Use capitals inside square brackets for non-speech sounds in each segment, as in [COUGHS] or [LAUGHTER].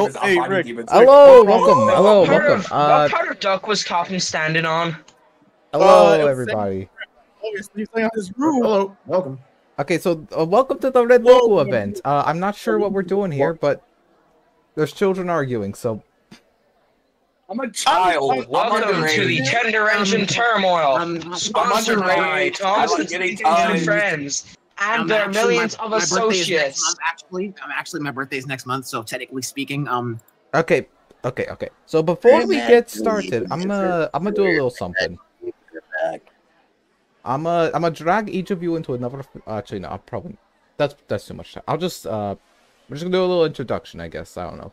Oh, hey, Rick. demons. Hello, Wait, welcome, wait, hello, what welcome. Of, Uh, what part of Duck was Coffin standing on? hello, Uh, everybody. Obviously, he's on his roof. Hello, welcome. Okay, so uh, welcome to the Red Whoa. Local event. Uh, I'm not sure what we're doing here, but there's children arguing, so I'm a child. I'm Welcome to the Tender Engine Turmoil, Um, sponsored by underage. I Thomas like and getting Stephen's new tongues. friends and um, their actually, millions my- of my birthday is next associates. month, actually, um, actually, my birthday's next month, so technically speaking, um, okay, okay, okay. So before we get started, I'm gonna I'm gonna do a little something. I'm gonna I'm gonna drag each of you into another. Actually, no, I'll probably that's that's too much. Time. I'll just uh, we're just gonna do a little introduction, I guess. I don't know.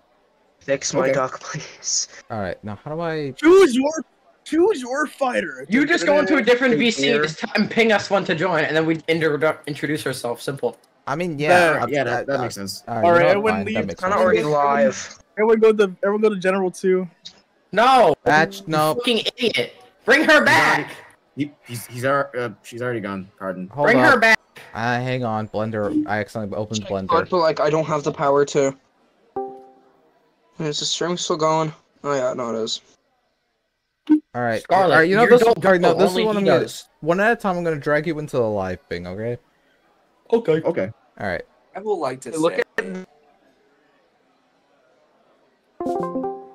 Fix my Okay. duck, [LAUGHS] please. All right, now how do I? Choose your, choose your fighter. You just go into a different VC Here. this time and ping us one to join, and then we introduce ourselves. Simple. I mean, Yeah, yeah, yeah, that, that makes sense. All right, All you right, everyone fine, leave. makes Kind more of already live. Everyone go to everyone go to general two. No, Batch, no, fucking idiot. Bring her back. He, he's, he's ar- uh, she's already gone. Pardon. hold Bring up. her back. Uh, hang on, Blender. I accidentally opened God, Blender. but like I don't have the power to. Is the stream still going? Oh yeah, no it is. All right, Scarlet, all right. You know this. don't no, this is only what I'm gonna. does. One at a time. I'm gonna drag you into the live thing. Okay. Okay. Okay. All right. I will like to Look say. at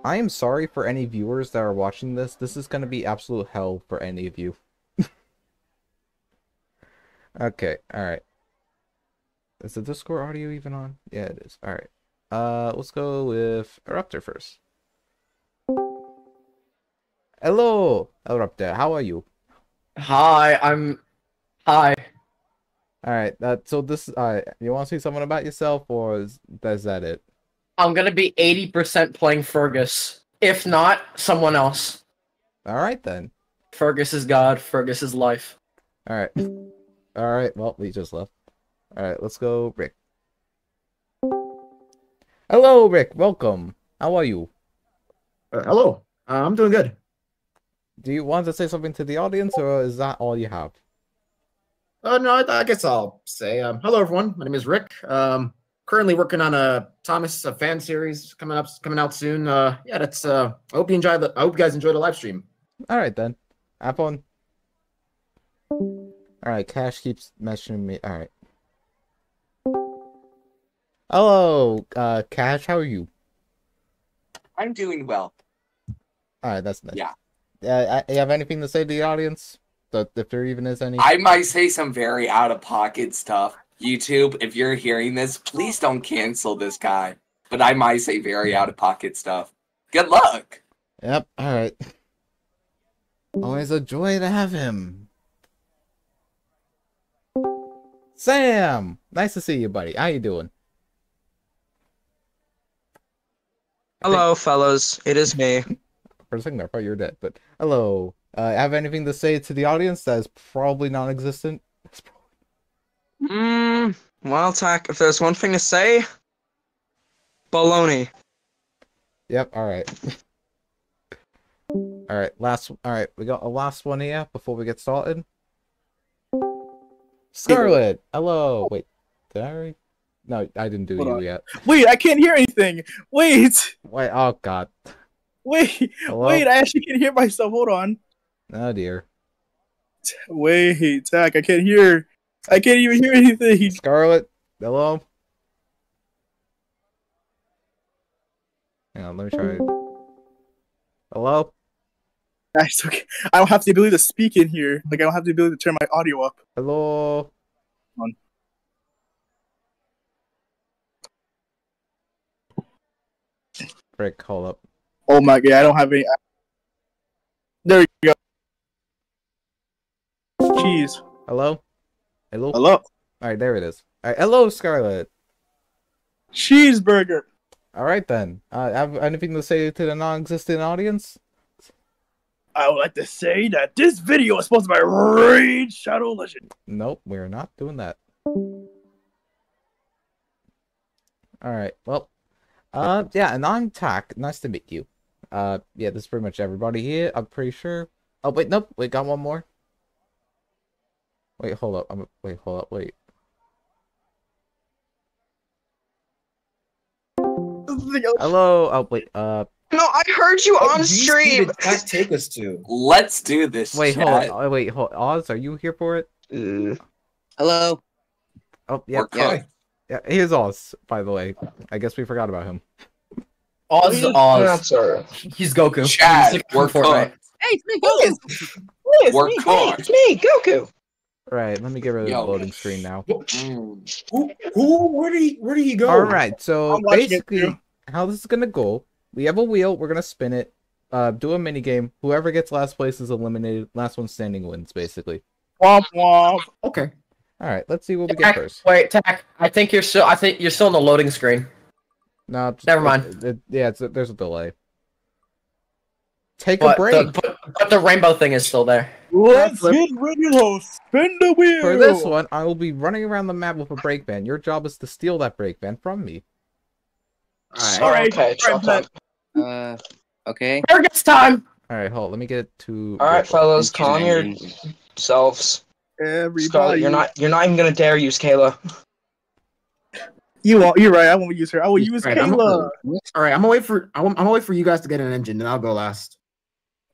I am sorry for any viewers that are watching this. This is gonna be absolute hell for any of you. [LAUGHS] okay. All right. Is the Discord audio even on? Yeah, it is. All right. Uh, let's go with Eruptor first. Hello, Eruptor. How are you? Hi, I'm. Hi. All right. That so this. Uh, you want to say something about yourself, or is, is that it? I'm gonna be 80% playing Fergus. If not, someone else. All right then. Fergus is God. Fergus is life. All right. All right. Well, we just left. All right. Let's go, Rick. Hello, Rick. Welcome. How are you? Uh, hello. Uh, I'm doing good. Do you want to say something to the audience, or is that all you have? Uh, no, I, I guess I'll say um, hello, everyone. My name is Rick. Um, currently working on a Thomas a fan series coming up, coming out soon. Uh, yeah, that's. Uh, I hope you enjoy the. I hope you guys enjoy the live stream. All right then. Have fun. All right. Cash keeps messaging me. All right. Hello, uh, Cash. How are you? I'm doing well. All right. That's nice. Yeah. Uh, you have anything to say to the audience? That if there even is any. I might say some very out of pocket stuff. YouTube, if you're hearing this, please don't cancel this guy. But I might say very out of pocket stuff. Good luck. Yep. All right. Always a joy to have him. Sam, nice to see you, buddy. How you doing? Hello, fellas. It is me. For a second, I thought you were dead. But hello. Uh, have anything to say to the audience that is probably non-existent? Probably... Mmm. Well, Tack, if there's one thing to say, baloney. Yep. All right. [LAUGHS] all right. Last. All right. We got a last one here before we get started. Scarlet. Hello. Wait. Did I? Already... No, I didn't do Hold you on. yet. Wait, I can't hear anything. Wait, Wait. Oh God. Wait, Hello. wait. I actually can't hear myself. Hold on. Oh dear. Wait, Tack. I can't hear. I can't even hear anything. Scarlet, hello. Hang on, let me try. Hello, I still can't- I don't have the ability to speak in here. Like I don't have the ability to turn my audio up. hello. On. Frick, hold up. Oh my god, I don't have any. There you go. Jeez. Hello, hello. Hello. All right, there it is. All right, hello, Scarlet. Cheeseburger. All right then. Uh, have anything to say to the non-existent audience? I would like to say that this video is sponsored by Raid Shadow Legend. Nope, we're not doing that. All right. Well, uh, yeah, and I'm Tack. Nice to meet you. Uh, yeah, this is pretty much everybody here. I'm pretty sure. Oh wait, nope. Wait, got one more. Wait, hold up. I'm wait, hold up. Wait. Hello. Oh wait. Uh, No, I heard you What on GC stream. did take us to? Let's do this. wait. Hold. On. Oh, wait. Hold. Oz, are you here for it? Uh, Hello. Oh yeah. We're cooked. Yeah. Here's Oz. By the way, I guess we forgot about him. Oz is Oz. That's alright. He's Goku. Chat, He's we're Fortnite. cooked. Hey, it's me, Yes. Goku. It's We're me, hey, it's me, Goku. Right. Let me get rid of Yo. the loading screen now. Mm. Who? Who? Where did he? Where did he go? All right. So I'm watching it basically, how this is gonna go? We have a wheel. We're gonna spin it. Uh, do a mini game. Whoever gets last place is eliminated. Last one standing wins. Basically. Womp womp. Okay. All right. Let's see what we get first. wait, Tack. I think you're still. I think you're still on the loading screen. No. just- Never mind. it- it- yeah. It's a, there's a delay. Take But a break. the, but, but the rainbow thing is still there. Let's get ready to spin the wheel. For this one, I will be running around the map with a brake van. Your job is to steal that brake van from me. All right. All right. Okay, all right. Uh, okay. Fergus time. All right, hold. on, Let me get it to. All right, fellas, Engine, calm yourselves. engine. selves. Scarlet, you're not. You're not even gonna dare use Kayla. You are. You're right. I won't use her. I will use Right, I'm- Kayla. All right. I'm gonna wait for. I'm, I'm gonna wait for you guys to get an engine, then I'll go last.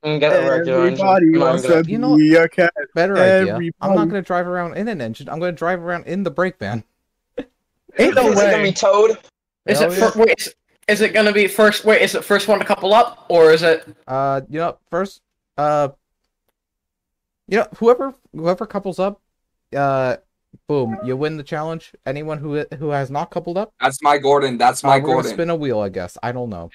And get a regular engine. Everybody I'm not wants gonna- to You know- be a cat. Better idea. I'm not gonna drive around in an engine. I'm gonna drive around in the brake van. Ain't no Is it gonna be Toad? Is Hell it? yeah. wait, is, is it gonna be first? Wait, is it first one to couple up, or is it? Uh, you know, first, uh, you know, whoever whoever couples up, uh, boom, you win the challenge. Anyone who who has not coupled up, That's my Gordon. That's uh, my we're Gordon. spin a wheel. I guess. I don't know.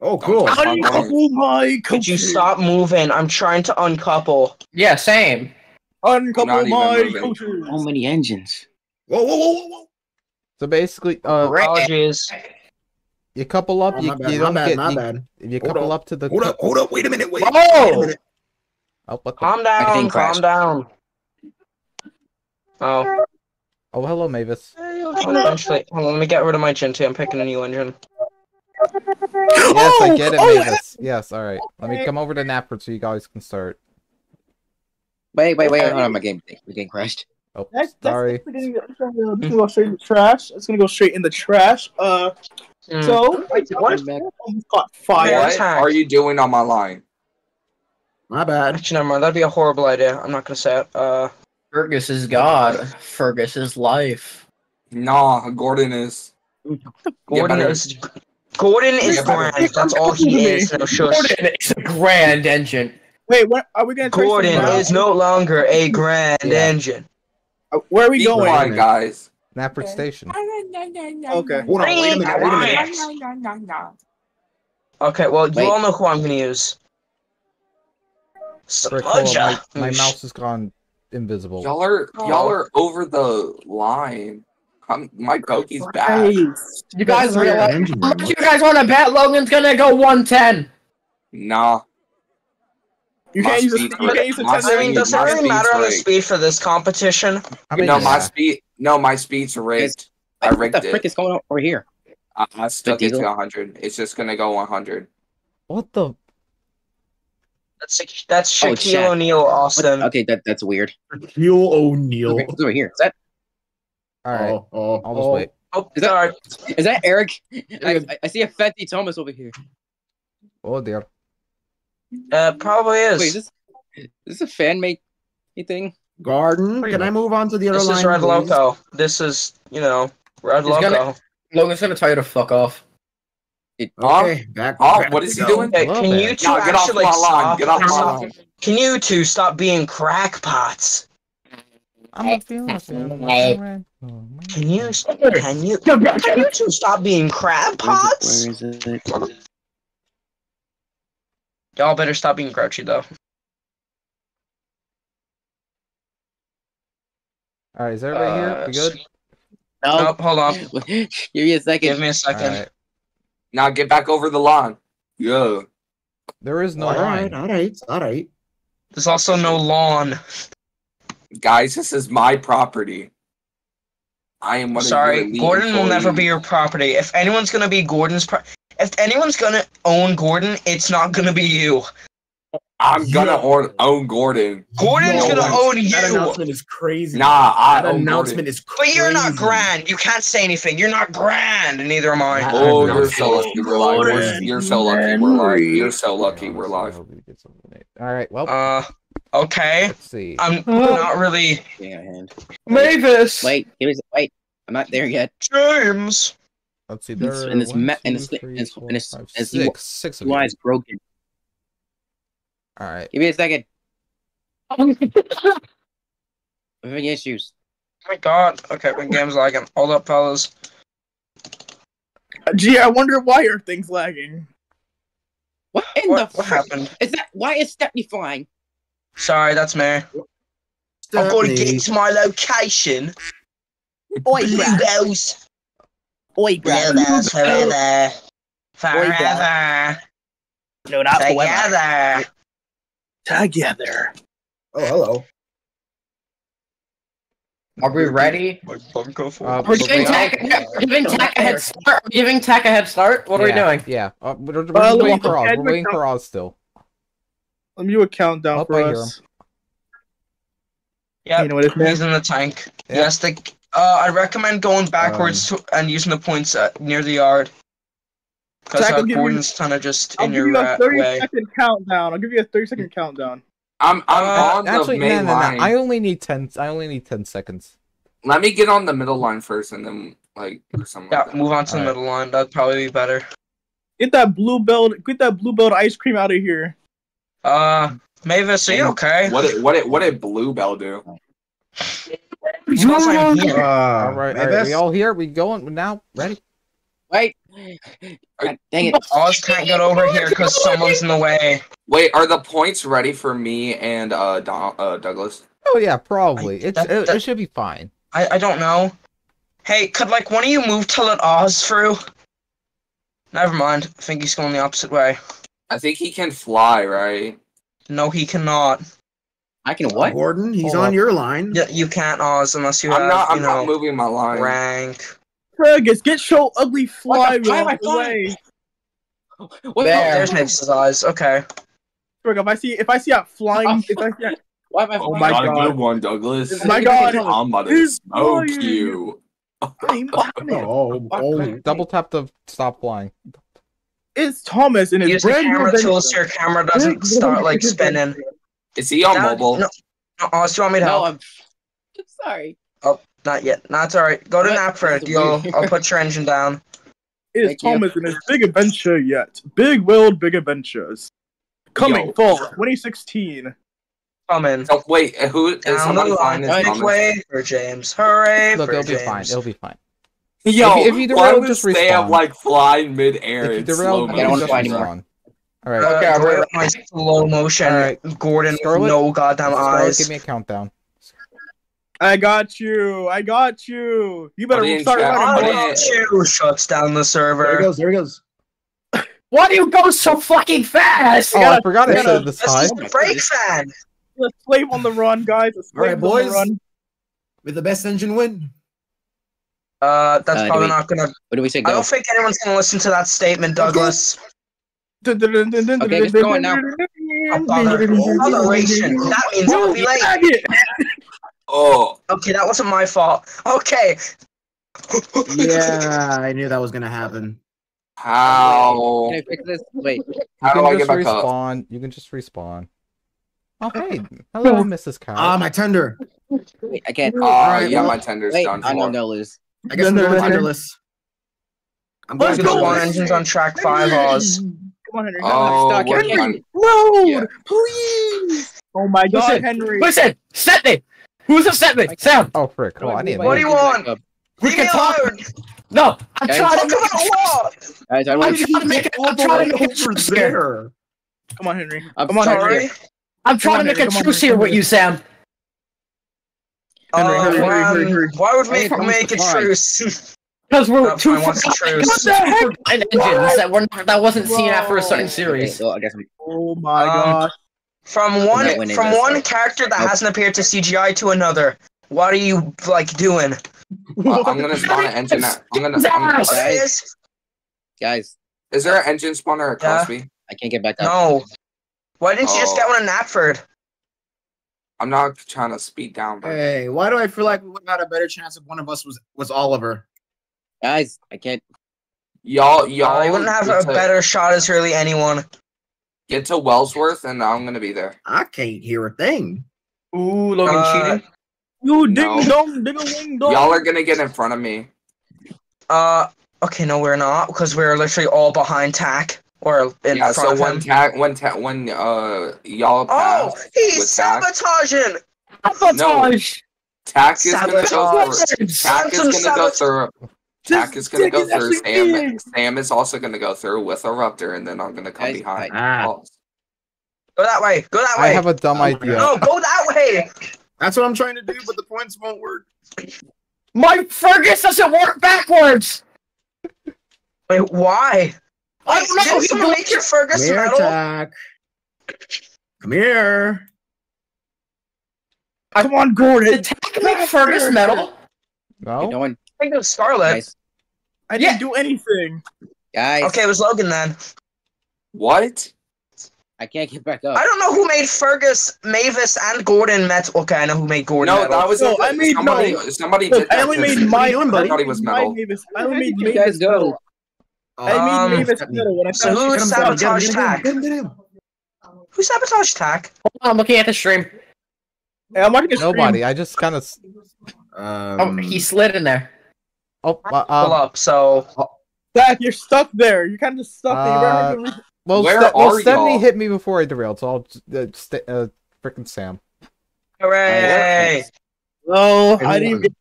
Oh, cool. Don't my Gordon. Uncouple my Could you stop moving? I'm trying to uncouple. Yeah, same. Uncouple my moving. coaches. How many engines? Whoa, whoa, whoa, whoa, whoa. So basically, uh, Apologies. you couple up. Oh, you, my bad. you don't bad. get. My you, bad. If you Hold couple up. up to the. Hold up. Hold up. Wait a minute. Wait. Wait a minute. Oh, what Calm down. Calm crashed. down. Oh. oh, hello, Mavis. Eventually, hold on, let me get rid of my Gen 2. I'm picking a new engine. Yes, I get it, oh, Mavis. Yes, all right. Let me come over to Knapford so you guys can start. Wait, wait, wait. Hold on, my game. My game crashed. Oh, That's, that's, sorry. that's gonna, that's gonna go straight in the trash. It's gonna go straight in the trash. Uh, Hmm. so I What? almost fire. What are you doing on my line? My bad. Actually, never mind. That'd be a horrible idea. I'm not gonna say it. Uh, Fergus is God. Fergus is life. Nah, Gordon is. [LAUGHS] Gordon is. Gordon is grand. That's all he is. No shush. Gordon is a grand engine. Wait, what are we gonna? Gordon is no longer a grand Yeah. engine. Uh, Where are we Be going? quiet, guys. Knapford Station. Okay. Hold on. Wait a minute. Wait a minute. Okay, well, you Wait. all know who I'm gonna use. Rick, hold on, Smudger. my, my mouse has gone invisible. Y'all are y'all oh. are over the line. I'm, my Poke's back. You guys That's not your realize? engine, How man. much you guys want to bet Logan's gonna go 110? Nah. You My can't use. a- You can't use a my I mean, does it really speed's matter on the speed for this competition? I mean, no, my speed. No, my speed's rigged. I What rigged the frick it. is going on over here? I, I stuck it to 100. It's just gonna go 100. What the? That's that's Oh, Shaquille Shaq. O'Neal, What- Austin. Okay, that that's weird. Shaquille O'Neal. Okay, it's over here. Is that All right, Oh, oh, I'll oh. wait. Oh, Is that- sorry. is that Eric? [LAUGHS] I, I, I see a Fenty Thomas over here. Oh dear. Uh, probably is. Wait, is this is this a fan made thing? Garden. Can I move on to the other this line? This is Red please? Loco. This is, you know, Red He's Loco. gonna- Logan's gonna tell you to fuck off. Okay, back. Oh, back what we is he go. doing? Hey, can you two No, get off actually my lawn. stop? Get off my lawn. Can you two stop being crackpots? I'm not feeling it. man. Oh, man. Can you? Can you? Can you two stop being crabpots? Where is it? Where is it? Y'all better stop being grouchy though. All right, is everybody here? Uh, We good? No. Nope, hold on. [LAUGHS] Give me a second. Give me a second. right. Now get back over the lawn. Yeah. There is no all right, line. all right, all right. There's also no lawn. Guys, this is my property. I am one of your Sorry, elite Gordon will never be your property. If anyone's gonna be Gordon's pro- if anyone's gonna own Gordon, it's not gonna be you. I'm gonna own, own Gordon. Gordon's No, gonna that- own That you. announcement is crazy. Nah, I that own announcement Gordon. is But you're not grand. You can't say anything. You're not grand, and neither am I. Nah. Oh, I'm you're not so lucky we're live. We're- You're so lucky we're live. You're so lucky we're live. All right. Well, Uh, okay. let's see. I'm not really Give hand. Mavis. Wait, give me. Wait, I'm not there yet. James. Let's see. There and are it's one, ma- and two, it's- three, and it's- four, and it's- five, and it's- six, six Why is broken? All right. Give me a second. [LAUGHS] I'm having issues. Oh my god. Okay, my game's lagging. Hold up, fellas. Uh, gee, I wonder why are things lagging. What in What, the what frick? happened? Is that why is Stepney flying? Sorry, that's me. I've got to get to my location. Oi, Bluebells. Oi, Bluebells forever. Forever. No, not forever. Together. Together. Oh, hello. Are we ready? Uh, We're giving tech, we're giving tech a head start. Are giving tech a head start? What are yeah, we doing? Yeah. Uh, we're, we're Uh, waiting for Oz. We're waiting for Oz still. Let me do a countdown Oh, for I us. Yeah, You know what it's he's in the tank. Yeah. Yes, the. Uh, I recommend going backwards to, and using the points uh, near the yard. Because Zach, I'll give you- Gordon's kind of just I'll in give your you a uh, 30 way. second countdown. I'll give you a 30 second countdown. I'm I'm Uh, on the Actually, no, main no, no. line. I only need ten. I only need ten seconds. Let me get on the middle line first, and then like or something. Yeah, like that. move on to the Alright. middle line. That'd probably be better. Get that blue belt. Get that blue belt ice cream out of here. Uh, Mavis, are you okay? What did what did what did Bluebell do? Because Uh, all right. All right. We all here. We going now? Ready? Wait. God dang it. Oz can't get over here because someone's in the way. Wait, are the points ready for me and uh, Don, uh Douglas? Oh yeah, probably. I- It's that- it, that- it should be fine. I, I don't know. Hey, could like one of you move to let Oz through? Never mind. I think he's going the opposite way. I think he can fly, right? No, he cannot. I can what? Gordon, he's Hold on up. your line. Yeah, you can't Oz unless you I'm have, not. you I'm know, not moving my line. rank. Fergus, get your ugly fly What the- why am I out the. What? There. There's Mavis's eyes. Okay. Fergus, if I see if I see a flying, if I see a, Why am I Oh my Not a God. good one, Douglas. oh my god, I'm about to He's smoke flying. you. I'm on. [LAUGHS] Oh, oh. Double tap to stop flying. it's Thomas and his Use the brand new camera adventure. tool so your camera doesn't start like spinning. Is he on Dad, mobile? No, no, Oz, do you want me to No, help? I'm. I'm sorry. Oh. Not yet. No, it's alright. Go to What? Knapford. That's You'll. I'll put your engine down. [LAUGHS] It is Thank you. Thomas and his big adventure yet. Big World Big Adventures. Coming Yo. fall 2016. Come in. Oh, wait, who is Down the line. flying his Make Thomas? way for James. Hooray Look, for it'll be fine. It'll be fine. Yo, If if you why derail, does just they have like fly in midair If you derail, slow I don't wanna fly motion? anymore. respawn. All right. Uh, Okay, I'm Gordon, ready. my slow motion. Alright. Gordon Scarlet? no goddamn Scarlet, eyes. give me a countdown. I got you. I got you. You better Put it start chat. running. Put boy. You shuts down the server. There he goes. There he goes. [LAUGHS] Why do you go so fucking fast? Oh, I forgot I gotta- said this This is the brake van. A slave on the run, guys. A slave All right, on the boys. run. With the best engine win. Uh, that's Uh, probably we- not gonna. What do we say? I don't think anyone's gonna listen to that statement, Douglas. Okay, get going now. Moderation. That means I'll be late. [LAUGHS] Faggot. Oh, Okay, that wasn't my fault. Okay. Yeah, [LAUGHS] I knew that was gonna happen. how? Can I fix this? Wait. You How do can I get just back up? respawn. You can just respawn. Oh hey, hello, Mrs. Cow. Ah, my tender. Wait. I can't. Uh, Alright, yeah, my tender's Wait. done I'm for. gonna lose. I guess I'm No, no, going no, no. tenderless. I'm Let's going go. Just one tenderless. engine's on track five, Oz. Come on, Henry. Oh, stuck. we're I can't- done. Load, Yeah. please. Oh my God, Listen, Henry. Listen, set me. Who's upset me? Sam. Oh frick! Oh, I need. What do you want? We can talk. No, I'm Guys, trying Talk to about make what? Guys, I I'm want. trying to make it. I'm trying to make a truce here. there. Come on, Henry. I'm Come on, sorry. Henry. I'm trying Come to on, make a Henry, on, truce Henry, here with you, Sam. Henry, Uh, Henry, Henry, Henry, Henry. Why would we make a truce? Because we're No, two I want some forgotten truce. engines that were not, that wasn't seen after a certain Okay, series. well, I guess I'm. Oh my Um, God. From one from one though. character that Nope. hasn't appeared to CGI to another. What are you like doing? Uh, I'm gonna [LAUGHS] spawn an engine. At, I'm gonna. I'm, Yes. Oh, there. Guys, is there an engine spawner across me? I can't get back up. No. Why didn't you just get Oh. one in Knapford? I'm not trying to speed down, but Hey, why do I feel like we would have had a better chance if one of us was was Oliver? Guys, I can't. y'all, y'all you wouldn't have a to, better shot as really anyone. Get to Wellsworth, and I'm gonna be there. I can't hear a thing. Ooh, Logan Uh, cheating. You No. ding dong, ding a wing dong. Y'all are gonna get in front of me. Uh, okay, no, we're not because we're literally all behind Tack or in yeah, front so of when him. ta- when ta- when uh y'all Oh, pass, he's with Tack. sabotaging! Sabotage. Tack is gonna go through. Tack is Phantom gonna go through. Tack is gonna go is through. Sam, big. Sam is also gonna go through with a Ruptor, and then I'm gonna come Guys, behind. Ah, Oh, Go that way. Go that way. I have a dumb Oh idea. no, go that way. that's what I'm trying to do, but the points won't work. My Fergus doesn't work backwards. Wait, why? I Wait, don't know. did he someone make your Come Fergus here, metal? Tack. Come here. Come on, Gordon. Did Tack make Fergus metal? No. You doing, I think it was Scarlet. guys? I didn't Yeah. do anything. Guys, Okay, it was Logan then. what? I can't get back up. I don't know who made Fergus, Mavis, and Gordon metal. Okay, I know who made Gordon No, metal. that was No, a, I made- somebody. no. Somebody Look, did that. I only 'cause made my. you doing, buddy? everybody was my metal. Mavis. I only made you Mavis guys go? metal. I Um, made Mavis metal when I so who sabotaged get Tack? Get him, get him. Who sabotaged Tack? Hold on, I'm looking at the stream. Hey, I'm watching a stream. Nobody. I just kind of. Um, Oh, he slid in there. Oh, uh, Pull um, up. So Zach, you're stuck there. You're kind of stuck there. Uh, make well, Where Ste- well, Stepney hit me before I derailed, so I'll uh, st- uh, frickin' Sam. hooray! No, Hey, I didn't. Even get,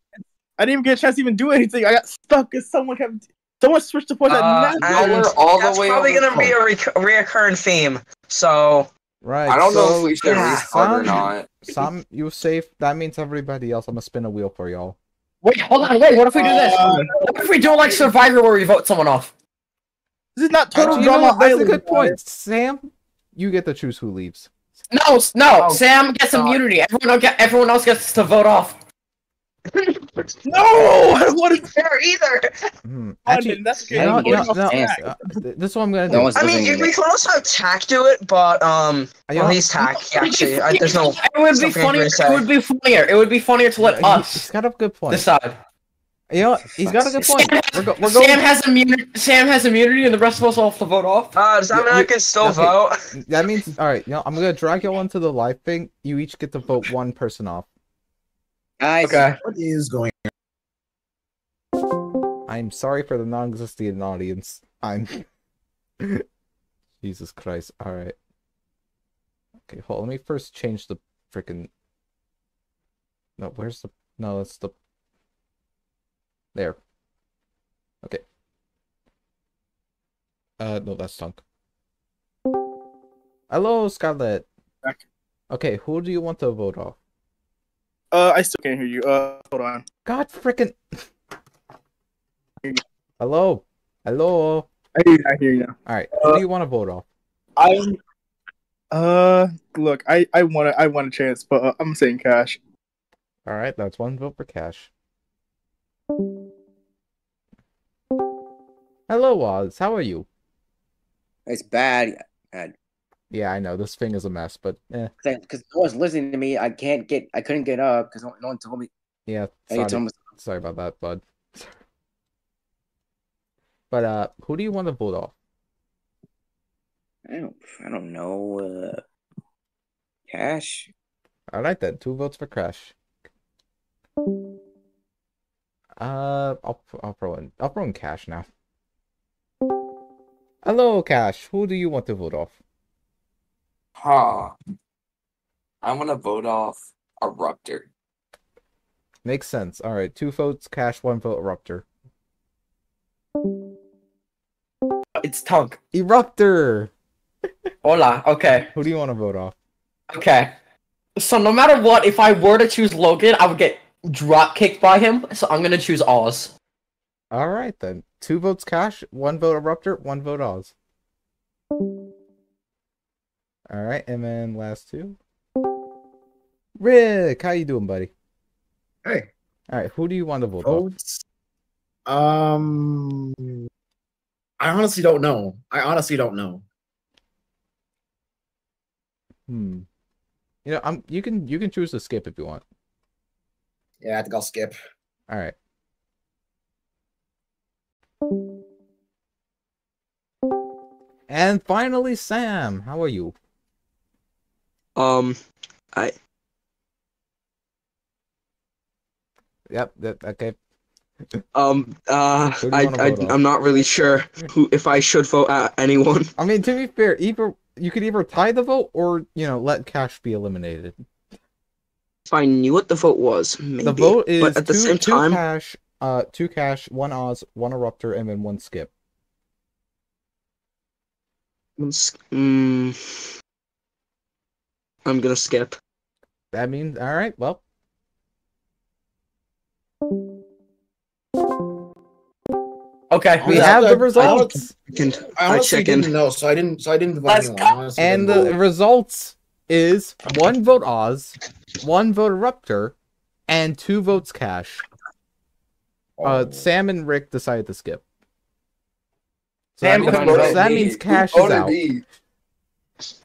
I didn't even get a chance to even do anything. I got stuck because someone kept. Someone switched the points. Uh, at and Y'all are all the that's way probably gonna be a rec- reoccurring theme. So Right. I don't know if we should yeah. restart or not. Sam, you safe. That means everybody else. I'm gonna spin a wheel for y'all. Wait, hold on. Wait, what if we do this? Uh, What if we do like Survivor where we vote someone off? This is not total Actually, you know drama. what? That's a good point. Sam, you get to choose who leaves. No, no. Oh, Sam gets God. immunity. Everyone, else everyone else gets to vote off. No, I don't want to. fair either. Hmm. Actually, Actually, that's okay. you know, I'm you know, going off no, uh, this is what I'm gonna do. one's I mean, you, we me. could also have Tack do it, but um, You well, know, he's Tack. [LAUGHS] Actually, I, there's no. It would be funnier. It would be funnier. It would be funnier to let he- us He's got a good point. decide. You know, he's got a good point. Sam, We're, go- we're going. Sam has immunity. Sam has immunity, and the rest of us all have to vote off. Uh, does that Yeah, mean I can still okay. vote? That means, all right. You know, I'm gonna drag y'all into the live thing. You each get to vote one person off. Guys, Okay. What is going I'm sorry for the non-existent audience. I'm. [LAUGHS] Jesus Christ! All right. Okay, hold. Let me first change the freaking. No, where's the? No, that's the. There. Okay. Uh, no, that's Dunk. Hello, Scarlett. Back. Okay, who do you want to vote off? Uh, I still can't hear you. Uh, hold on. God freaking. Hello. Hello. I hear you. I hear you now. All right. Who do you want to vote off? I. Uh, look, I I want I want a chance, but uh, I'm saying cash. All right, that's one vote for Cash. Hello, Oz. How are you? it's bad. Yeah, I know this thing is a mess, but eh, Because no one's listening to me. I can't get. I couldn't get up because no, no one told me. yeah. Sorry, told me sorry about that, bud. But uh, who do you want to vote off? I don't. I don't know. Uh, cash. I like that. two votes for Crash. Uh, I'll I'll throw in I'll throw in Cash now. Hello, Cash. Who do you want to vote off? Huh. I want to vote off a Ruptor. Makes sense. All right, two votes Cash, one vote Eruptor. It's Tunk. Eruptor. Hola. Okay. Who do you want to vote off? Okay. So no matter what, if I were to choose Logan, I would get drop kicked by him. So I'm gonna choose Oz. All right then. Two votes Cash, one vote Eruptor, one vote Oz. All right, and then last two. Rick, how you doing, buddy? Hey, All right, who do you want to vote votes. Um, I honestly don't know. I honestly don't know. Hmm. You know, I'm. You can. You can choose to skip if you want. Yeah, I think I'll skip. All right. And finally, Sam. How are you? Um, I. Yep. That, okay. um, uh, Who do you I, I, on? I'm not really sure who if I should vote at anyone. I mean, to be fair, either you could either tie the vote or you know let Cash be eliminated. If I knew what the vote was, maybe. The vote is but at the two, same two time, Cash, uh, two Cash, one Oz, one Eruptor, and then one Skip. One, mm, I'm gonna skip. That means all right. Well, Okay. we Yeah, have I- the I results, Second. I I honestly chicken. didn't know, so I didn't. So I didn't vote Let's anyone. honestly and the know. results is one vote Oz, one vote Eruptor, and two votes Cash. Uh, Oh. Sam and Rick decided to skip. So Sam that means, voted so that means Cash is out. me?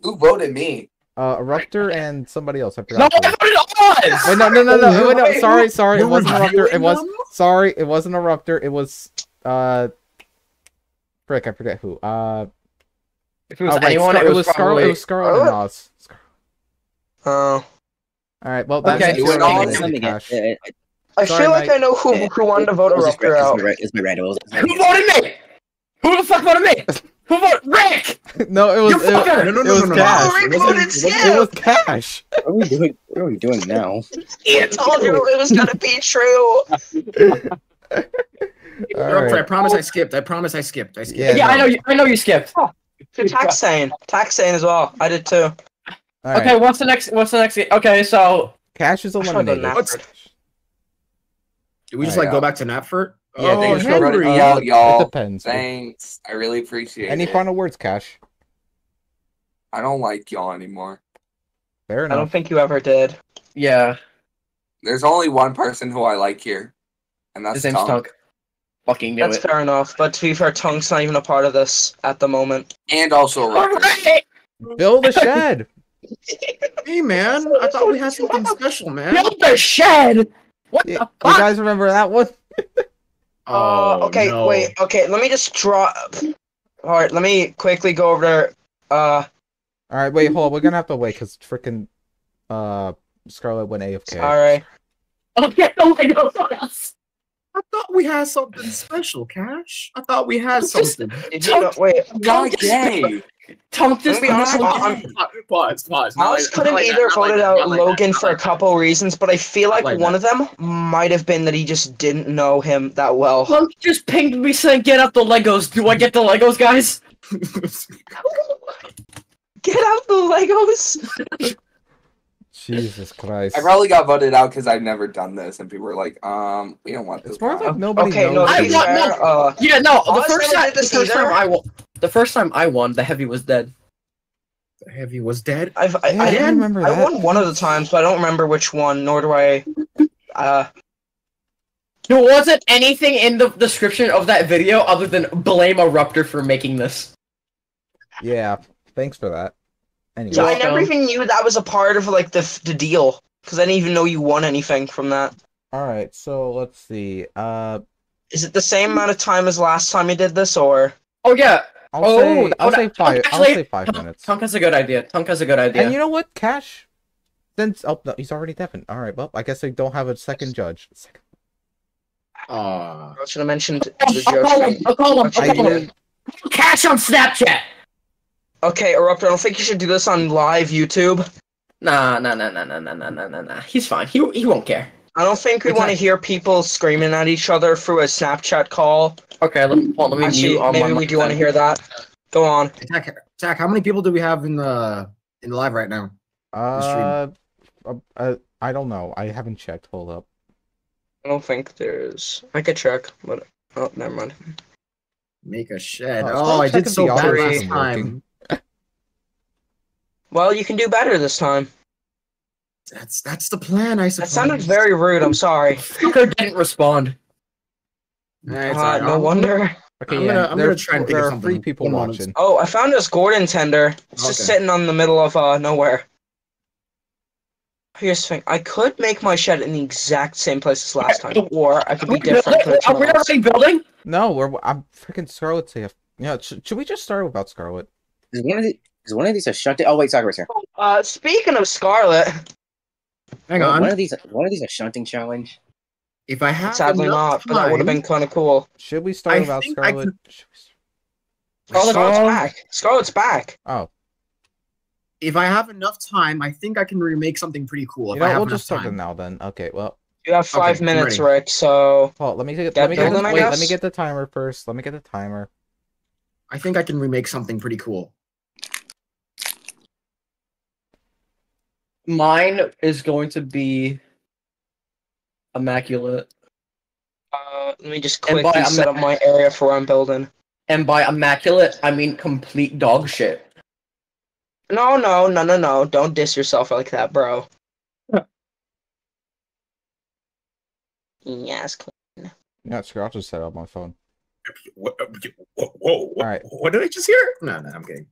Who voted me? Uh, Eruptor [LAUGHS] and somebody else. I No, forgot. I who. voted Oz! Wait, no, no, no, no. Oh, Wait, no. Sorry, sorry. It wasn't Eruptor. It was sorry. It wasn't Eruptor. It was uh, frick. I forget who. Uh, If it was oh, right, anyone, Scar- it was, Scarlet. probably... It was Scarlet and Oz. Scar- Oh, All right. Well, that's Okay. You went Sorry, on Nick, Something Cash. it- it- I Sorry, feel like Mike. I know who who wanted to vote it was just Eruptor Rick, out. It's my, it's my random. It was- Who voted me? Who the fuck voted me? [LAUGHS] Who voted Rick? [LAUGHS] no, it was. It, fucker! No, no, it no, was no, no, Cash. no. Rick It wasn't- voted it wasn't- It was Cash. [LAUGHS] What are we doing? What are we doing now? [LAUGHS] I told you it was gonna be true. All Eruptor, I promise I skipped. I promise I skipped. I skipped. Yeah, Yeah, I know you. I know you skipped. Oh, Taxane, Taxane as well. I did too. All right. Okay, what's the next? What's the next? Okay, so Cash is I should've done eliminated. What's- Do we just Alright, like go back to Knapford? Yeah, oh, thanks for running Henry. out, It y'all. depends. Thanks. I really appreciate Any it. Any final words, Cash? I don't like y'all anymore. Fair enough. I don't think you ever did. yeah, There's only one person who I like here, and that's his name's Tom. Tunk. Fucking knew That's it. fair enough. But to be fair, Tongue's not even a part of this at the moment. And also Rucker. Alright, Build a shed. [LAUGHS] Hey man, I thought we had something special, man. build the shed. What Y- the you fuck? guys remember that one? [LAUGHS] Uh, Oh, okay, no. wait. Okay, let me just draw. All right, let me quickly go over there. Uh, All right, wait, hold on. We're gonna have to wait because freaking uh Scarlet went AFK. All right. Okay, [LAUGHS] oh my god. I thought we had something special, Cash. I thought we had Just- something. Did you know, wait, Not gay. Tunk just Let me be honest, I'm- Pause, pause. Alice could have either voted out Logan for a couple reasons, but I feel like like one of them might have been that he just didn't know him that well. Tunk just pinged me saying, "Get out the Legos." Do I get the Legos, guys? [LAUGHS] Get out the Legos! Jesus Christ. I probably got voted out because I've never done this, and people were like, "Um, we don't want this." It's more guy." like nobody Okay, no, knows. to I want- no. uh, Yeah, no. The first never time, this first either. time I won, the first time I won, the heavy was dead. The heavy was dead. I've, I, Yeah, I, I did remember I that. won one of the times, but I don't remember which one, nor do I. Uh, There wasn't anything in the description of that video other than blame Eruptor for making this. Yeah, thanks for that. Anyway, so I never even knew that was a part of like the the deal because I didn't even know you won anything from that. all right. So let's see. Uh, Is it the same amount of time as last time you did this, or Oh yeah, I'll Oh, say I'll would- say five. I'll say five minutes. Tunk has a good idea. Tunk has a good idea. And you know what, Cash? Since oh no, he's already Devin. All right. Well, I guess I don't have a second judge. Second. Uh, I should have mentioned I'll, the I'll call him. I'll call him. I I'll call him. Cash on Snapchat. Okay, Eruptor, I don't think you should do this on live YouTube. Nah, nah, nah, nah, nah, nah, nah, nah, nah, nah. He's fine. He he won't care. I don't think we It's want to hear people screaming at each other through a Snapchat call. Okay, let, hold on, let me Actually, mute on maybe my we do want to hear that. Go on. Zach, Zach, how many people do we have in the in the live right now? Uh, uh, uh, I don't know. I haven't checked. Hold up. I don't think there's. I could check, but oh, never mind. Make a shed. Oh, Oh, I did if so the bad last time. [LAUGHS] [LAUGHS] Well, you can do better this time. That's that's the plan, I said. That sounded very rude. I'm sorry. [LAUGHS] Fucker didn't respond. Nah, Uh, alright. no I'm- wonder. Okay, I'm yeah. gonna- I'm there, gonna try and think there of are three people One moment. watching. Oh, I found this Gordon tender. It's just Okay. sitting on the middle of uh nowhere. Here's the thing. I could make my shed in the exact same place as last time, [LAUGHS] or I could be we different. building? put it Are we somewhere else. already building? No, we're I'm freaking Scarlet safe. Yeah, sh- should we just start about Scarlet? Is one of the, is one of these a shunting? Oh wait, Sakura's here. Uh, speaking of Scarlet, Hang One on. of these, one of these a shunting challenge. If I have sadly enough not, but that would have been kind of cool. Should we start I about Scarlet? could- we start- Scarlet's back. Scarlet's back. Oh, If I have enough time, I think I can remake something pretty cool. you If know, I have we'll just start it now then. Okay, well, You have five I'm minutes, ready. Rick. So Paul, let me get Get let me get building, the, wait, let me get the timer first. Let me get the timer. I think I can remake something pretty cool. Mine is going to be immaculate, uh, let me just And quickly by set up my area for where I'm building. and by immaculate I mean complete dog shit. No, no, no, no, no! Don't diss yourself like that, bro. [LAUGHS] yes. Yeah, screw. I'll just set it up on my phone. Whoa, whoa, whoa, All right. What did I just hear? No, no, I'm kidding.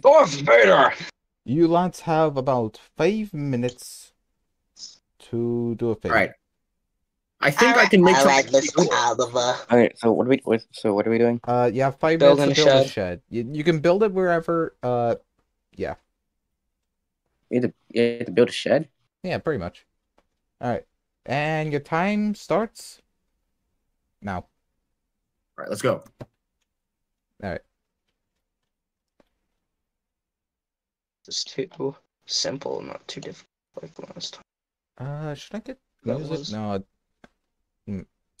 Darth Vader. You lads have about five minutes to do a thing. Right. I think I can make I something like this pretty cool. Oliver. Okay, so what are we? What, so what are we doing? Uh, you have five Building minutes to build a shed. shed. You, you can build it wherever. Uh, yeah. We have to, you have to build a shed. yeah, pretty much. All right, and your time starts now. All right, let's go. It's too simple, not too difficult like last time. Uh, should I get music? was- No.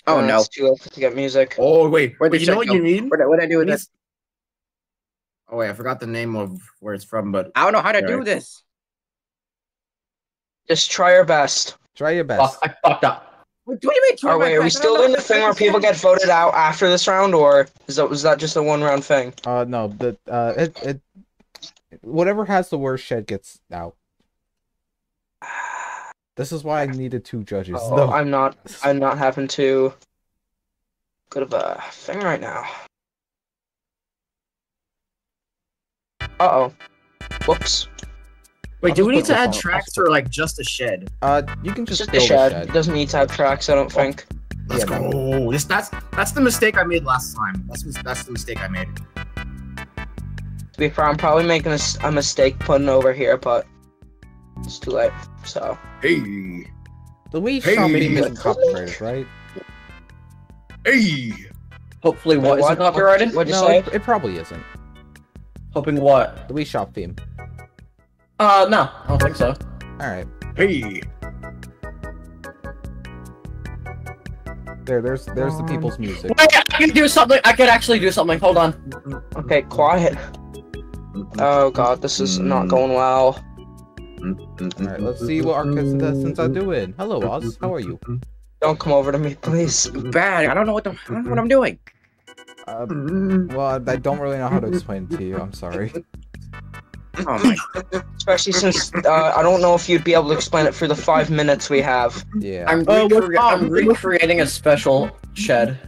Oh Uh, no! It's too late to get music. Oh wait, Where'd you know what go? you need? What what I do with this? Oh wait, I forgot the name of where it's from, but I don't know how to do Right. this. Just try your best. Try your best. Fuck, I fucked up. What, what do you mean? try Oh wait, are we best? I don't still know doing the thing where people shed. get voted out after this round, or is that was that just a one round thing? Uh, no, the uh, it it whatever has the worst shed gets out. [SIGHS] This is why I needed two judges. Oh, No. I'm not. I'm not having to. Good of a thing right now. Uh oh. Whoops. wait, I'll do we need to add tracks or like just a shed? Uh, you can It's just just a shed. a shed. It doesn't need to have tracks. I don't think. Let's Yeah, no. go. This that's that's the mistake I made last time. That's that's the mistake I made. To be fair, I'm probably making a mistake putting over here, but it's too late. So Hey, The Wii Hey, Shop theme isn't copyrighted, right? hey. Hopefully, what Wait, copyrighted? What'd you No, say? it, it probably isn't. Hoping what? The Wii Shop theme. Uh, no, I don't think so. All right, Hey, there, there's there's the people's music. Wait, I can do something. I could actually do something. Hold on. Okay, quiet. Oh god, this is not going well. All right, let's see what our contestants are doing. Hello, Oz. How are you? Don't come over to me, please. Bad. I don't know what the, I don't know what I'm doing. Uh, well, I don't really know how to explain it to you. I'm sorry. Oh my. Especially since uh, I don't know if you'd be able to explain it for the five minutes we have. Yeah. I'm, Uh, recre- up? I'm recreating a special shed.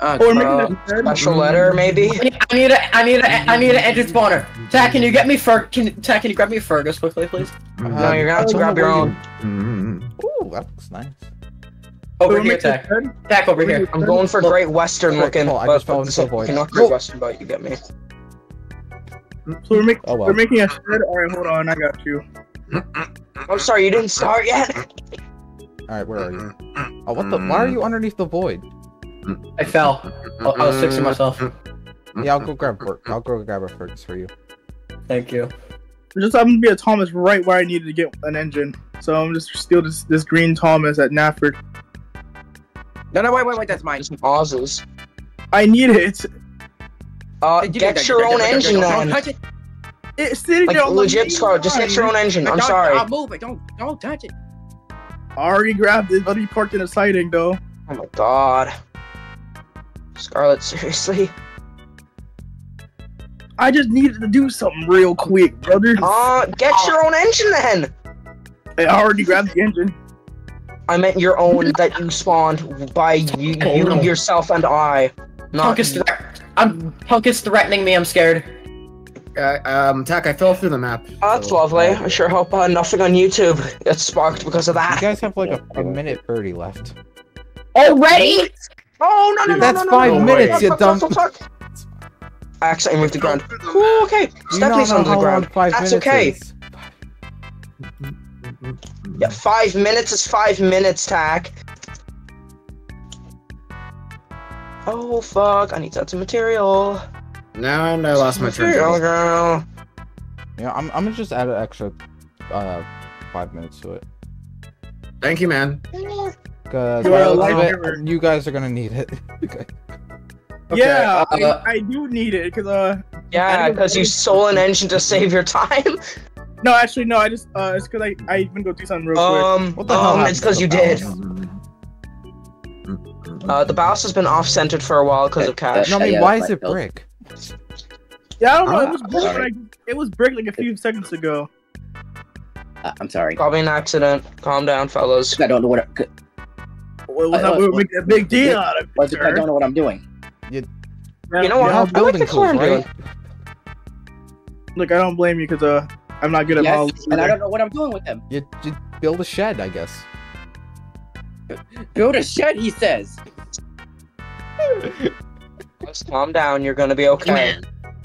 Uh, Or maybe uh, that's. Special letter, maybe. I need, a, I need a, I need an engine spawner. Tack, can you get me Fer? Can Tack, can you grab me Fergus quickly, please? No, you're gonna have to Uh, grab your own. Ooh, that looks nice. Over here, make this Tack. Tack over here. I'm going for Great Western looking. cool, I but, just fell into the void. okay, not Great Western, but you get me. So we're, make, Oh, well. we're making a shed. All right, hold on, I got you. I'm sorry, you didn't start yet. All right, where are you? Oh, what the? Why are you underneath the void? I fell. I, I was fixing myself. Yeah, I'll go grab. Fer- I'll go grab a Fergus for you. Thank you. There just happened to be a Thomas right where I needed to get an engine. So I'm just steal this this green Thomas at Knapford. no, no, wait, wait, wait. That's mine. Just Oz's. I need it. Uh, Hey, you get did- your own engine don't- Don't then. touch it. It's sitting Like there on the legit, main Scar. Just get your own engine. I'm Don't- sorry. I'll move it. Don't, don't touch it. I already grabbed it, but he parked in a siding though. Oh my god. Scarlet, [LAUGHS] seriously? I just needed to do something real quick, brother. Uh, get your own engine then! I already grabbed the engine. I meant your own that you spawned by you, you yourself and I. Not Punk is, I'm, Punk is threatening me. I'm scared. Uh, um, Tack, I fell through the map. Oh, that's so- lovely. I sure hope uh, nothing on YouTube gets sparked because of that. You guys have like a, a minute thirty left. Already? Oh no no no That's no, no, five no, no, minutes, no, you no, dumb- no, no, no. I accidentally moved the ground. Ooh, okay. Do you not Stepney's know on the ground. five That's okay. is? Yeah, five minutes is five minutes, tack. Oh fuck! I need to add some material. Now and I lost my Material, turn. girl. Yeah, I'm, I'm gonna just add an extra uh five minutes to it. Thank you, man. Cause You by are a the looks of lifesaver. it, you guys are gonna need it. [LAUGHS] okay. yeah, uh, I, I do need it because uh Yeah, because you stole an engine to save your time. [LAUGHS] no actually no I just uh it's because I I even go do something real quick. Um, What the hell um, happened it's because you did. Uh, the mouse has been off-centered for a while because of cash. No, I mean, Yeah, why is it brick? Yeah, I don't know. Ah, It was brick. Like, it was brick like a few seconds ago. Uh, I'm sorry. Probably an accident. Calm down, fellas. I don't know what. I, Well, it was I- not we were making a big deal out of it. it, I don't know what I'm doing. You know what? I like building the color tools, right? Look, I don't blame you because uh I'm not good at Yes, models. and I don't know what I'm doing with them. You, you build a shed, I guess. Build a shed, he says. Just calm down. You're gonna be okay. Man,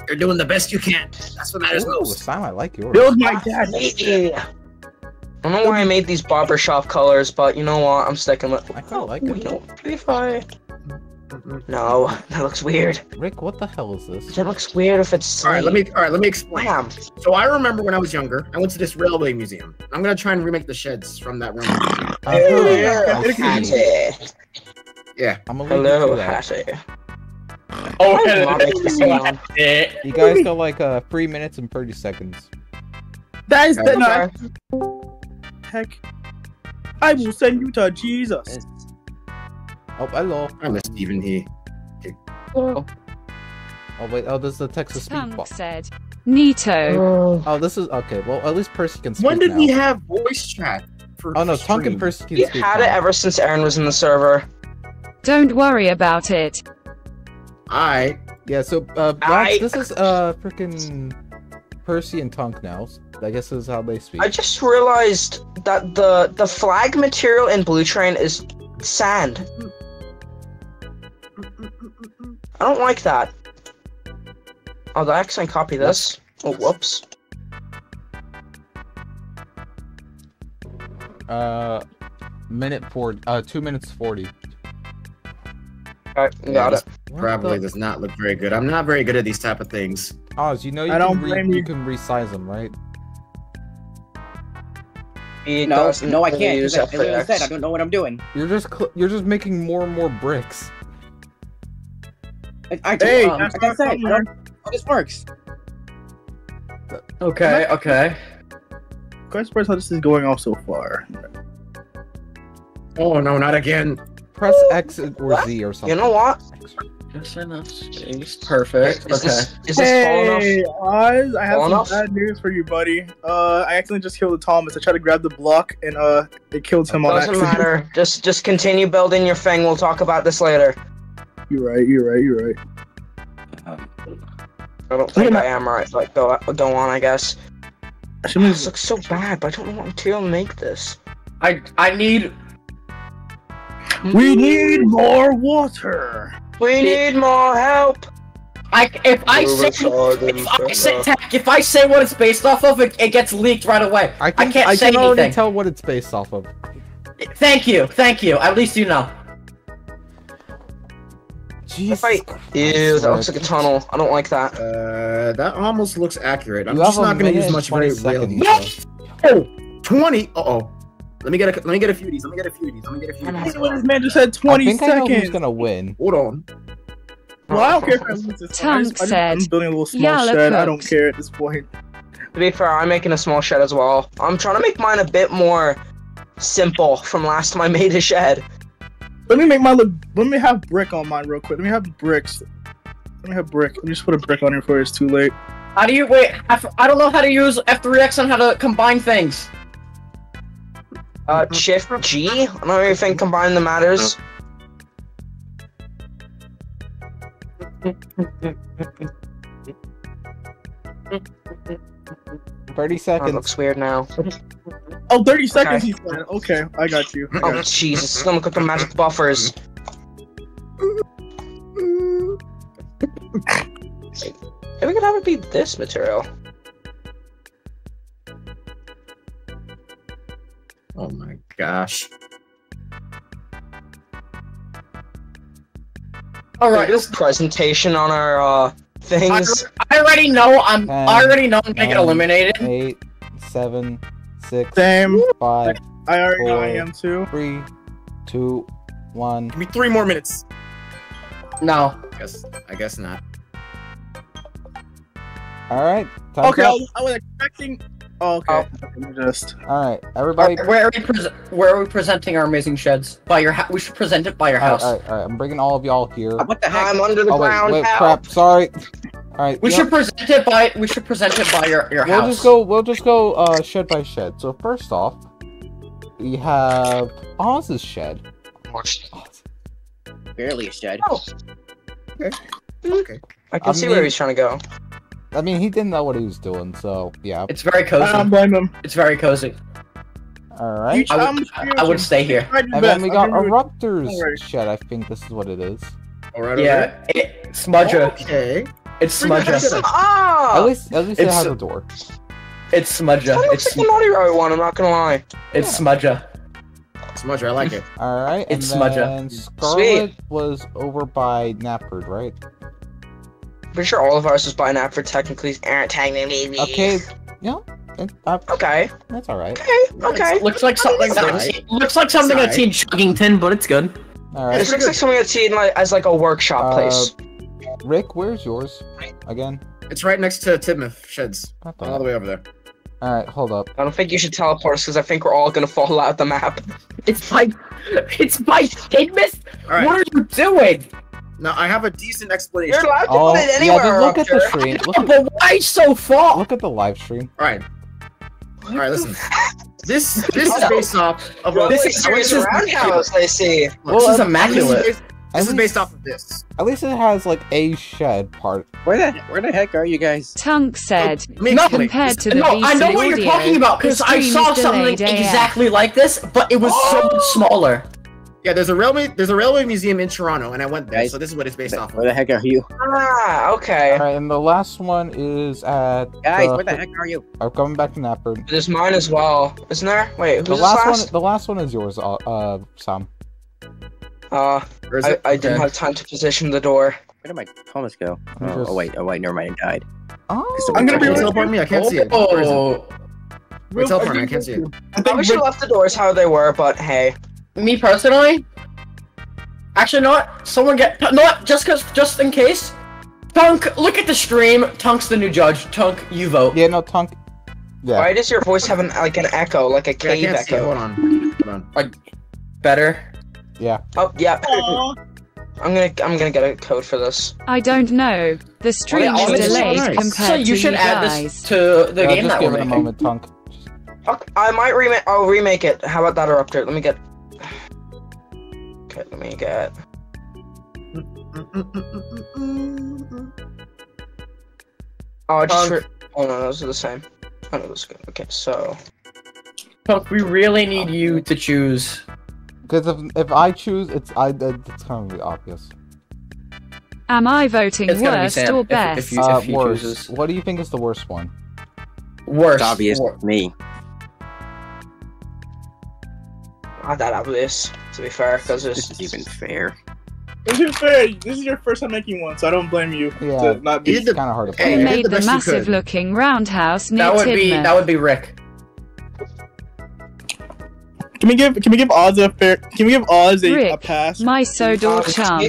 you're doing the best you can. That's what matters Ooh, most. Sam, I like yours. Build my dad. Yeah. I don't know why I made these barbershop colors, but you know what? I'm sticking with. I kinda like You it. know, if I. No, [LAUGHS] that looks weird. Rick, what the hell is this? That looks weird if it's. All right, let me. All right, let me explain. Wham. So I remember when I was younger, I went to this railway museum. I'm gonna try and remake the sheds from that room. Uh-huh. Hello, Hattie. Yeah. I'm gonna leave you Hello. Hattie. Oh, I did not make this sound. Eh. You guys got like uh three minutes and thirty seconds. That is the. Okay. That no, heck. I will send you to Jesus. Oh, hello. I miss Stephen He. Oh oh, wait. Oh, this is the Texas speed Tunk ball. said. Nito. Oh, this is okay. Well, at least Percy can speak When did now. we have voice chat? For Oh no, Tunk and stream? Percy can We speak had it ever since Aaron was in the server. Don't worry about it. I. Yeah. So, uh, I- this is uh freaking Percy and Tonk now. I guess this is how they speak. I just realized that the the flag material in Blue Train is sand. I don't like that. Oh, the accent copy this? Oh, whoops. Uh, minute four. Uh, two minutes forty. Alright, got this it. Probably the- does not look very good. I'm not very good at these type of things. Oz, you know you I can don't re- you you. can resize them, right? He No, doesn't no, I can't. use I as I said, I don't know what I'm doing. You're just cl- you're just making more and more bricks. I, I don't, Hey, um, like I not said, I somewhere. don't know how this works. Okay, okay. Quite surprised how this is going off so far. Oh no, not again. Press X or What? Z or something. You know what? Just enough space. Perfect. Is Okay. this is this tall enough? Hey, Oz, I have Tall some enough? bad news for you, buddy. Uh, I accidentally just killed Thomas. I tried to grab the block and uh, it killed him on Doesn't accident. matter. [LAUGHS] Just just continue building your thing. We'll talk about this later. You're right. You're right. You're right. Um, I don't think I am right, but go go on, I guess. I should move- This looks so bad, but I don't know what material to make this. I I need. We need more water. We need more help. I if I say if I say Tech, if I say what it's based off of, it, it gets leaked right away. I can, can't I say can already anything. tell what it's based off of. Thank you, thank you. At least you know. Jesus. Wait. Ew, that looks like a tunnel. I don't like that. Uh, that almost looks accurate. I'm You just not gonna use much 20 very real seconds. detail. Twenty. Uh oh. Let me get a. Let me get a few of these. Let me get a few of these. Let me get a few. Of these. Look what this man just said. I Twenty think I know who's gonna win. Hold on. Well, I don't care if I lose this one. I just, I just, I'm building a little small Yalla shed. I don't care at this point. To be fair, I'm making a small shed as well. I'm trying to make mine a bit more simple from last time I made a shed. Let me make my look. Let me have brick on mine real quick. Let me have bricks. Let me have brick. Let me just put a brick on here before it's too late. How do you wait? I, f- I don't know how to use F3X on how to combine things. Uh, Shift G. I don't really think combine the matters. 30 That seconds. looks weird now. Oh, 30 seconds, Okay. he. Okay, I got you. I Oh got Jesus! Let me click the magic buffers. [LAUGHS] Maybe we could have it be this material. Oh my gosh. All Right, right, this presentation on our uh things. I already know I'm. Ten, I already know I'm gonna get nine, eliminated. Eight, seven, six, Same. five, I already know I am too. three, two, one. Give me three more minutes. No. I Guess I guess not. All right. Okay, up. I was expecting. Oh, okay. I'm Just. All right, everybody. Where are we? Pres- where are we presenting our amazing sheds? By your house. We should present it by your All right, house. all right, all right. I'm bringing all of y'all here. Uh, What the heck? I'm under the Oh wait, ground. wait, help. crap. Sorry. All right. We you should know- present it by. We should present it by your your We'll house. just go. We'll just go uh, shed by shed. So first off, we have Oz's shed. Oz. Barely a shed. Oh. Okay. Okay. I can I see mean- where he's trying to go. I mean, he didn't know what he was doing. So yeah. It's very cozy. I don't blame him. it's very cozy. All You right. try- I would, I would stay here. Try your And best. then we got give you- Eruptor's Alright. shed. I think this is what it is. All right. Yeah, it, Smudger. Okay. It's Bring it back Smudger. to Ah! At least, at least it It's- has a door. It's Smudger. That It's looks like the naughty road one. I'm not gonna lie. it's Smudger. Smudger, I like it. All right. And It's Smudger. then Scarlet was over by Knapford, right? Pretty sure all of ours was by an app for technically aren't technically. Okay. Yeah. Uh, Okay. that's all right. Okay. Okay. Looks like something that Sorry. looks like something Sorry. I've seen Chuggington, but it's good. All right. This looks like something I'd seen like as like a workshop Uh, place. Rick, where's yours? Again. It's right next to Tidmouth Sheds. What the- All the way over there. All right. Hold up. I don't think you should teleport us because I think we're all gonna fall out the map. It's by it's by Tidmouth. All right. What are you doing? Now I have a decent explanation. You're allowed to Oh, put it yeah. anywhere. Just look at the stream. [LAUGHS] Look at, But why so far? look at the live stream. All right. All right. Listen. [LAUGHS] This this is based off of a, This This is is- serious roundhouse. I see. Look, This is immaculate. This is, At this is least- based off of this. At least it has like a shed part. Where the where the heck are you guys? Tunk said, Let me No, compared to the No, I know VC what you're talking about because I saw something exactly like this, but it was so much oh! smaller. Yeah, there's a railway there's a railway museum in Toronto, and I went there, Guys, so this is what it's based off Where of. the heck are you? Ah, okay. All right, and the last one is at. Guys, uh, where the heck are you? I'm coming back to Knapford. There's mine as well, isn't there? Wait, who's The last, last? one. The last one is yours, uh, uh Sam. Uh, Or is I, it? I didn't have time to position the door. Where did my Thomas go? Oh, just- oh wait, oh wait, never mind, it died. Oh, I'm gonna be Can you right teleport me? I can't see it. Where is it? Oh, Wait, teleport me. I can't see it. I Probably think should have Rick, left the doors how they were, but hey. Me personally. Actually, not. Someone get not Just cause, just in case. Tunk, look at the stream. Tunk's the new judge. Tunk, you vote. yeah, no, Tunk. Yeah. Why does your voice have an like an echo, like a cave can't see echo? Hold on. Hold on. Better. Yeah. Oh yeah. Aw. I'm gonna I'm gonna get a code for this. I don't know. The stream is this is delayed nice. compared So to you should you add guys. this to the Yeah, game just that give we're it a moment, Tunk. Okay, I might remake. I'll remake it. How about that eruptor? Let me get. Okay, let me get. Oh, I just. Um, Re- oh no, those are the same. Oh no, those are good. Okay, so. Tunk, we really need you to choose. Because if, if I choose, it's I. It's kind of obvious. Am I voting It's gonna be worst Sam, or if- if best? you- Uh, he worst. chooses. What do you think is the worst one? Worst. It's obvious. Wor- Me. Not that obvious, to be fair, because This it's. is even fair. This is fair. This is your first time making one, so I don't blame you Yeah. to not be. did the- Kind of hard to Hey, Who play. did made the the massive-looking roundhouse near That would be that would be Rick. Can we give Can we give Oz a fair? Can we give Oz a, a pass? My Sodor chum.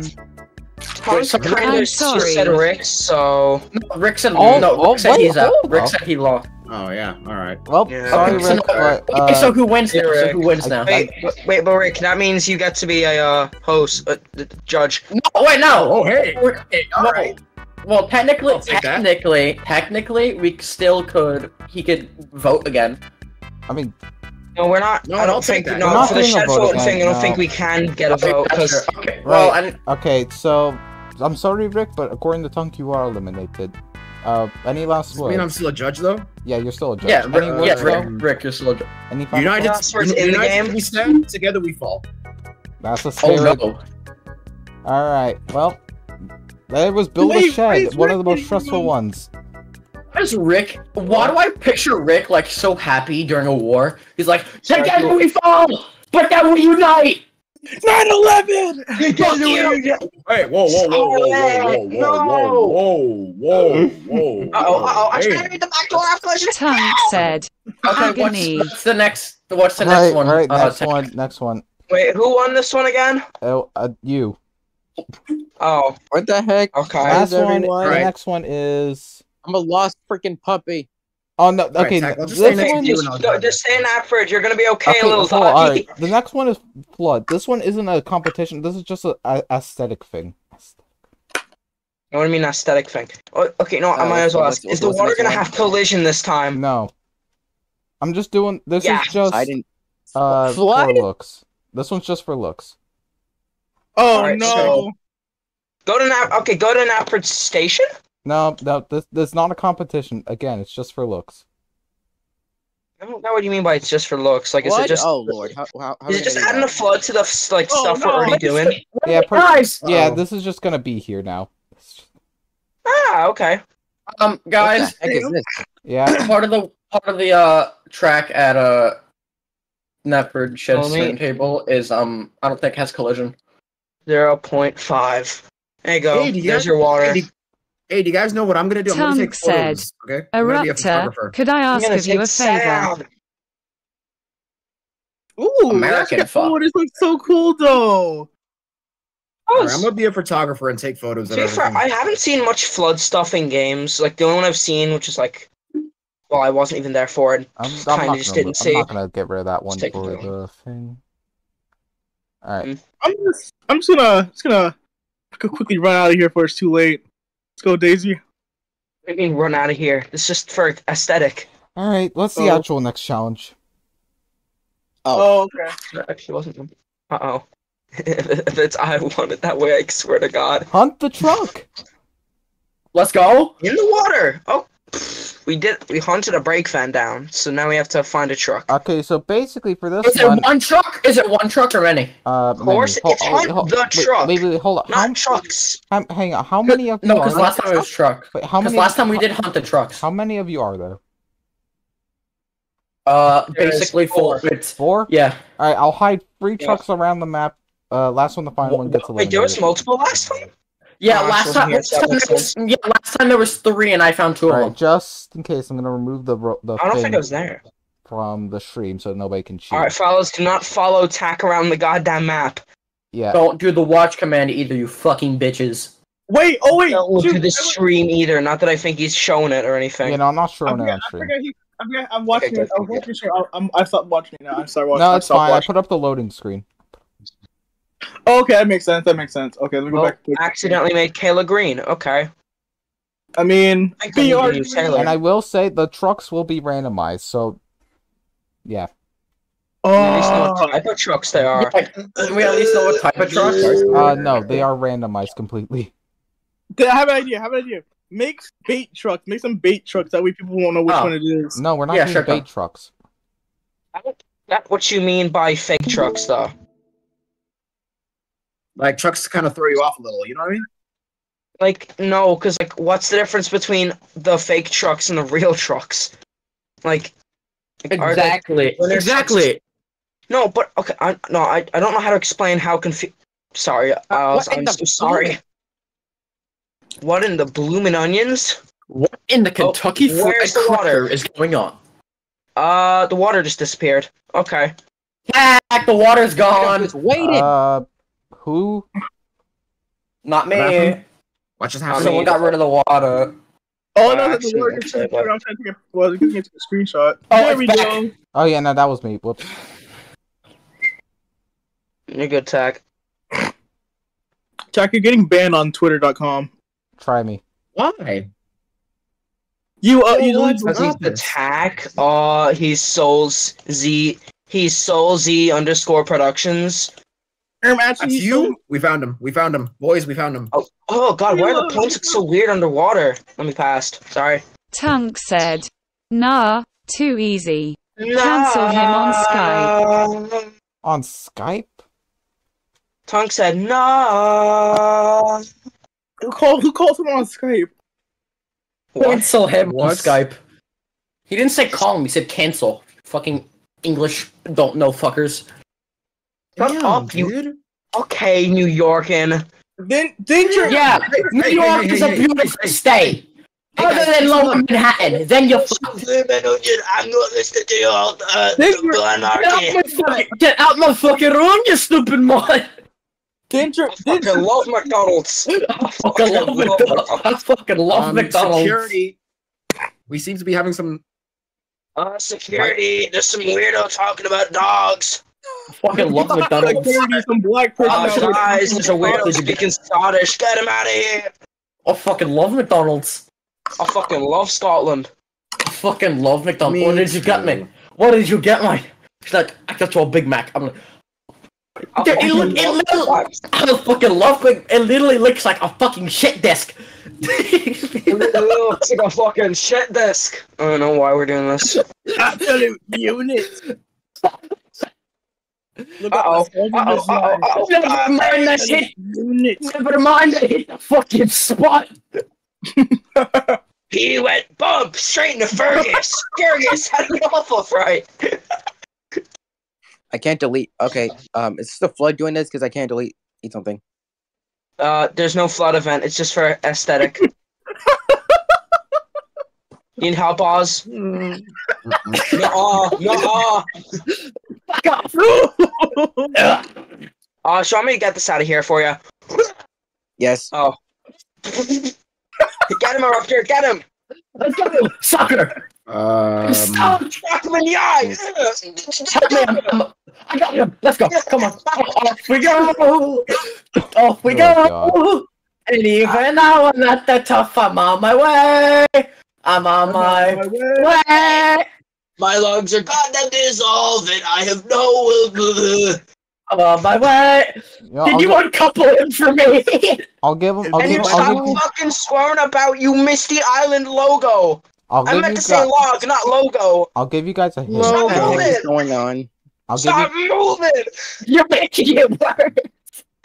Tom so- kind I'm of just sorry. said Rick, so. No, Rick said Oh, no. oh, Rick said wait, he's out. hold Rick said he lost. Oh yeah. All right. Well, Yeah. sorry, Okay, so, Rick, but uh, so who wins now? So who wins now? Wait, but- wait, but Rick, that means you get to be a uh, host, uh, the judge. No, wait, no. Oh hey. We're- Hey. All no. right. Well, technically, I'll that. technically, technically, we still could. He could vote again. I mean, No, we're not. No, I don't I'll think. that. No, We're not for the doing a shed vote voting again, thing, I don't no. think we can get a vote That's because. true. Okay. Well, and okay, so I'm sorry, Rick, but according to Tunk, you are eliminated. Uh, any last Does this mean I'm still a judge though? Yeah, you're still a judge. Yeah, Any Rick, words, yeah. Rick, Rick, you're still. Any final United, Last words in the United game? we stand, together we fall. That's a Oh no. All right. Well, that was build a Wait, shed. wait, one of the most stressful ones. Why is Rick? Why do I picture Rick like so happy during a war? He's like, Sorry, together we fall, but then we unite. 9/11. Fuck you. Hey, whoa, whoa, whoa, whoa, whoa, whoa, whoa, whoa, whoa, whoa. Uh oh, uh oh, I'm Hey. trying to read the back door after this. Tunk said, Okay, Agony. what's, what's the next? What's the right, next one? right. Uh, Next Tank? one. Next one. Wait, who won this one again? Oh, uh, you. Oh, What the heck? okay. Last one. everyone? The Right. next one is. I'm a lost freaking puppy. Oh no. Okay. Tack, I'll just this stay next one. to you Just, and I'll go, judge. just stay in Knapford. You're gonna be okay, Okay, little hold on, all doggy. right. The next one is flood. This one isn't a competition. This is just a, a aesthetic thing. What do you mean aesthetic thing? Oh, okay, no, I Uh, might as well ask. Is the water gonna one? have collision this time? No. I'm just doing. This Yeah, is just I didn't. uh Flood? for looks. This one's just for looks. Oh Alright, no. so- Go to Nap. Okay, go to Knapford Station. No, no. This this is not a competition. Again, it's just for looks. I don't know what you mean by it's just for looks. Like, is it just? Oh lord. How, how, how Is are it just gonna adding a flood to the like Oh, stuff no. we're already doing? Yeah, per- guys. yeah. Uh-oh. This is just gonna be here now. Ah, okay. Um, guys, the heck is this? Yeah. [COUGHS] part of the part of the uh track at uh Knapford Shed Follow table is um I don't think has collision. Zero point five. There you go. Hey, you There's guys- your water. Hey, do, hey, do you guys know what I'm gonna do? I'm gonna take photos. Okay. I'm gonna be a Eruptor, photographer. could I ask gonna of you take a favor? sound. Ooh, American that's- oh, fuck. Oh, this looks so cool though. Oh, Alright, I'm gonna be a photographer and take photos of fair. I haven't seen much flood stuff in games. Like the only one I've seen, which is like, well, I wasn't even there for it. I'm, I'm Kinda not just gonna, didn't I'm see. not gonna get rid of that one for it the thing. All right. Mm. I'm just, I'm just gonna, just gonna quickly run out of here before it's too late. Let's go, Daisy. I mean, run out of here. It's just for aesthetic. All right. What's the Oh. actual next challenge? Oh, okay. That actually wasn't. Uh oh. [LAUGHS] if it's I want it that way, I swear to God. Hunt the truck. Let's go. In the water. Oh, pfft. We did. We hunted a brake van down, so now we have to find a truck. Okay, so basically for this Is it one, one truck? Is it one truck or many? uh, Of course, many. It's oh, hunt hol- the wait, truck, Wait, wait, hold on. How, Not trucks. how, hang on. How many of you No, are because there? last time it was truck. Wait, how Because many? last time we did hunt the trucks. How many of you are there? Uh, There's basically four. four. It's Four. yeah. All right, I'll hide three Yeah. trucks around the map. Uh, last one to find one gets away. Wait, there was multiple last time. Yeah, last time, yeah, last time there was, yeah, last time there was three and I found two All of right, them. just in case, I'm gonna remove the the I don't thing think I was there. from the stream so nobody can cheat. All right, fellas, do not follow tack around the goddamn map. Yeah. Don't do the watch command either, you fucking bitches. Wait, oh wait. Don't look shoot, to the I- stream either. Not that I think he's showing it or anything. You know, I'm not I showing it I stream. forgot he, I forgot, I'm watching Okay, it. I'm good, watching it. I, I'm, I stopped watching it now. I started watching. No, it's stopped fine. I put up the loading screen. Oh, okay, that makes sense. That makes sense. Okay, let me go Well, back. To accidentally made Kayla green. Okay. I mean, I think I need VR to use Taylor. And I will say the trucks will be randomized. So, yeah. We at least know Oh, what type of trucks they are. Yeah, we at least know what type of truck. Uh, no, they are randomized completely. I have an idea. I have an idea. Make bait trucks. Make some bait trucks. That way people won't know which Oh. one it is. No, we're not Yeah, doing sure, bait Tom. trucks. That's what you mean by fake trucks, though. Like trucks kind of throw you off a little. You know what I mean? Like, no, because, like, what's the difference between the fake trucks and the real trucks? Like, like, are they- Exactly. when they're Exactly. No, but, okay, I, no, I, I don't know how to explain how confused. Sorry, uh, what I'm so sorry. What in the bloomin' onions? What in the Kentucky Fried Oh, where's the water? Is going on? Uh, the water just disappeared. Okay. Heck, the water's gone. Just waited. Uh, who? Not me. Nothing. Watch this happen. Someone got rid of the water. Oh no, the actually, word actually, is- I'm trying to take a, well, you can take a screenshot. Oh, there we back. go. Oh yeah, no, that was me. Whoops. You're good, Tag. Jack, you're getting banned on Twitter.com. Try me. Why? You uh, Oh, you what? delete Because he's the Tack. Uh, he's Souls Z. He's Soul Z underscore Productions. Um, That's actually, you. We found him. We found him, boys. We found him. Oh, oh god, why are the planes look so weird underwater? Let me pass. Sorry. Tunk said, Nah, too easy. Cancel him on Skype. On Skype? Tunk said "Nah." who called who calls him on Skype? What? Cancel him on Skype. He didn't say call him, he said cancel. Fucking English don't know fuckers. Shut Damn, up, you- Okay, New Yorkin. Then then you're Yeah, Hey, New hey, York hey, is hey, a beautiful hey, state. Hey, Other guys, than Lower. Manhattan, then you're fucked. I'm not listening to your uh, Then you're- Get out, my fucking, get out my fucking room, you stupid man! then you're I then fucking love McDonald's. I fucking love McDonald's. I fucking love Um, McDonald's. Security. We seem to be having some. Uh, security. There's some weirdo talking about dogs. I fucking [LAUGHS] love McDonald's. security, some black person. Oh, out there- guys, there's a weirdo speaking Scottish. Get him out of here. I fucking love McDonald's. I fucking love Scotland. I fucking love McDonald's. Me what did you get me? What did you get me? She's like, I got you a Big Mac. I'm like, I Dude, it fucking look- it love. [LAUGHS] I fucking love Big It literally looks like a fucking shit disc. It literally looks like a fucking shit disc. I don't know why we're doing this. Absolute unit. Look Uh-oh. at Uh-oh, uh-oh, uh-oh. Never mind that shit. Never mind, I hit the fucking spot. [LAUGHS] He went bump straight into Fergus. [LAUGHS] Fergus had an awful fright. I can't delete. Okay. Um, is this the flood doing this? Because I can't delete eat something. Uh, there's no flood event. It's just for aesthetic. [LAUGHS] Need help, Oz? No, no. Fuck off. Ugh. Uh, so I'm gonna get this out of here for you. Yes. Oh. get him, Eruptor, get him! Let's go. Sucker. Um, Stop. Crack him in the eye! Help me. I'm- I'm- I got him. Let's go. Come on. Off we go. Off we Oh, go. And even now I'm not that tough. I'm on my way. I'm on my way. My lungs are gonna dissolve and I have no... I'm on my way. Yeah, Can I'll, you gi- uncouple him for me? [LAUGHS] I'll give him. I'll and give. you I'll stop give, fucking swearing about you Misty Island logo! I'll I give meant you to say log, not logo! I'll give you guys a hint. Stop moving! is going on? I'll give Stop you. moving! You're making it worse.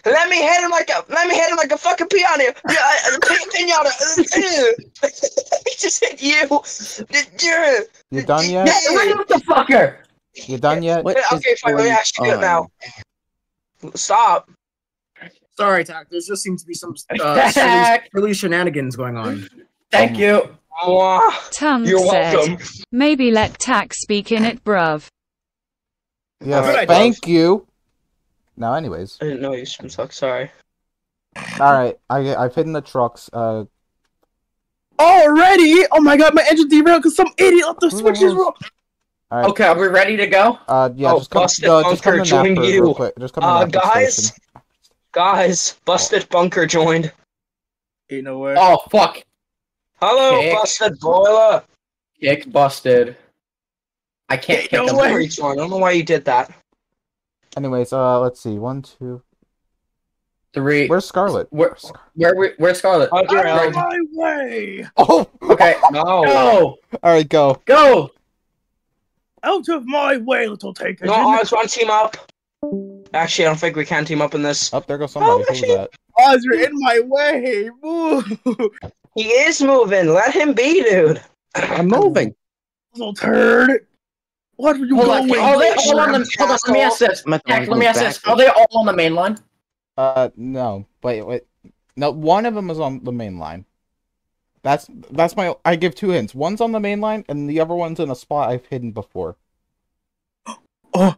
Let me hit him like a let me hit him like a fucking piano. Yeah, pin- Pinata. [LAUGHS] Let me just hit you. Yeah. You done yet? Yeah. Rid of the fucker. You done yet? What Okay, fine, let me going actually do it now. Stop. sorry, Tack. There just seems to be some uh, [LAUGHS] silly, silly shenanigans going on. Thank you. Mwah. You're said, welcome. maybe let Tack speak in it, bruv. Yes. Alright, Thank you. Now, anyways. I didn't know you should suck. Sorry. All right. I I've hidden the trucks. Uh, Already? Oh my god, my engine derailed because some idiot left the switches wrong. all right. Okay, are we ready to go? Uh, yeah. Oh, just come. busted Uh, just come bunker, to join you. real quick. Just come to Uh, guys? Station. Guys, busted bunker joined. Ain't no way. Oh fuck. Hello, Kick. busted boiler. Kick busted. I can't kick No him. way. I don't know why you did that. Anyways, uh, let's see. One, two, three. Where's Scarlet? Where- Where's Scar- Where where's Scarlet? Out your of my way! Oh. Okay. No. Go! All right, go. Go! Out of my way, little taker. No, Oz, want to team up? Actually, I don't think we can team up in this. Up there goes somebody. Who's shit. that? Oz, you're in my way. Move. He is moving. Let him be, dude. I'm moving. little turd. What are you Hold on. going? Are they all on the hold on, let me ask this. I'm at the Jack, one let me ask going this. Are they all on the main line? Uh, no. Wait, wait. No, one of them is on the main line. That's that's my. I give two hints. One's on the main line, and the other one's in a spot I've hidden before. [GASPS] oh.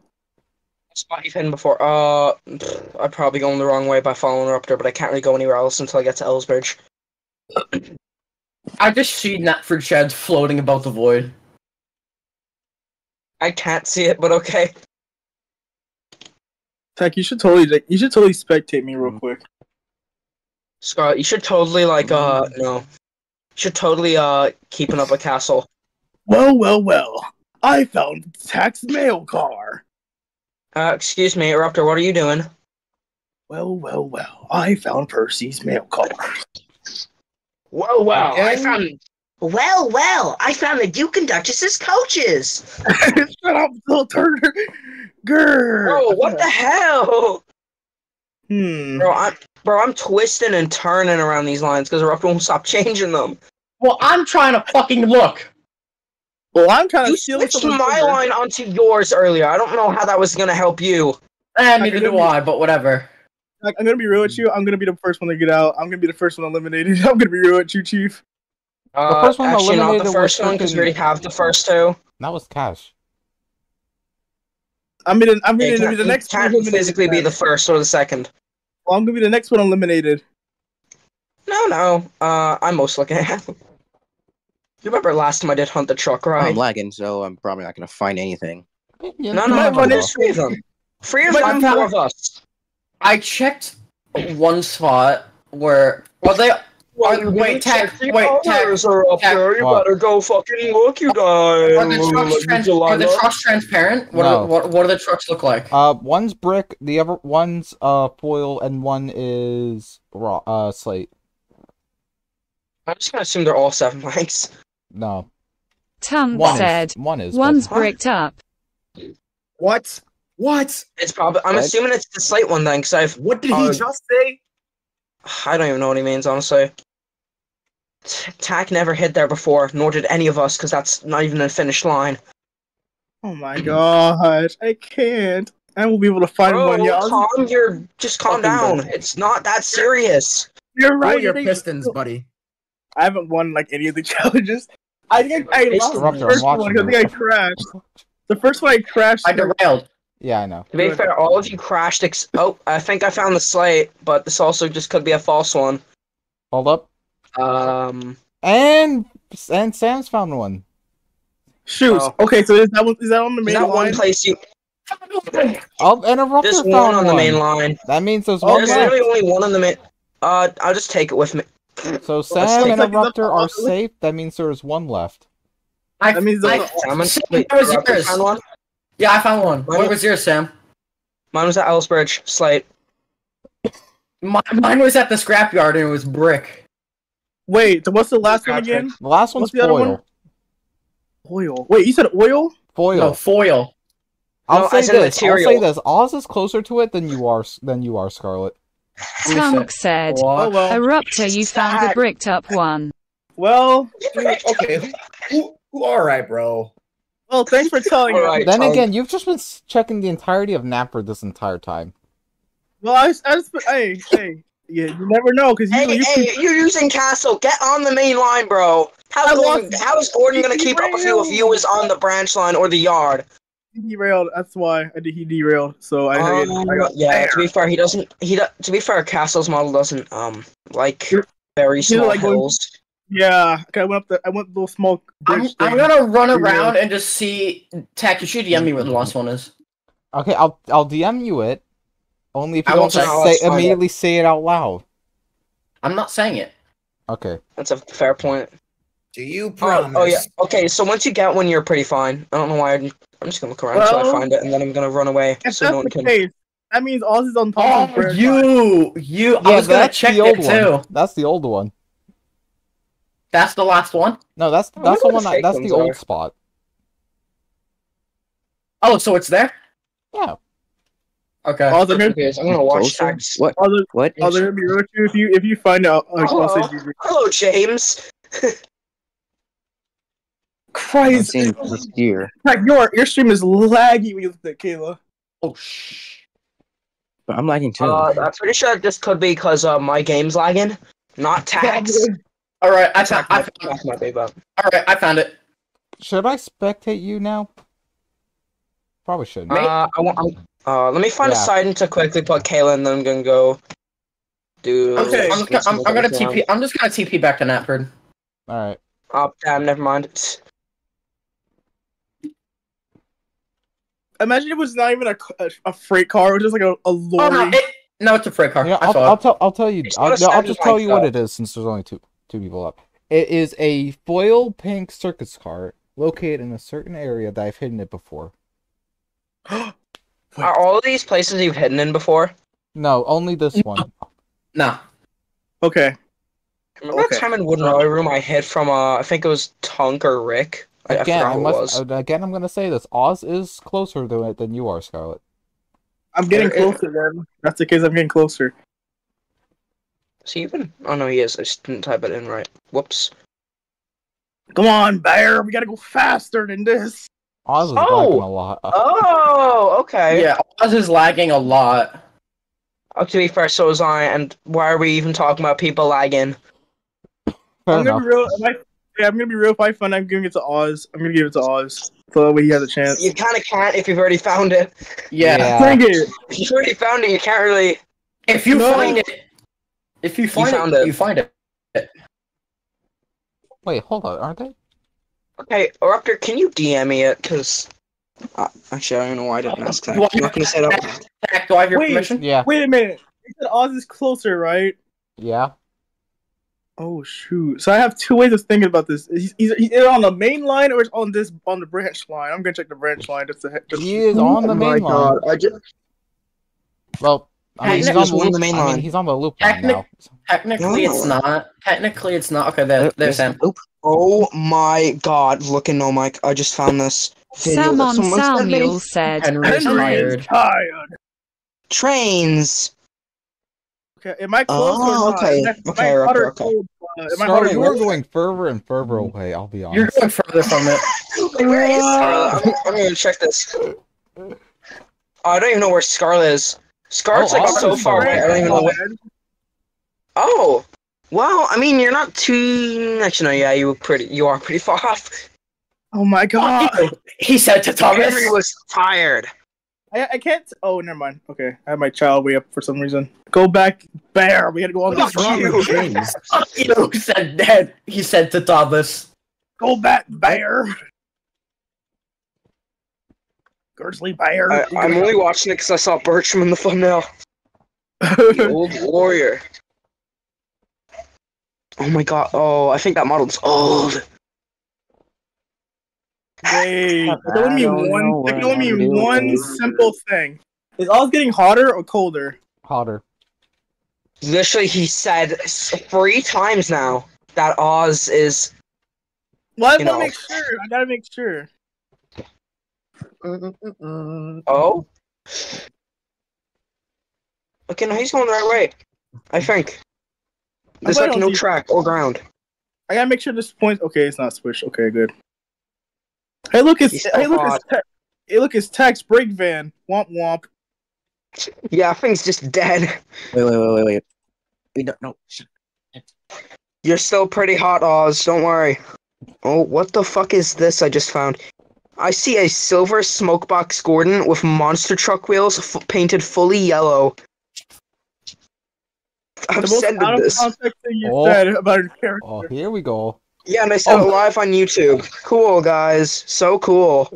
Spot you've hidden before. Uh, pfft, I'd probably go in the wrong way by following her up there, but I can't really go anywhere else until I get to Elsbridge. I just see Knapford sheds floating about the void. I can't see it, but okay. Tech, you should totally like, you should totally spectate me real quick. Scarlet, you should totally like uh no. You should totally uh keeping up a castle. Well, well, well. I found the tax mail car. Uh, excuse me, Eruptor, what are you doing? Well, well, well. I found Percy's mail card. Well, wow! I found. Well, well! I found the Duke and Duchess's coaches. [LAUGHS] Shut up, Phil Turner. Grr. Bro, what the hell? Hmm. Bro, I'm bro, I'm twisting and turning around these lines because Rock won't stop [LAUGHS] changing them. Well, I'm trying to fucking look. Well, I'm trying You to steal switched my thunder. line onto yours earlier. I don't know how that was gonna help you. And neither could do be- I, but whatever. Like, I'm gonna be real with you. I'm gonna be the first one to get out. I'm gonna be the first one eliminated. [LAUGHS] I'm gonna be real with you, Chief. Uh, first one actually, not the first one because we already have the first two. That was Cash. I'm gonna, I'm It can't, the next one can't eliminated. physically be the first or the second. Well, I'm gonna be the next one eliminated. No, no. Uh, I'm most looking [LAUGHS] at. You remember last time I did hunt the truck I'm lagging, so I'm probably not gonna find anything. Yeah, No, no, no. run There's three of them. Three of them, four of us. I checked one spot where well they Are- wait, tag, wait, tag, are up tag. there. You What? better go fucking look, you guys. are the trucks trans- are the trucks transparent? What, No. are, what what do the trucks look like? Uh, one's brick, the other one's uh foil, and one is raw uh slate. I'm just gonna assume they're all seven blanks. No, Tunk one said. is. One is. One's What? bricked up. What? What? It's probably. I'm What? assuming it's the slate one then, because I've. What did he Uh, just say? I don't even know what he means, honestly. T- Tack never hit there before, nor did any of us, because that's not even a finish line. Oh my gosh, I can't. I won't be able to find Bro, one. Yeah, I'll- calm your. Just calm Fucking down. It's not that serious. you're Roll right. your it ain't- pistons, buddy. I haven't won like any of the [LAUGHS] challenges. I think I, I lost the first one because I think I crashed. The first one I crashed. I derailed. Yeah, I know. To be fair, all of you crashed. Ex- oh, I think I found the slate, but this also just could be a false one. Hold up. Um, And and Sam's found one. Shoot. Oh. Okay, so is that one, is that on the is main that one place you? Oh, and a Raptor There's found one on the main line. That means there's Oh, one There's left. literally only one on the main. Uh, I'll just take it with me. So Sam and a like- it's Raptor are safe. That means there's one left. I, That means I, those Sam and- wait, was yours? found one? Yeah, I found one. Mine- What was yours, Sam? Mine was at Elsbridge Slate. Mi- Mine was at the scrapyard and it was brick. Wait, so what's the last one again? The last one's What's the other one? foil. Oil. Wait, you said oil? Foil. No, foil. I'll No, say as in this. I'll say this. Oz is closer to it than you are. Than you are, Scarlet. Let me Tunk see. said. Oh What? well. Eruptor, you found the bricked up one. Well, Dude, okay. Who, who, all right, bro. well, thanks for telling me. Alright. Then Tunk. again, you've just been checking the entirety of Napper this entire time. Well, I, I just, hey, hey, yeah, you never know because you, Hey, you hey, you're using Castle. Get on the main line, bro. I How's Gordon, how is Gordon gonna keep up with you if you was on the branch line or the yard? he derailed. That's why I did. He derailed. So I, I, Um, I got yeah, to be fair, he doesn't. He do, to be fair, Castle's model doesn't um like very small like going- yeah. Okay, I went up the. I went the little small. I'm, I'm gonna run around and just see. Tack, you should DM me where the last one is. Okay, I'll I'll DM you it. Only if you I don't say- say let's it. immediately say it out loud. I'm not saying it. Okay. That's a fair point. Do you Oh, promise? oh yeah. Okay, so once you get one, you're pretty fine. I don't know why. I'm, I'm just gonna look around until I find it, and then I'm gonna run away If so that's no one the can. case, that means Oz is on top of Oh, Bridge. you, you. I Yeah, was gonna that's check the old it one. too. That's the old one. That's the last one. No, that's I that's the one. the I, fake that's the old are. spot. Oh, so it's there. Yeah. Okay. Oz, I'm gonna, I'm gonna watch Closer? tags. What? Oz, What? Oz, I'm gonna be real with you. If you if you find out, like, Hello. send you. Hello, James. I'm [LAUGHS] Christ, seeing this deer, like, your your stream is laggy when you look at Kayla. Oh shh. but I'm lagging too. Uh, I'm pretty sure this could be because uh, my game's lagging, not [LAUGHS] tags. All right, I found. Tag I might, found tag might be, all right, I found it. Should I spectate you now? Probably shouldn't. uh, I want. I'm- Uh, let me find Yeah. a site to quickly put Kayla, and then I'm gonna go do. Okay. I'm, just gonna, I'm, I'm gonna TP. I'm just gonna TP back to Knapford. All right. Oh, damn, never mind. Imagine it was not even a, a, a freight car; it was just like a, a Oh lorry. no, it, no, it's a freight car. Yeah, I I'll, saw I'll tell I'll tell you. I'll, no, I'll just tell like you what it is since there's only two two people up. It is a foil pink circus car located in a certain area that I've hidden it before. [GASPS] Are all of these places you've hidden in before? No, only this one. Nah. Okay. Remember that Okay. time in Wooden Rally Room I hid from, uh, I think it was Tunk or Rick? I, I Again, forgot I who it must, was. again, I'm gonna say this. Oz is closer to it than you are, Scarlet. I'm getting uh, closer then. That's the case. I'm getting closer. Is he even? Oh no, he is. I just didn't type it in right. Whoops. Come on, Bear. We gotta go faster than this. Oz is Oh! lagging a lot. [LAUGHS] Oh, okay. Yeah, Oz is lagging a lot. Oh, to be fair, so is I. And why are we even talking about people lagging? I'm gonna be real. I, yeah, I'm gonna be real. If I find I'm giving it to Oz, I'm gonna give it to Oz. So that way he has a chance. You kind of can't if you've already found it. Yeah. Yeah. Dang it! If you've already found it, you can't really. If you No. find it, if you find found it, it. you find it. Wait, hold on, aren't they? Okay, Raptor, can you DM me it? Cause uh, actually, I don't know why I didn't ask that. I'm not gonna say that. Zach, do I have your Wait. permission? Yeah, Wait a minute. You said Oz is closer, right? yeah. Oh shoot! So I have two ways of thinking about this. He's, he's, he's either on the main line or it's on this on the branch line. I'm gonna check the branch line just to. Just, He is on the Oh my main line. god! I just Well, I mean, he's Technically, on the on the main I mean, line. he's on the loop line Technic- now. Technically, it's No. not. Technically, it's not. Okay, there, there's Sam. Oop. Oh my God! Look at no mic. I just found this video that Salmon someone sent. Samuel said, Henry's Henry tired. tired. Trains. Okay, am I close Oh, or not? okay. Am I- Okay, I hot okay, or okay. cold? Uh, am I hot or Scarlet, you are cold? going further and further away. I'll be honest. You're honest. going further from it. [LAUGHS] Where is Scarlet? I'm, I'm gonna check this. Oh, I don't even know where Scarlet is. Scarlet's Oh, like Oz so far far away. I don't even know. where. Oh, well, I mean, you're not too. Actually, no, yeah, you were pretty. You are pretty far [LAUGHS] off. Oh my god! [LAUGHS] He said to Thomas. Henry was tired. I, I can't. Oh, never mind. Okay, I have my child way up for some reason. Go back, bear. We gotta go on Fuck this wrong run. with [LAUGHS] James? You said that. He said to Thomas. Go back, bear. Gursley bear. I, I'm only watching it because I saw Bertram in the thumbnail. The old warrior. Oh my god. Oh, I think that model's old. Wait, it can only mean one. what It can only mean one simple thing. Is Oz getting hotter or colder? Hotter. Literally, he said three times now that Oz is. Well, I You want to know. make sure. I gotta make sure. Oh. Okay, no, he's going the right way. I think. There's I like don't no track or ground. I gotta make sure this point. Okay, it's not switched. Okay, good. Hey, look, it's so hey, look, it's te- hey, look, it's Tex Break Van. Womp womp. Yeah, thing's just dead. Wait, wait, wait, wait, wait. We don't know. You're still pretty hot, Oz. Don't worry. Oh, what the fuck is this I just found? I see a silver smokebox Gordon with monster truck wheels f- painted fully yellow. I've the most sent out of this. context thing you Oh. said about your character. Oh, here we go. Yeah, and I said Oh. it live on YouTube. Cool, guys. So cool.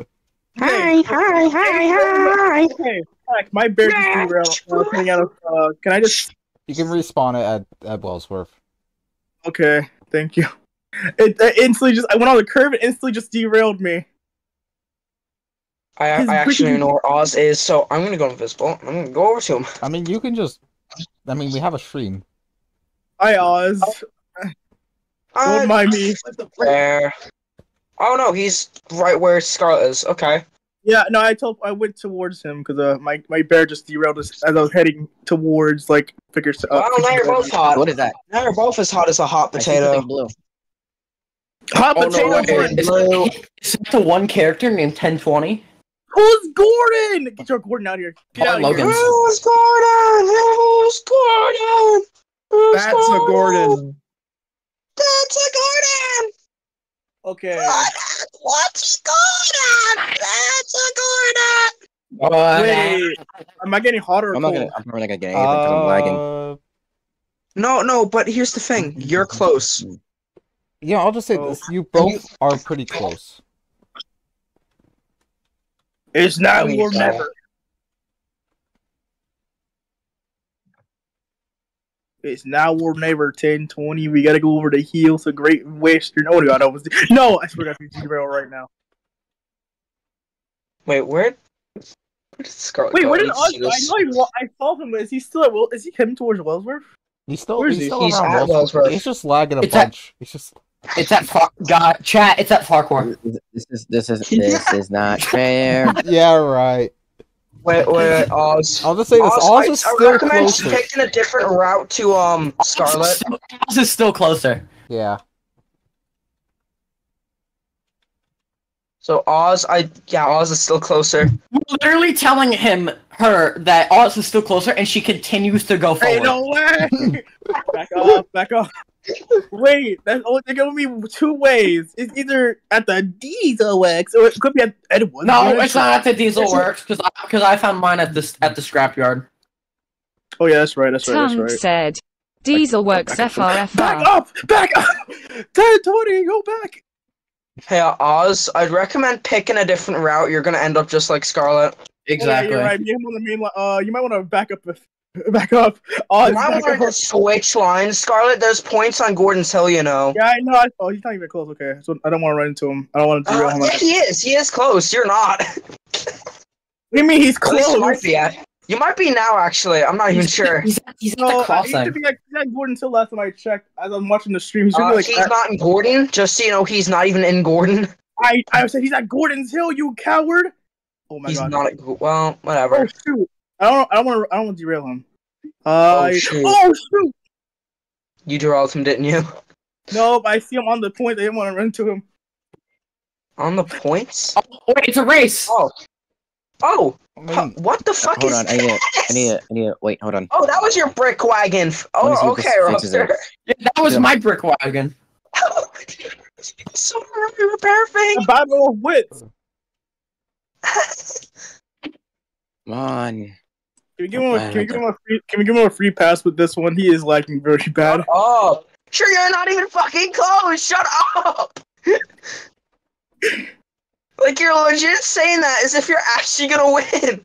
Hi, hi, hi, hi. Okay, Tex, my bear just derailed. Coming out of. Uh, can I just? You can respawn it at, at Wellsworth. Okay, thank you. It, it instantly just. I went on the curve. It instantly just derailed me. I, I actually know where Oz is, so I'm gonna go invisible. I'm gonna go over to him. I mean, you can just. I mean, we have a stream. Hi, Oz. Don't Uh, mind me. there. Oh no, he's right where Scarlet is. Okay. Yeah, no, I told I went towards him because uh, my my bear just derailed us as I was heading towards like figures. Uh, Well, now you're both hot. What is that? Now you're both as hot as a hot potato. something blue. Hot Oh, potato. way. friend. Is it, is it the one character named 1020? Who's Gordon? Get your Gordon out here. Get Paul out of here. Who's Gordon? Who's Gordon? Who's That's a Gordon. That's a Gordon. Okay. What's Gordon? That's a Gordon. Wait, am I getting hotter I'm not cold? gonna. I'm probably not gonna get anything because I'm lagging. Uh, No, no, but here's the thing. You're close. yeah, I'll just say Oh. this. You both are pretty close. It's now I mean, or never. It's now or never. 10, 20. We gotta go over the hills of Great Western. Oh god, I was no. I forgot to derail right now. Wait, where? Where did Scarlet Wait, go? where did I Oz? need go? to I know I, I saw him. Is he still at Will? Is he heading towards Wellsworth? He's still Where is he's he? still He's around at Wellsworth. Wellsworth. He's just lagging a It's at- bunch. He's just It's at Far God chat. It's at Farquhar. This is this is [LAUGHS] this is not [LAUGHS] fair. yeah, right. Wait, wait, wait, [LAUGHS] Oz. I'll just say this. Oz, Oz I, is I still recommend closer. taking a different route to um Scarlet. Oz is still closer. Yeah. So Oz, I yeah, Oz is still closer. We're literally telling him her that Oz is still closer, and she continues to go Hey, forward. no way! back off, back off. Wait, that's only they're gonna be two ways. It's either at the Diesel works or it could be at Edwin. No, it's not at the Diesel Works because I, cause I found mine at this at the scrapyard. Oh yeah, that's right. That's right. That's Tongue right. said. Diesel works FRFR." Back up! Back up! [LAUGHS] Ten twenty, go back. Hey uh, Oz, I'd recommend picking a different route. You're gonna end up just like Scarlet. Exactly. Oh, yeah, you're right. Me and him on the main. Uh, you might want to back up. If, [LAUGHS] back up. Oh, You might back want to switch lines, Scarlet. There's points on Gordon's Hill, you know. Yeah, I know. I, oh, he's not even close. Okay, so I don't want to run into him. I don't want to derail Uh, him. yeah, he is. He is close. You're not. What do you mean he's At least you might close? be at. You might be now, actually. I'm not even sure. He's, at- he's at No, the I- he crossing. should be at, he's at Gordon Hill last time I checked. As I'm watching the stream, he's Uh, really like. he's not in Gordon. Just so you know, he's not even in Gordon. I I said he's at Gordon's Hill. You coward! Oh my he's god. not at. Go- Well, Oh whatever. shoot! I don't. I don't want to. I don't want to derail him. Uh, Oh, shoot. oh shoot! You derailed him, didn't you? No, but I see him on the point. I didn't want to run to him. On the points. Oh, wait, it's a race. Oh. Oh. Huh, what the fuck hold is on, I need to, this? I need to, I need to, wait, hold on. Oh, that was your brick wagon. F- Let me see Oh, if okay, fixes Roger. Yeah, that was Yeah. my brick wagon. so repair thing. A battle of wits. Come on. Can we give him a, can we give him a free can we give him a free pass with this one? He is lagging very bad. Oh, sure, you're not even fucking close. Shut up. [LAUGHS] like you're legit saying that as if you're actually gonna win.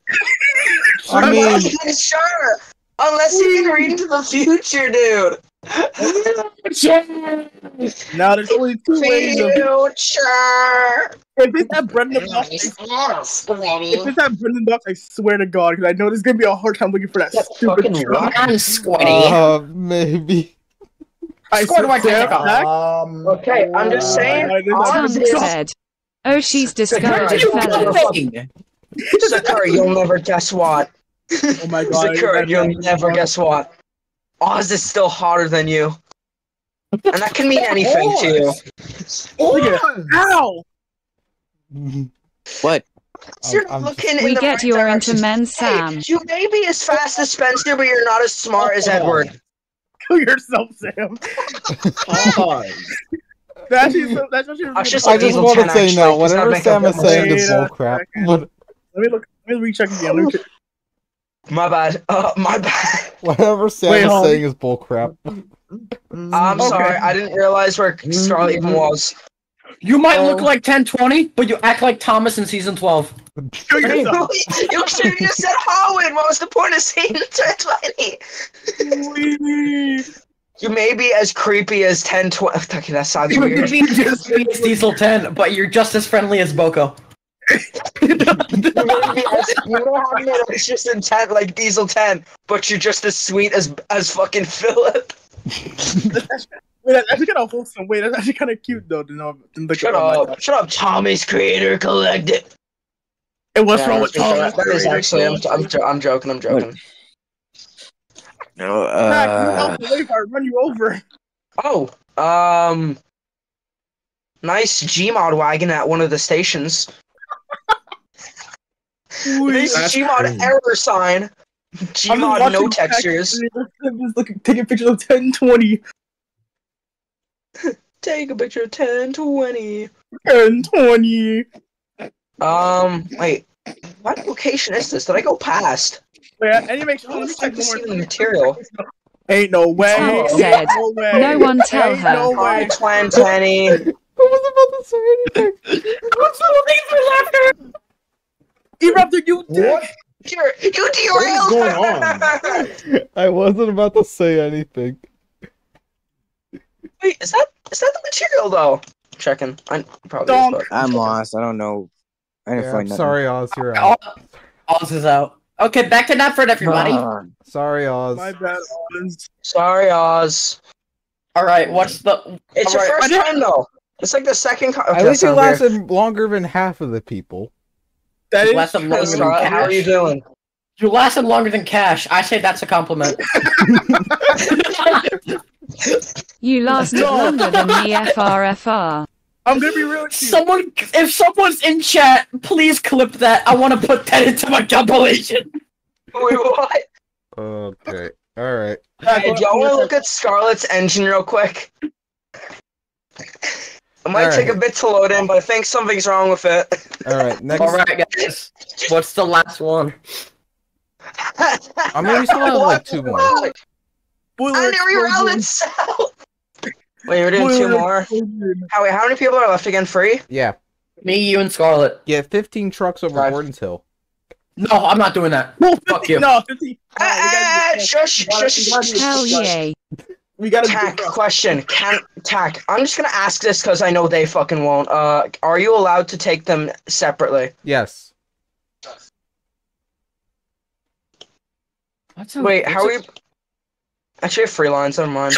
I [LAUGHS] I'm mean- not even sure. Unless you can read into the future, dude. Now there's only two ways of Future. if it's that Brendan Bucks, if it's that Brendan Bucks, I swear to God, because I know there's gonna be a hard time looking for that That stupid fucking truck. rock. I'm sweaty. uh, maybe. I Score do I swear take off? back. Um, Okay, I'm just saying. Uh, Tongue said. Oh, she's discouraged Where are you fellas. going? [LAUGHS] Sakura, you'll never guess what. Oh my God! Sakura, you'll never guess what. Oz is still hotter than you. And that can mean anything to you. Look at. Ow! [LAUGHS] What? You're I'm- I'm looking in We the get right you're into direction. men's Hey, Sam. you may be as fast as Spencer, but you're not as smart as Edward. Kill [LAUGHS] yourself, Sam. pause. [LAUGHS] That's actually so, that's actually. I just I just want to say actually, now, whatever Sam is saying is sense. bullcrap. Yeah. But Let me look. Let me recheck again. Let. My bad. Uh, my bad. [LAUGHS] whatever Sam Wait, is hold saying is bullcrap. I'm Okay. sorry. I didn't realize where Scarlet even mm-hmm. was. You might look Oh. like 1020, but you act like Thomas in season 12. [LAUGHS] You should have just said Howard. What was the point of saying 20? You may be as creepy as 10 20. [LAUGHS] Okay, that sounds You weird. could be just as Diesel 10, but you're just as friendly as Boko. You may be as, you may have an malicious intent like Diesel 10, but you're just as sweet as as fucking Philip. Wait, that's actually kind of wholesome. Wait, that's actually kind of cute though. To know, to look Shut at- my up. Shut up, Thomas Creator Collective. God. And what's Yeah, wrong with that's- Thomas? That is actually, I'm, I'm, I'm joking, I'm joking. No, uh, out the way I run you over. Oh, um, nice Gmod wagon at one of the stations. Nice That's Gmod crazy. error sign. Gmod no textures. I'm just looking, taking pictures of 1020 [LAUGHS] Take a picture of 1020. 1020. Um, wait. What location is this? Did I go past? Wait, I need to make sure. How Let the me fuck check is one even more. the material? Ain't no way. Alex said, no way. No one tell Ain't her. No Hi, way. 2020. [LAUGHS] I was about to say anything. [LAUGHS] Erupted you What? dick. You're, you derailed. going [LAUGHS] on? I wasn't about to say anything. Wait, is that is that the material though? Checking. I probably. Donk. is, but- I'm lost. I don't know. I didn't Yeah, find I'm nothing. sorry, Oz, you're oh, out. Oz is out. Okay, back to Knapford, everybody. Sorry, Oz. My bad, Oz. Sorry, Oz. All right, what's the? It's your Alright, first time though. It's like the second. Co- okay, At least you sounds weird. lasted longer than half of the people. That is Less than true. longer than Scott, how are you doing? You lasted longer than Cash. I say that's a compliment. [LAUGHS] You lasted No. longer than the FRFR. I'm gonna be real with you. Someone, if someone's in chat, please clip that. I want to put that into my compilation. Wait, what? Okay. All right. Hey, do y'all want to look at Scarlet's engine real quick? It might take a bit to load in, but I think something's wrong with it. All right. Next. All right, guys. What's the last one? I mean, we still have like [LAUGHS] two more. Boiler And it rerolled explosion. itself. Wait, we're doing two more. How, wait, how many people are left again? Free? Yeah. Me, you, and Scarlet. Yeah, 15 trucks over Five. Gordon's Hill. No, I'm not doing that. No, Fuck you. no, 50. Ah, No, we ah, gotta shush, shush, we gotta do- shush, Hell yay. We gotta Tack question. Can Tack? I'm just gonna ask this because I know they fucking won't. Uh, are you allowed to take them separately? Yes. What's a, Wait, how are what's you? Actually, I have free lines. Never mind.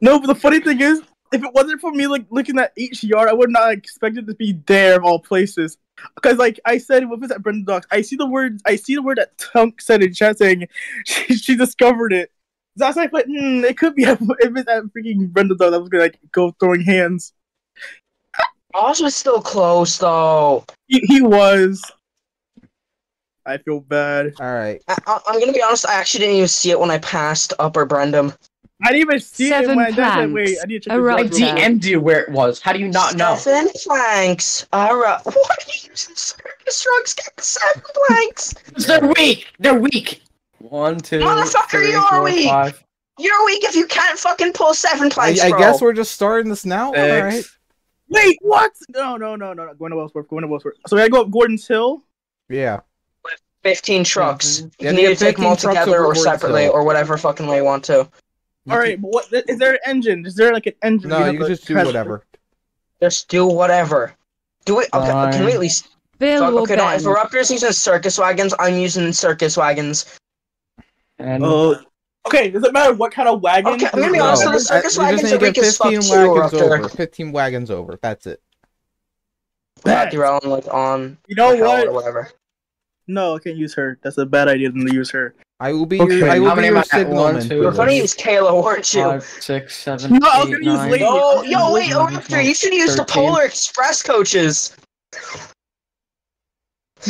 No, but the funny thing is, if it wasn't for me like looking at each yard, I would not expect it to be there of all places. Because like I said, what was that Brendam Docks? I see the word. I see the word that Tunk said in chat saying [LAUGHS] she, she discovered it. So I was like, but hmm, it could be [LAUGHS] if it's at freaking Brendam Docks. I was gonna like go throwing hands. Oz was still close though. He, he was. I feel bad. All right. I, I- I'm gonna be honest. I actually didn't even see it when I passed Upper Brendam. I didn't even see it Seven when I said, wait. I need to check A this I rock DM'd you where it was. How do you not know? Seven planks. Alright. [LAUGHS] What are you using circus trucks? Get the seven planks. 'Cause They're weak. They're weak. One, two, Motherfucker, three, you are four, weak. five. You're weak if you can't fucking pull seven I, planks, I bro. guess we're just starting this now. All Six. right. Wait, what? No, no, no, no, no. Going to Wellsworth. Going to Wellsworth. So we gotta go up Gordon's Hill. Yeah. With 15 trucks. Mhm. You Yeah, can you either get take them all together or separately Hill. or whatever fucking way you want to. All right, but what is there an engine? Is there like an engine? No, we have you can just do press- whatever. Just do whatever. Do it. Okay, can we Fine. at least. Bill Fuck, will okay, no, if bend. Eruptor's using circus wagons, I'm using circus wagons. And Oh. Okay, does it matter what kind of wagon? Okay, I'm gonna be No, honest, I- the circus you wagons are to weak as fuck 15 too, wagons over. 15 wagons over. That's it. Without derailing, like, on You know what? or whatever. No, I can't use her. That's a bad idea than to use her. I will be Okay, your, I how will be many your am I at? One, signalman. two, You were for gonna use Kayla, weren't you? five, six, seven, No, I was eight, gonna use nine, Lady. No, yo, wait, Eleven, Eruptor, you should use the Polar Express coaches.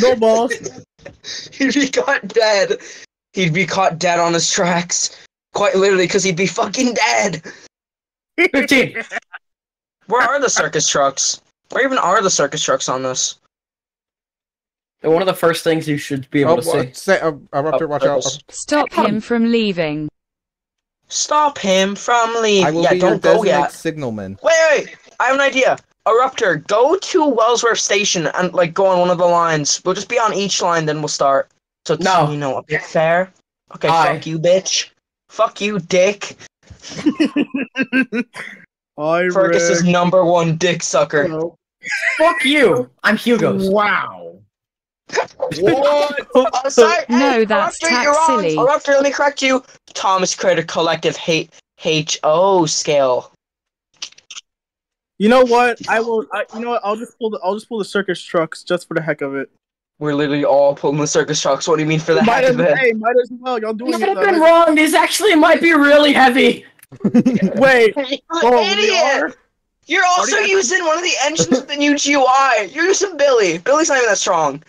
No balls. He [LAUGHS] got dead. He'd be caught dead on his tracks. Quite literally, because he'd be fucking dead. 15. [LAUGHS] Where are the circus trucks? Where even are the circus trucks on this? They're one of the first things you should be able Oh, to see. uh, say, Eruptor, watch out. circus. Stop him from leaving. Stop him from leaving. I will Yeah, be your don't go designated yet. signalman. Wait, wait, I have an idea. Eruptor, go to Wellsworth Station and like go on one of the lines. We'll just be on each line, then we'll start. So it's, No. you know, a bit fair. Okay, Aye. fuck you, bitch. Fuck you, dick. [LAUGHS] I Fergus's number one dick sucker. Fuck you. I'm Hugo's. Wow. What? [LAUGHS] Oh, sorry. No, hey, that's Eruptor, you're wrong. silly. Eruptor, let me correct you. Thomas Creator Collective hate HO scale. You know what? I will. I, you know what? I'll just pull the. I'll just pull the circus trucks just for the heck of it. We're literally all pulling the circus trucks. What do you mean for the might heck of it? hey, might as well. Y'all doing You it. might have been I- wrong. This actually might be really heavy. [LAUGHS] Wait. [LAUGHS] You Oh, we idiot! are? You're also Already- using one of the engines [LAUGHS] with the new GUI. You're using Billy. Billy's not even that strong.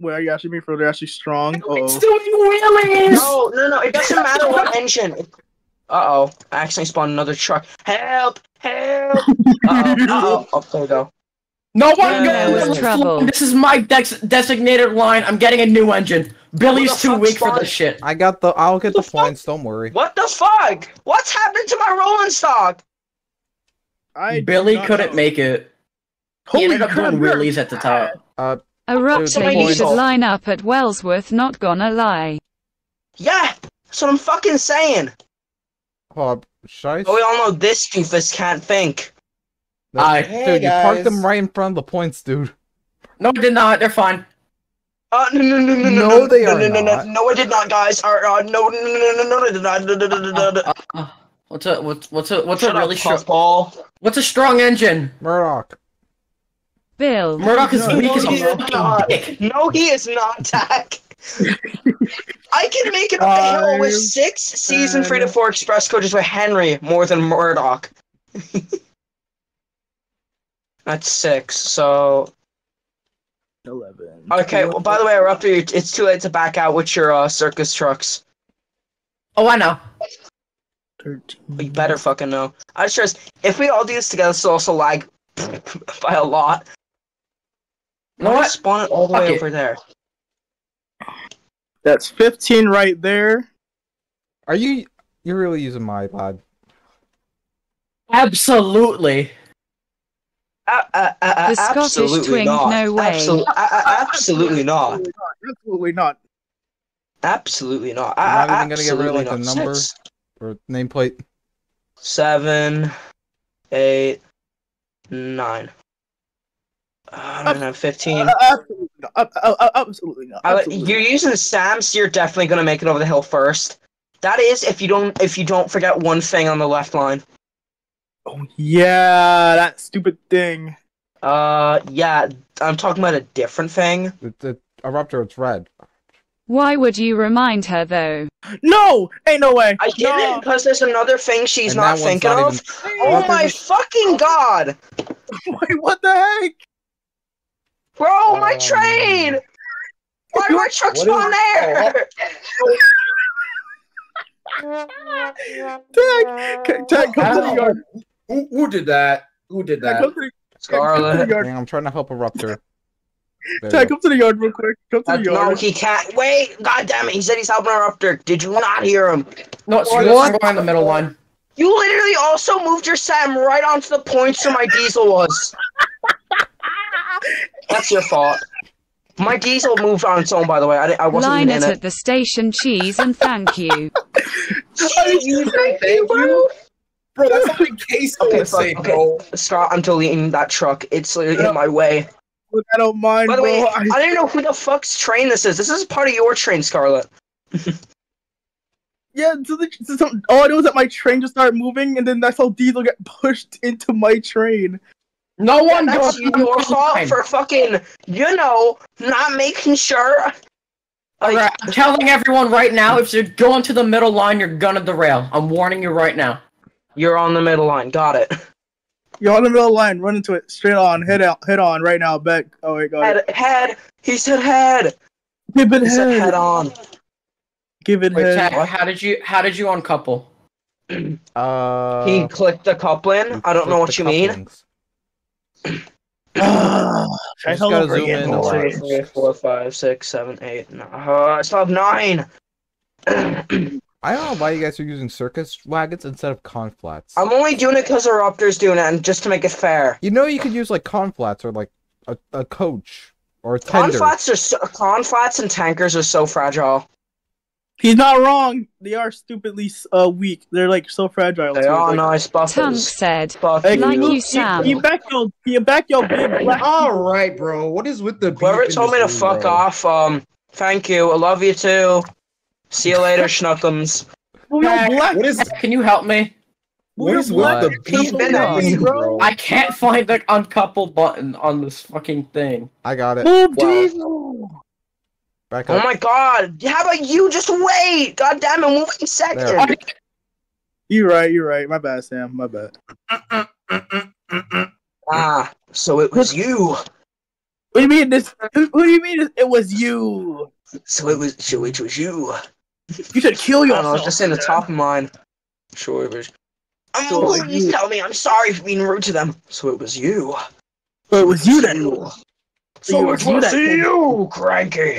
Wait, are you asking me for they're actually strong? It's Oh. doing wheelies. No, no, no. It doesn't matter what engine. Uh oh. I accidentally spawned another truck. Help! Help! Uh oh. Uh oh. Oh, there we go. No one goes. there was trouble. This is my dex- designated line. I'm getting a new engine. Billy's too fuck weak for this shit. I got the. I'll get the The fuck? points. Don't worry. What the fuck? What's happened to my rolling stock? I Billy couldn't know. make it. He Holy ended up crap, doing wheelies at the top. Eruptor, Somebody you needs should line up at Wellsworth, not gonna lie. Yeah, that's what I'm fucking saying. Hold up. Should I? But we all know this doofus can't think. No, Aye. dude, you parked them right in front of the points, dude. No, I did not. They're fine. Uh, no, no, no, no, no, No, no, they no, are no, no, no, not. no, I did not, guys. Uh, uh, no, no, no, no, no, no, I did not. No, no, no, no, no, no. Uh, uh, what's a what's what's a what's Shut a really up, strong puffball. what's a strong engine? Murdoch. Bill. Murdoch is No, weak no, as a fucking not. dick. No, he is not, Dak. I can make it up the hill with six season ten. free to four express coaches with Henry more than Murdoch. That's six. So Eleven. okay. Well, by the way, we're up to it's too late to back out with your uh, circus trucks. Oh, I know. Thirteen. You better fucking know. I just stress if we all do this together, this will also lag [LAUGHS] by a lot. You know Why what? Spawn it all the Fuck way it. over there. That's fifteen right there. Are you you're really using my iPod? Absolutely. Uh, uh, uh, uh, The Scottish absolutely twink, not. no way. Absol- uh, absolutely not. Absolutely not. Absolutely not. You're Uh, not even gonna get rid of, like, the number? Six, Or nameplate? seven, eight, nine. Uh, I don't have fifteen. Uh, absolutely not. Absolutely not. Uh, Absolutely you're using Sam, so you're definitely gonna make it over the hill first. That is, if you don't, if you don't forget one thing on the left line. Oh yeah, that stupid thing. Uh, yeah, I'm talking about a different thing. The, the eruptor, it's red. Why would you remind her though? No, ain't no way. I didn't No. because there's another thing she's And not thinking not of. even- Oh my is fucking god, [LAUGHS] Wait, what the heck? bro! my Um, train. Why did my truck what is- spawn there? [LAUGHS] Tag, tag, come to the yard. Who, who did that? Who did that? come to the, to the Scarlet. yard. Hang on, I'm trying to help a There Tag, you go. come to the yard real quick. Come to Uh, the no, yard. he can't. Wait, god damn it! He said he's helping her up there. Did you not hear him? No, screw What? this. I'm going on the middle line. You literally also moved your Sam right onto the points where my diesel was. [LAUGHS] That's your fault. My diesel moved on its own, by the way. I, di- I wasn't Line even it at the station cheese and thank you. [LAUGHS] it. Thank you, bro. Bro, that's not the case. I Okay, would say, okay. bro. Scott, I'm deleting that truck. It's literally in my way. Look, I don't mind, By the bro. way, I, I didn't know who the fuck's train this is. This is part of your train, Scarlet. [LAUGHS] yeah, so the, so some, all I know is that my train just started moving, and then that's how Diesel get [LAUGHS] pushed into my train. No one That's goes your fault for fucking, you know, not making sure. Like, Alright, I'm telling everyone right now, if you're going to the middle line, you're gonna derail. I'm warning you right now. You're on the middle line. Got it. You're on the middle line, run into it, straight on, head out, head on, right now, back. Oh wait, got it. Head, head. He said head. Give it He said head. head on. Give it Wait, head. Tag, how did you how did you uncouple? Uh, He clicked the coupling. I don't know what you mean. Ah, [SIGHS] try just gotta over zoom again. in. no One, way. Two, three, four, five, six, seven, eight. No, uh, I still have nine. [CLEARS THROAT] I'm don't know why you guys are using circus wagons instead of conflats. I'm only doing it because the Raptor's doing it, and just to make it fair. You know you could use like conflats or like a, a coach or a tender. Conflats are so, conflats and tankers are so fragile. He's not wrong. They are stupidly uh, weak. They're like so fragile. They too. are Like, nice Tunk said. Buff Like you. you, Sam. You back your, you back your big [LAUGHS] black. All right, bro. What is with the Whoever told me to this fuck bro? off, um, thank you. I love you too. See you later, Schnuckums. Yo, black. What is Can you help me? what Well, is yo, with black. the What? beef He's been in at this me, room, bro. I can't find the uncouple button on this fucking thing. I got it. Move, Wow. Diesel. Back Oh my god! How about you just wait? God damn it, moving second. There. You're right. You're right. My bad, Sam. My bad. Ah, so it was you. What do you mean this? What do you mean it was you? So it was. So it was you. You should kill I don't yourself. just in the top of mine. Sure it was. I'm So it was please you. tell me. I'm sorry for being rude to them. So it was you. So it was you that. So So it it was you was that. you, cranky.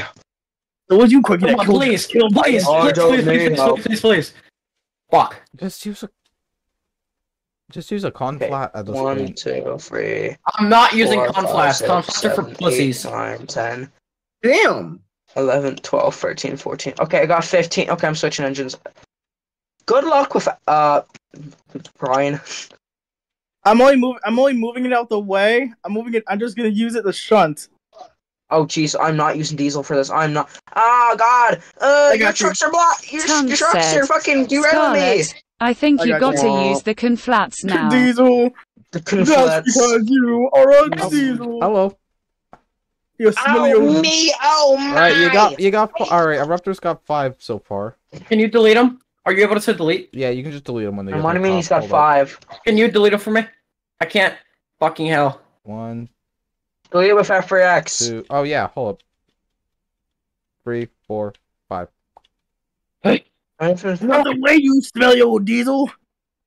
So it was you, Quickie, Come on, please, killed please, please, please, please, please, please, please. Fuck. Just use a. Just use a conflat at this One, point. two, three. I'm not using four, five, conflats. six, Conflats are for seven, pussies. eight, nine, 10, Damn. 11, 12, 13, 14. Okay, I got 15. Okay, I'm switching engines. Good luck with uh Brian. I'm only moving. I'm only moving it out the way. I'm moving it. I'm just gonna use it to shunt. Oh jeez, I'm not using diesel for this. I'm not. Oh god. Uh, I your got you. trucks are blocked. Your, your trucks said, are fucking derailing me. Scarlet, I think I you got got you. to use the conflats now. Diesel. The That's because you are on diesel. Hello. You're Oh me! Oh my! Alright, you got you got all right. Eruptor's got five so far. Can you delete them? Are you able to delete? Yeah, you can just delete them when they get What to do the you mean he's top. got Hold up. five? Can you delete them for me? I can't. Fucking hell. One, Delete it with F3X. two. Oh yeah, hold up. Three, four, five. Hey. Not the way you smell, your old diesel.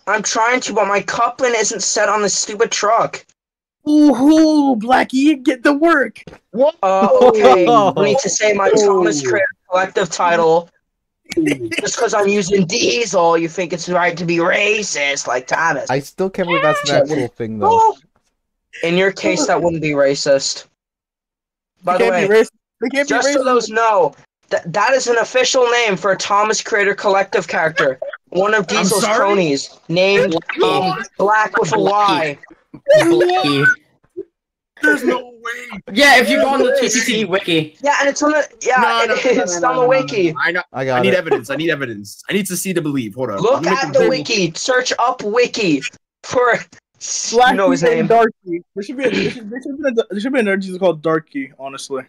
I'm trying to, but my coupling isn't set on this stupid truck. Ooh, Blackie, get to work. Uh, okay. I need to say my Thomas Creator Collective title. Just because I'm using diesel, you think it's right to be racist, like Thomas. I still can't believe that's an actual thing though. Oh. In your case, that wouldn't be racist. By the way, be racist. They can't be just so those know, that that is an official name for a Thomas Creator Collective character. One of Diesel's cronies, named um, Black with a Y. Wiki. There's no way. Yeah, if you go on the TTT wiki. Yeah, and it's on the yeah, No, no, no, no, it's no, on the wiki. I know. I got. I need it. evidence. I need evidence. I need to see to believe. Hold on. Look at the a- wiki. Search up wiki for. Blackie you know his and name. Darky. There should be a, there should, there should be a, there should be an energy called Darky. Honestly.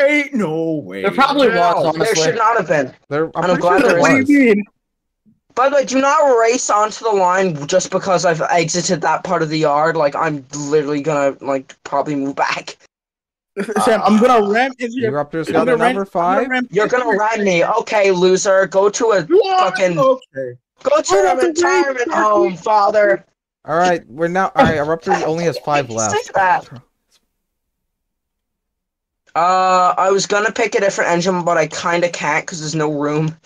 Ain't no way. There probably No, was, there should not have been. There, I'm I'm glad sure there there What do was. You mean? By the way, do not race onto the line just because I've exited that part of the yard. Like I'm literally gonna like probably move back. [LAUGHS] Sam, I'm gonna ram into your. Eruptor's I'm got gonna ram- number gonna five. You're gonna ram me, okay, loser? Go to a fucking Okay. go to Oh, a retirement race. home, father. All right, we're now. All right, Eruptor only has five Say left. that. Uh, I was gonna pick a different engine, but I kind of can't because there's no room.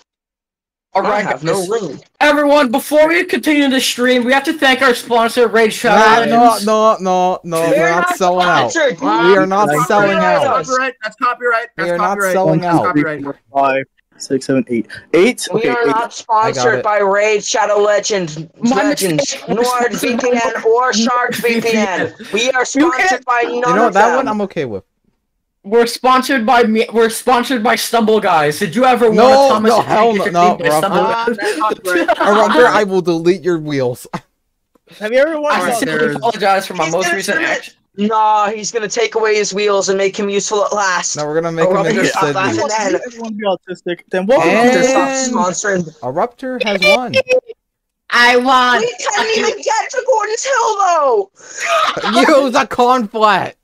I have no room. Everyone, before we continue the stream, we have to thank our sponsor, Raid No, Shadow. no, no, no, no. We're We're not selling out. We are not selling out. Copyright. That's copyright. We are not selling out. Copyright. Five, six, seven, eight. Eight. We are not sponsored by Raid Shadow Legend, My Legends, mistake. [LAUGHS] NordVPN, or SharkVPN. We are sponsored by none You know That one I'm okay with. We're sponsored by me. We're sponsored by Stumble Guys. Did you ever No, want a Thomas no, hell no, Creator no, theme by Rob. Stumble Guys? that's copyright. [LAUGHS] Eruptor, I will delete your wheels. [LAUGHS] Have you ever I watched? Alright, sincerely there's- apologize for my He's most recent submit- action. Nah, he's gonna take away his wheels and make him useful at last. No, we're gonna make him Robin, into you're stop Sydney. laughing. Everyone, everyone be autistic. Then welcome And- to Stop the sponsoring. Eruptor has won. I won. We can't even get to Gordon's Hill though. [LAUGHS] Use a conflat.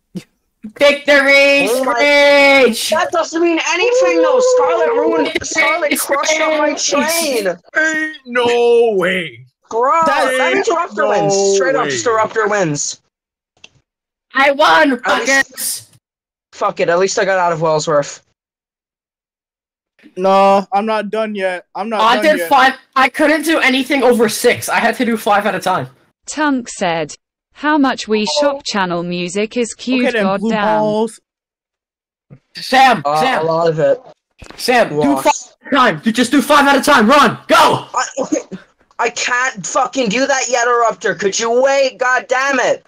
Victory Oh screech. That doesn't mean anything though. Scarlet ruined. Scarlet crushed on my train. Ain't no way. Bro, that That means ain't no wins. Straight up, way. just Rupter wins. I won. At least- fuckers. Fuck it. At least I got out of Wellsworth. No, I'm not done yet. I'm not I done did yet. five. I couldn't do anything over six. I had to do five at a time. Tunk said, How much we shop channel music is cute, Okay, then blue goddamn. Sam, Uh, a Sam, lot of it. Sam, do five Lost. at a time. You just do five at a time. Run, go. I, [LAUGHS] I can't fucking do that yet, Eruptor. Could you wait? God damn it.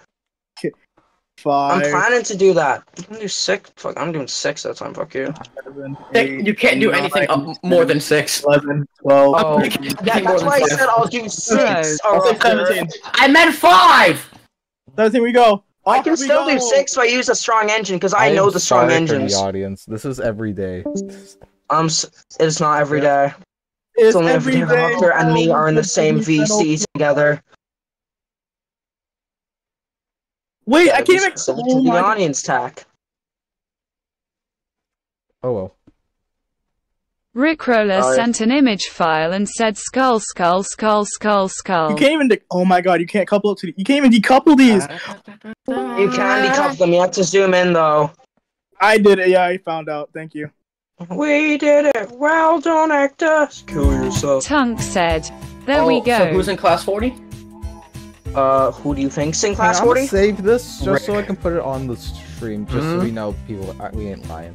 Five. I'm planning to do that. I'm gonna do six. Fuck, I'm doing six that time. Fuck you. seven, eight, You can't do anything nine, up more than six. 11, 12. Oh, You can't do yeah, anything more that's than why I five. said I'll do six. I'll say Eruptor. 17. I meant five. 17 we go. I can we still do six if I use a strong engine because I am know the strong sorry engines. For the audience, this is every day. Um, it's not every day. It's It's only every every day day. Eruptor and me are in the same VC together. Wait, I can't even. Specific Oh to the my audience tack. Oh well. Rickroller Alright. sent an image file and said skull, skull, skull, skull, skull. You can't even. De- oh my god, you can't couple up to. The- you can't even decouple these. You can decouple them. You have to zoom in though. I did it. Yeah, I found out. Thank you. We did it. Well don't act us. Kill yourself. Tunk said, There we Oh, So go. who's in class 40? Uh, who do you think's in class on, I'm gonna 40? save this just so I can put it on the stream, just so we know people uh, we ain't lying.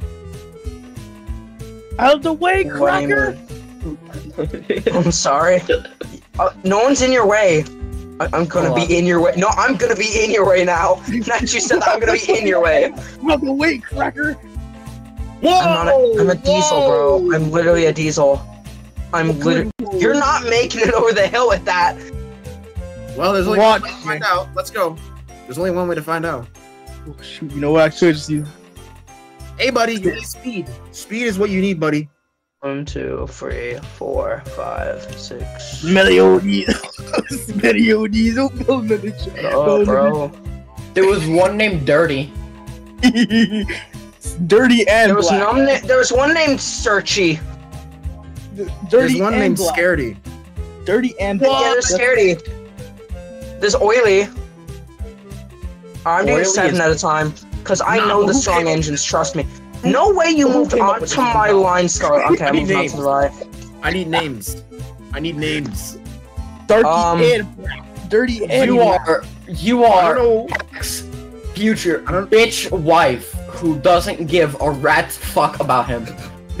Out of the way, What do you cracker. [LAUGHS] I'm sorry. Uh, no one's in your way. I- I'm gonna Hold be in your way. No, I'm gonna be in your way now. [LAUGHS] Not you said that I'm gonna be in your way. Out of the way, cracker. Whoa! I'm not. A, I'm a diesel, whoa! bro. I'm literally a diesel. I'm literally. You're not making it over the hill with that. Well, there's only Watch one way to find out. Let's go. There's only one way to find out. Oh, shoot, you know what? Actually, I just use Hey, buddy, you need speed. Speed is what you need, buddy. One, two, three, four, five, six. Melio Diesel. [LAUGHS] Melio Diesel. Oh, bro. There was one named Dirty. [LAUGHS] Dirty and There was black. none. There was one named Searchy. Dirty There's one and named black. Scaredy. Dirty and Yeah, black. there's Scaredy. There's Oily. I'm doing seven at a time because I No, know the who strong came engines. Trust me. No way you Who moved up on to my name? line star. Okay, I I'm need on to the right. I need names. I need names. Dirty Um, and. Dirty and You are you are ex future bitch wife who doesn't give a rat's fuck about him. [LAUGHS]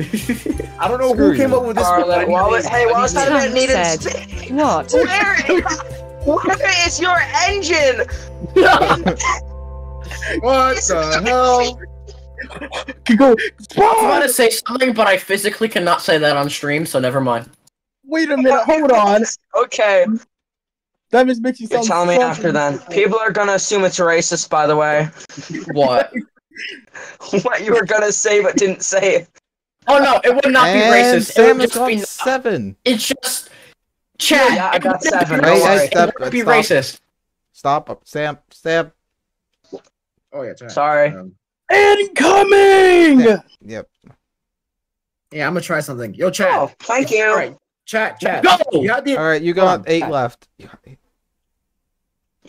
I don't know Screw who came up with this. but I Scarlet, need while names. it, hey, I while it's not Tom needed said. What? Where, where is your engine? [LAUGHS] What the hell? [LAUGHS] Go. I was about to say something, but I physically cannot say that on stream, so never mind. Wait a minute. Hold on. Okay, That just makes you you're telling me after then. People are gonna assume it's racist, by the way. What? [LAUGHS] what you were gonna say but didn't say it. Oh no, it would not be and racist. It would just got be. seven. It's just. Chat. Yeah, I got wouldn't [LAUGHS] be seven, don't racist, worry. It wouldn't be Stop. racist. Stop, Sam. Sam. Oh yeah, chat. Sorry. Um, Incoming. Yep. yeah, I'm gonna try something. Yo, chat. Oh, thank you. All right, chat, chat. Go! You had the All right, you got on. eight left. You got eight.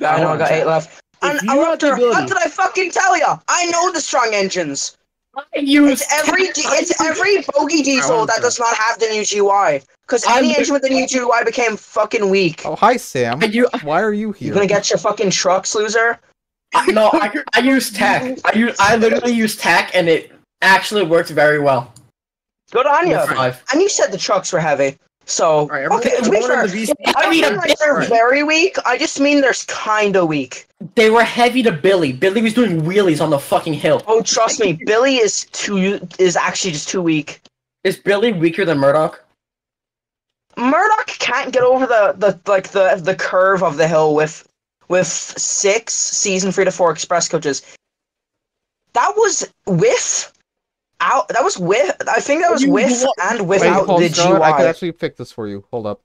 I know I got eight left. And If you had the what did I fucking tell ya? I know the strong engines. I use It's every it's every bogey diesel that that. does not have the new GUI. Because any I'm- engine with the new GUI became fucking weak. Oh, hi, Sam. I, u- Why are you here? You're gonna get your fucking trucks, loser. [LAUGHS] I- no, I, I use tech. I use I literally use tech, and it actually works very well. Good on you. Five. And you said the trucks were heavy. So All right, everyone, okay, to be fair, in the VC. I I mean, mean a like they're bit- very weak. I just mean they're kinda weak. They were heavy to Billy. Billy was doing wheelies on the fucking hill. Oh, trust me, Billy is too is actually just too weak. Is Billy weaker than Murdoch? Murdoch can't get over the, the like the the curve of the hill with with six season three to four express coaches. That was with out. That was with. I think that was You- with you- and without hold, the Scarlet, I could actually pick this for you. Hold up.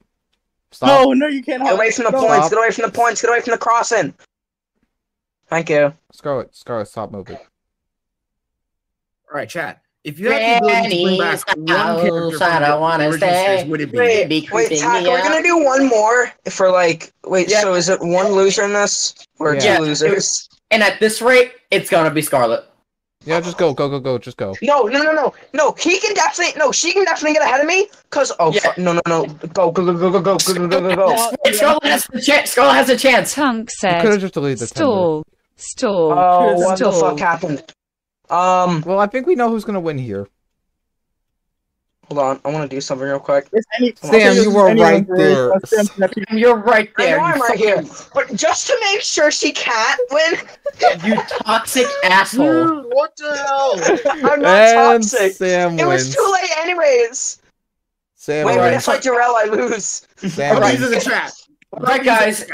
Stop. No, no, you can't. Get away from the no. points. Stop. Get away from the points. Get away from the crossing. Thank you. Scarlet, Scarlet, stop moving. All right, chat. If you had the ability to bring back one character from I the don't wanna original stay. series, would it be? Wait, be wait, Tack, me are gonna do one more for like? Wait, Yeah. so is it one loser in this or Yeah. two losers? And at this rate, it's gonna be Scarlet. Yeah, just go, go, go, go, just go. No, no, no, no, no. He can definitely. No, she can definitely get ahead of me. Cause oh, Yeah. fu- no, no, no. Go, go, go, go, go, go, go, go, go, go, go. Scarlet has the chance. Scarlet has a chance. Tunk You could have just deleted the Stall. Stall. Oh, what the fuck happened? Um, Well, I think we know who's gonna win here. hold on. I want to do something real quick. Any- Sam, you say were right there. uh, Sam's nephew. You're right I there. know I'm right here, but just to make sure she can't win, [LAUGHS] you toxic asshole. Dude, what the hell? [LAUGHS] I'm not and toxic. Sam It was too late, anyways. Sam Wait, Alright. wait, if I derail, I lose. Sam Don't Alright. use wins. the chat. Alright, guys.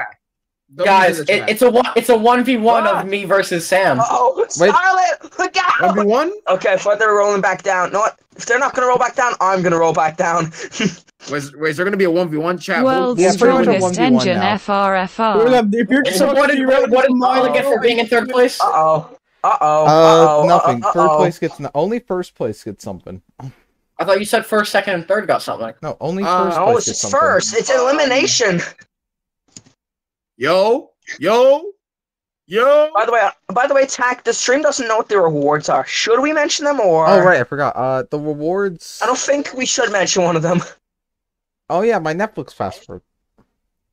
Don't Guys, it, it's a one. It's a one v one of me versus Sam. Oh, Wait. Scarlet, look out! one v one. Okay, I thought they were rolling back down. No. If they're not gonna roll back down, I'm gonna roll back down. [LAUGHS] Was, wait, is there gonna be a one v one chat? World's Yeah, pretty much a strongest engine FRFR. gonna- If you're So what did what, what did Scarlet get for being in third place? Uh oh. Uh oh. Uh, nothing. Uh Third place gets no- only first place gets something. I thought you said first, second, and third got something. No, only Uh, first Oh, it's gets just something. first. It's elimination. Yo, yo, yo. By the way, uh, by the way, Tack, the stream doesn't know what the rewards are. Should we mention them or? Oh right, I forgot. Uh, the rewards. I don't think we should mention one of them. Oh yeah, my Netflix password.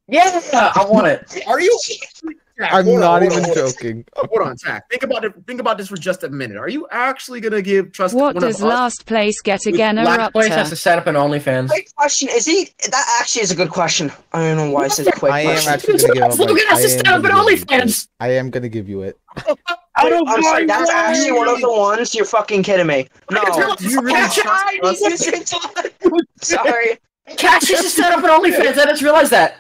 Yeah, I want it. Are you? [LAUGHS] Tack, I'm hold not on, even on. joking. Oh, hold on, Tack. Think about it. Think about this for just a minute. Are you actually gonna give trust? What one does of us? last place get again? Last place has to set up an OnlyFans. Quick question: Is he? That actually is a good question. I don't know why I said quick I am question. actually gonna give up. Logan my- has to set up an gonna give you it. OnlyFans. I am gonna give you it. [LAUGHS] Out oh Wait, of I'm sorry, that's way! actually one of the ones. You're fucking kidding me. No. Do you really Catch trust us? need you to- Sorry. Cassius is set up an OnlyFans. I just realized that.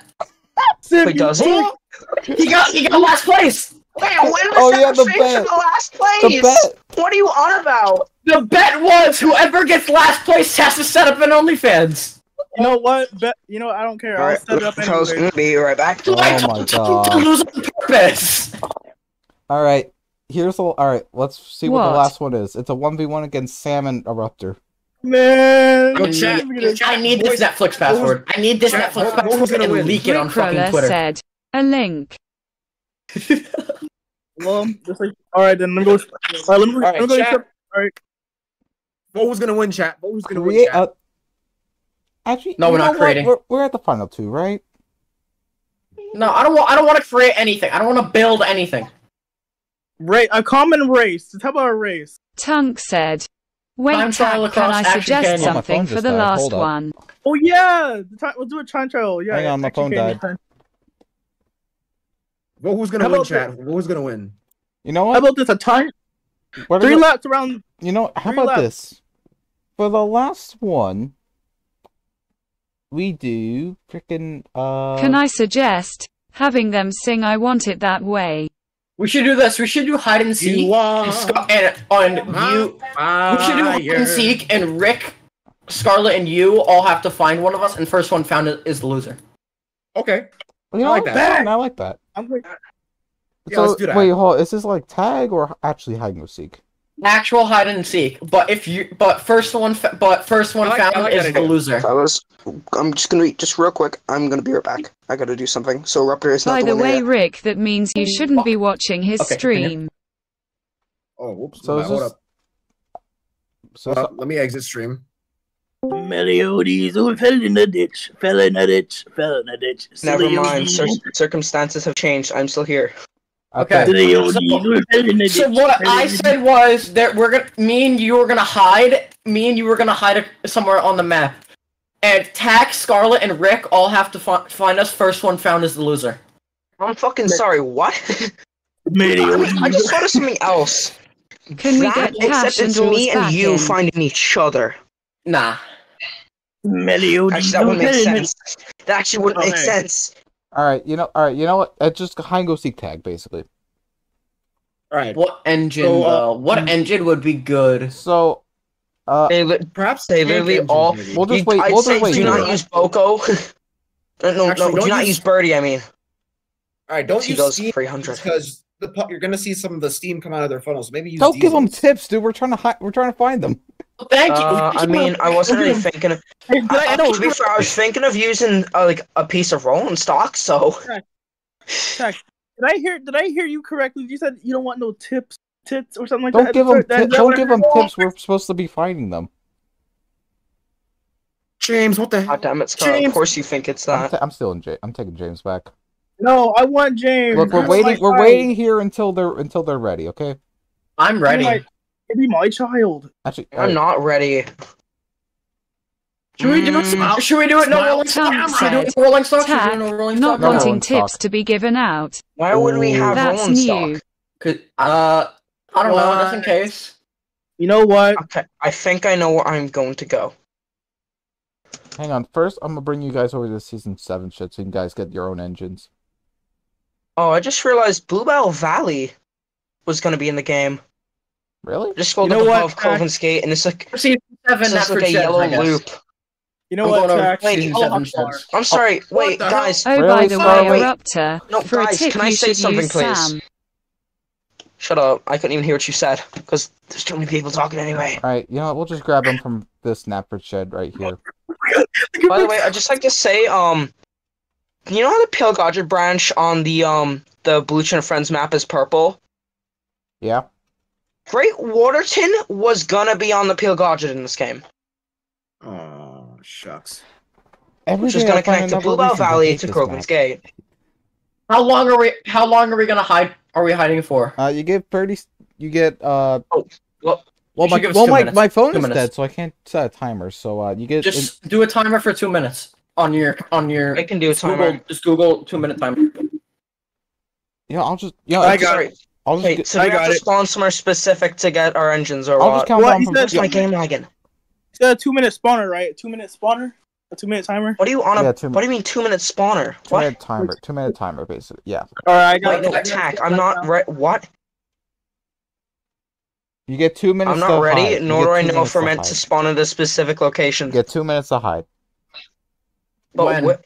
Sim, Wait, does he? Fool! He got he got last place. Wait, when was Oh, that yeah, the bet. the last The place? bet. What are you on about? The bet was whoever gets last place has to set up an OnlyFans. You know what? Bet, you know what? I don't care. I'll Alright, set it up fellas, anyway. gonna be right back. So I Oh told my him to God. lose on purpose. All right. Here's the. All right. Let's see what, What? the last one is. It's a one v one against Salmon and Eruptor. Man, Go I chat. need- I need this Netflix password. I need this Netflix what- what password gonna and leak it on fucking Rickroller Twitter. said, a link. [LAUGHS] well, just like, all right, then let me go. All right, let me, Alright, let me go. chat. accept- All right, What was gonna win, chat? What was gonna win, Create chat? a. Actually, No, we're not creating. We're, we're at the final two, right? No, I don't want. I don't want to create anything. I don't want to build anything. Ra- a common race. Just how about a race? Tunk said, Wait, Time trial Tack, can I suggest Canyon. Oh, something phone for the died. last Hold up. one? Oh yeah, the we'll do a time trial. Yeah, Hang on, my phone can't died. do time. What was gonna How win, about chat? What was gonna win? You know what? How about this? A time What three about- laps around. You know, how about laps. this? For the last one, we do freaking. Uh, Can I suggest having them sing I Want It That Way? We should do this. We should do hide and seek. And, Scar- and on you, we should do hide and seek, and Rick, Scarlet, and you all have to find one of us, and first one found is the loser. Okay. You know, I like that. I like that. I'm like, Yeah, so, let's do that. wait, hold. Is this like tag or actually hide and seek? Actual hide and seek, but if you, but first one, fa- but first one like- found like is that the idea. loser. Fellas, I'm just gonna be just real quick. I'm gonna be right back. I gotta do something. So Rupter is not By the, the way, yet. Rick, that means you mm, shouldn't be watching his Okay, stream. Oh, whoops. So hold is up, hold this- up. So, uh, Let me exit stream. Meliodes who fell in the ditch, fell in the ditch, fell in the ditch. Never mind. Cir- circumstances have changed. I'm still here. Okay. So- who fell in the So what I said was that we're gonna, me and you were gonna hide, me and you were gonna hide somewhere on the map, and Tack, Scarlet, and Rick all have to fi- find us. First one found is the loser. I'm fucking sorry. What? [LAUGHS] Meliodes. I just thought of something else. Can we get Cash except it's me and back you in? finding each other. Nah. Meliodes Actually, that wouldn't make fell in the- sense. That actually wouldn't make sense. all right, you know, all right, you know what? It's just hide and go seek tag, basically. All right. What engine So, uh, though? What engine would be good? So, uh, They, li- Perhaps they literally all. We'll just wait- I'd we'll just say wait do not use Boko. no, [LAUGHS] no, Actually, no, don't not use- use Birdie. I mean, All right. Don't use does Steam 300. because the pu- you're gonna see some of the steam come out of their funnels. Maybe use don't give them tips, dude. We're trying to hide. We're trying to find them. [LAUGHS] Thank you. Uh, I mean, I wasn't really thinking. Of, [LAUGHS] I, I, no, to be fair, I was thinking of using uh, like a piece of rolling stock. So Check. Did I hear? Did I hear you correctly? You said you don't want no tips, tits, or something like Don't that. give them. That- that- don't that- give them tips. We're supposed to be fighting them. James, what the hell? God damn it, Scott. Of course you think it's I'm, that. I'm still in. Ja- I'm taking James back. No, I want James. Look, we're He's waiting. We're child. waiting here until they're until they're ready. Okay. I'm ready. Like, He'd be my child. Actually, I'm alright. not ready. Should we do it? Mm, Should we do it? No Smile. rolling stock. Should we do it no rolling stock? Should we do it no rolling Not stock? No wanting rolling tips stock. to be given out. Why would we have That's rolling new. stock? Could, uh, I don't know. Just in case. You know what? Okay, I think I know where I'm going to go. Hang on. First, I'm gonna bring you guys over to season seven shit, so you guys get your own engines. Oh, I just realized Bluebell Valley was going to be in the game. Really? Just scrolled You up know what, above Crovan's Gate, and it's like Season seven. it's like a Jets, yellow loop. You know I'm what? going over Wait, season hold seven on. shirts. I'm sorry. what Wait, guys. Oh, Really? by the Oh, way, wait. Eruptor, No, for a guys, tip can I say something, please? Sam. Shut up. I couldn't even hear what you said because there's too many people talking anyway. All right. You know what? We'll just grab them from this Knapford shed right here. [LAUGHS] By the way, I'd just like to say, um, you know how the Peel Godred branch on the um the Bluchen and Friends map is purple? Yeah. Great Waterton was gonna be on the Peel Godred in this game, Oh shucks. Every which is day gonna I connect to another Bluebell Valley to this Crovan's. Gate. How long are we? How long are we gonna hide? Are we hiding for? Uh, you get thirty. You get uh. Oh, well, Well, my should well my, minutes. my phone Two is minutes. dead, so I can't set a timer. So uh, you get Just do a timer for two minutes on your on your. I can do a just Google, timer. just Google two minute timer. Yeah, I'll just yeah. I got Sorry, I'll just Wait, get, so I we have got to it. spawn somewhere specific to get our engines or I'll what? just count What? down He from said- What's my game lagging? It's a two minute spawner, right? A two minute spawner? A two minute timer? What do you on a? Yeah, two what do you mean two minute spawner? two What? minute timer. Two minute timer, basically. Yeah. Alright, I got Wait, no, I got- attack. I'm not re- What? You get two minutes. I'm not to ready, hide. You nor get do I two know minutes if we're to meant hide. to spawn at a specific location. You get two minutes to hide. But When? wh-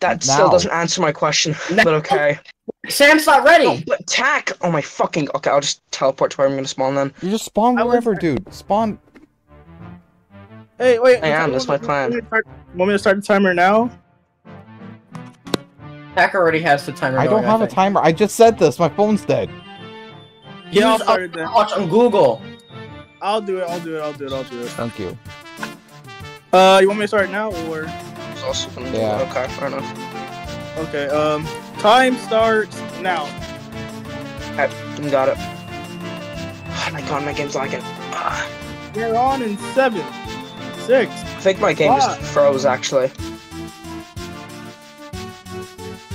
that still doesn't answer my question. Now. [LAUGHS] But okay. Sam's not Oh, ready. but tack. Oh my fucking. Okay, I'll just teleport to where I'm gonna spawn then. You just spawn I was- wherever, dude. Spawn. Hey, wait. I am, that's my plan. Want me to start- want me to start the timer now? Tack already has the timer. I don't going, have a timer. I just said this. My phone's dead. Yeah, I'll Use start it then. Watch on Google. I'll do it, I'll do it, I'll do it, I'll do it. Thank you. Uh, you want me to start now or? It's also gonna do Yeah. it. Okay, fair enough. Okay, um, time starts now. You got it. Oh my god, my game's lagging. Ah, We're on in seven, six. I think my game just froze actually.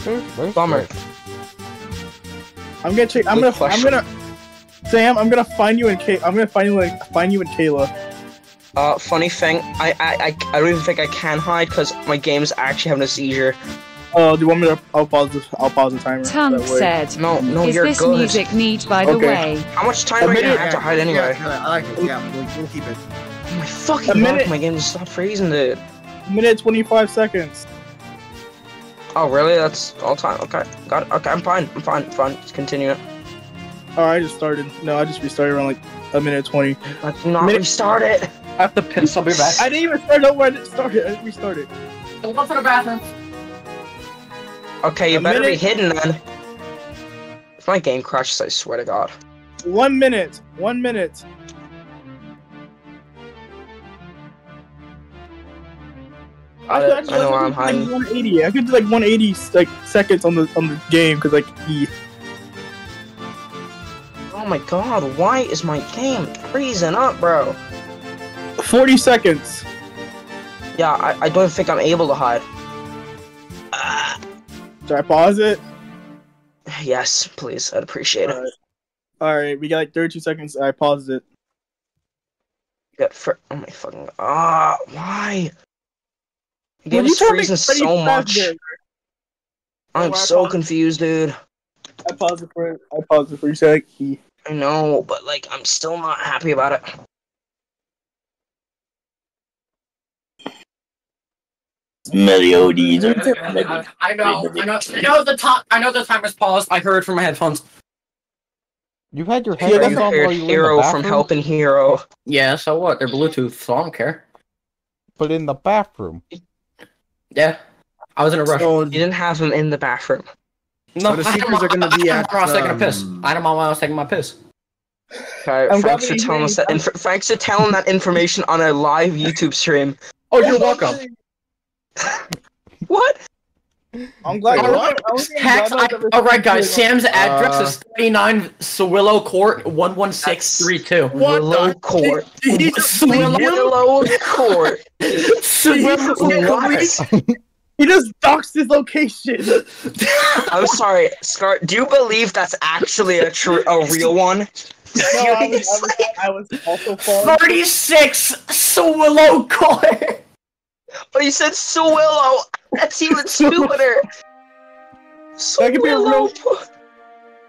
Where's, where's Bummer. Rick? I'm gonna check. I'm Good gonna. I'm gonna. Sam, I'm gonna find you in Kay. I'm gonna find you in find you in Kayla. Uh, funny thing, I I, I, I don't even think I can hide because my game's actually having a seizure. Oh, do you want me to? I'll pause this. I'll pause the timer. Tunk That way. said. No, no, Is you're this good. music need by the Okay. way? How much time A are you gonna have to hide anyway? Yeah, I like it. Yeah, we'll, we'll keep it. Oh my A fucking god, my game just stopped freezing, dude. Minute twenty five seconds. Oh really? That's all time. Okay, got it. Okay, I'm fine. I'm fine. Fine. Just continue it. All right, I just started. No, I just restarted around like a minute twenty. Let's not Minute- restart it. I have to piss. I'll be back. I didn't even start over. I didn't start it. I didn't restart it. I'll go to the bathroom. Okay, you A better be hidden then. If my game crashes, I swear to God. One minute. One minute. I, could I know where I I'm could do, like, 180. I could do like 180 like seconds on the on the game because like e. Oh my God, why is my game freezing up, bro? 40 seconds. Yeah, I, I don't think I'm able to hide. Should I pause it? Yes, please. I'd appreciate it. Alright. All right, we got like 32 seconds. I paused it. Good for oh my fucking ah why? The Well, game is freezing so much. there. I'm why so confused, dude. I paused it for I paused it for like e. I know, but like I'm still not happy about it. Melodies. I know. I know. I know the top. I know the timer's paused. I heard from my headphones. You had your Yeah, headphones on Heard while you were in the Hero from? Helping Hero. Yeah. So what? They're Bluetooth, so I don't care. But in the bathroom. Yeah. I was in a rush. So, You didn't have him in the bathroom. no, so the I had secrets are gonna be I had at. I was taking a piss. um, I had him on while I was taking my piss. Okay, I'm thanks for telling us that. Inf- thanks for telling that information on a live YouTube stream. Oh, you're welcome. What? I'm glad. Wait, what? I was thinking Tax. God knows ever- All right, guys. Sam's address Uh, is 39 Sewillow Court, 11632. What Willow the- Court. Did Swillow- Court. What? He just doxed his location. [LAUGHS] I'm sorry, Scar. Do you believe that's actually a true, a real one? No, I was, I was, I was also falling. 36 Sewillow Court. Oh, you said Swillow. That's even [LAUGHS] stupider. That could be a real- Swillow.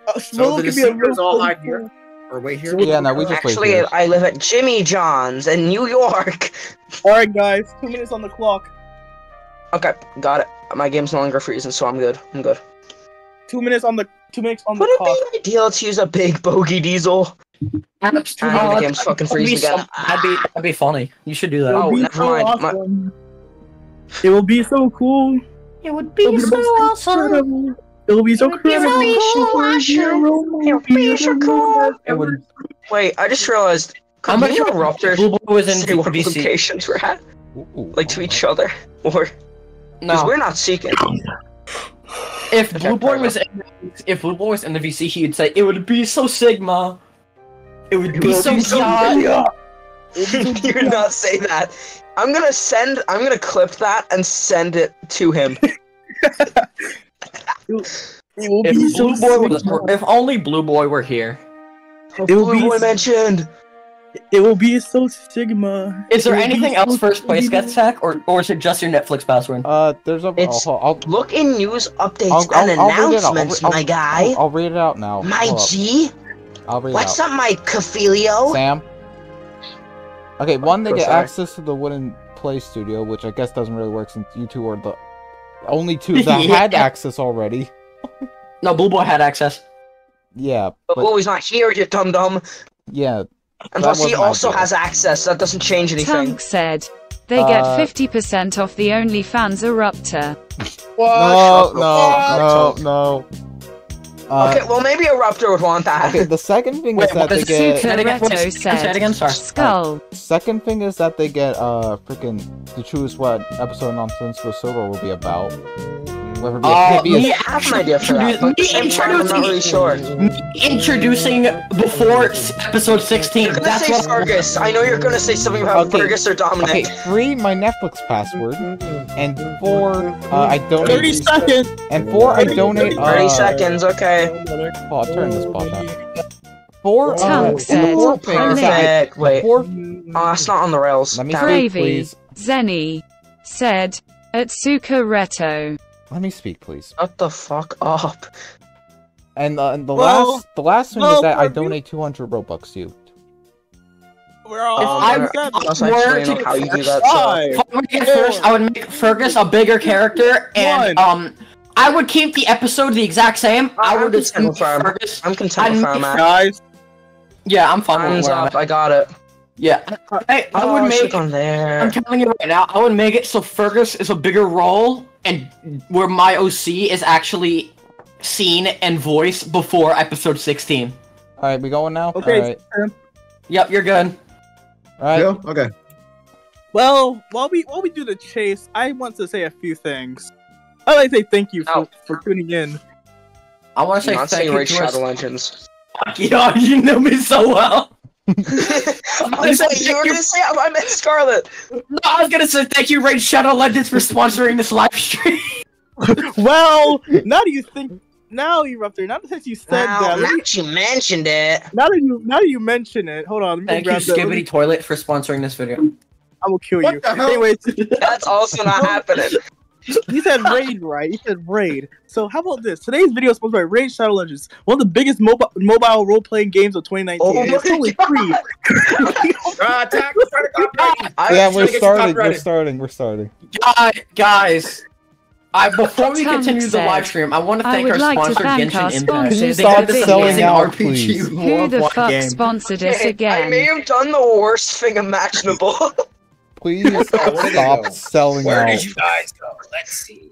Uh, So the could be a secrets real all hide here? Or wait here? Yeah, no, we just wait Actually, here. I live at Jimmy John's in New York. [LAUGHS] All right, guys. Two minutes on the clock. Okay, got it. My game's no longer freezing, so I'm good. I'm good. Two minutes on the two minutes on Would the it clock. be ideal to use a big bogey diesel? Oh, the game's fucking that'd freezing again. some- That'd be, that'd be funny. You should do that. It will be never so mind. My- awesome. It will be so cool. It would It'll be so awesome. It will be so cool. It would. Wait, I just realized. How Could much you interrupters Blue Boy was in say what VC? locations we're at, Ooh, like to each my- other, or because No. we're not seeking. If Okay, Blue Boy was in, if Blue Boy was in the VC, he'd say it would be so Sigma. It would be so be so yacht. you did not say that. I'm gonna send. I'm gonna clip that and send it to him. [LAUGHS] It will If be so Boy was, if only Blue Boy were here. It will Blue be Boy mentioned. it will be so Sigma. Is there It will be anything so else first place Sigma. gets hack, or or is it just your Netflix password? Uh, there's a. It's- I'll, I'll, Look in news updates I'll, I'll, and I'll read. I'll, announcements, I'll- my guy. I'll, I'll read it out now. my Hold up. G. I'll read What's it out. up, my Cophelio? Sam. Okay, one, they get access to the Wooden Play Studio, which I guess doesn't really work since you two are the only two that [LAUGHS] Yeah. had access already. No, Blue Boy had access. Yeah, But but Bluey's not here, you dum dum. yeah, And That plus, he also deal. has access. That doesn't change anything. Tunk said. They get Uh, 50% off the OnlyFans eruptor. [LAUGHS] no, Shut no, no, no. Uh, okay, well, maybe Eruptor would want that. okay, the second thing Wait, is that they is get. Say it again, Reto please. said. Say it again, sorry. Skull. Second thing is that they get uh freaking to choose what episode of Nonsense with Silver will be about. Whether it be a Uh, hideous- me I have an idea for that, but Me I'm not really sure. Introducing before episode 16. You're gonna That's say what Fergus. I know you're gonna say something about Okay. Fergus or Dominic. Okay, three, my Netflix password, and four, uh, I donate. Thirty seconds. And four, I donate. Uh, 30 seconds, okay. Oh, I'll turn this bot down. Four, uh, and the said, fourth that I- Perfect. Wait. four, Oh, that's not on the rails. Let me Damn. speak, Gravy. please. Zenny. Said. Atsuka Reto. Let me speak, please. Shut the fuck up. And, uh, and the Well, last, the last thing well, is that I for you- donate 200 robux to you. We're all If I upset. Were to not how you do that. So. I were get first, I would make Fergus a bigger character, and um, I would keep the episode the exact same. I I'm would just content make with I'm- Fergus. I'm content with I'm- where I'm at. Guys, Yeah, I'm fine with Hands where I'm up, at. I got it. Yeah, uh, I, oh, I would Oh, make. should've there. I'm telling you right now, I would make it so Fergus is a bigger role, and where my OC is actually seen and voiced before episode 16. Alright, we going now? Okay. Alright. Yep, you're good. Alright. Yeah, okay. well, while we while we do the chase, I want to say a few things. I'd like to say thank you for, Oh. for tuning in. I want to say not thank saying you Raid to our Shadow Legends. [LAUGHS] Fuck you you know me so well. I thought you were gonna say I'm meant Scarlet. No, I was gonna say thank you, Raid Shadow Legends, for sponsoring this live stream. [LAUGHS] well, now that you think, now Eruptor, now that you said Now, that, now me- that you mentioned it. now that you now that you mention it, hold on, let me Thank you, grab that. Skibidi Toilet, for sponsoring this video. I will kill What you. the hell? Anyways, That's also not happening. [LAUGHS] you said raid, right? You said raid. So how about this? Today's video is sponsored by Raid Shadow Legends, one of the biggest mobile mobile role playing games of 2019. Oh and it's my totally free. Uh, [LAUGHS] attack! we're trying to copyright. I Yeah, we're to get you starting, we're starting, we're starting. Guy- guys, I, before we Tunk continue the live stream, I want to thank our like sponsor, thank our Genshin Impact. sponsors They Stop did this selling amazing out, RPG please. Who the One fuck game. sponsored us again? I may have done the worst thing imaginable. [LAUGHS] Please where did it stop go? selling Where out. did you guys go? Let's see.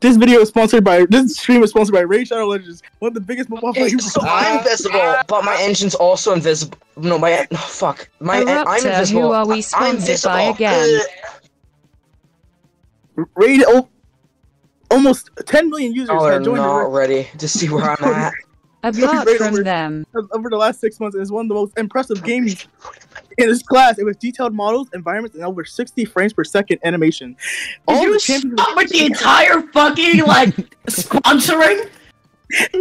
This video is sponsored by this stream is sponsored by Raid Shadow Legends, one of the biggest mobile playing. so I'm invisible, but my engine's also invisible. No, my oh, fuck. My en- I'm invisible. who are we I'm sponsored by again? Raid oh, almost 10 million users Y'all are have joined the not ready to see where I'm at. Apart Raid from over- them, over the last six months. and is one of the most impressive games in this class. It was detailed models, environments, and over 60 frames per second animation. Did you the champions. stop with the entire fucking, like, [LAUGHS] sponsoring? [LAUGHS]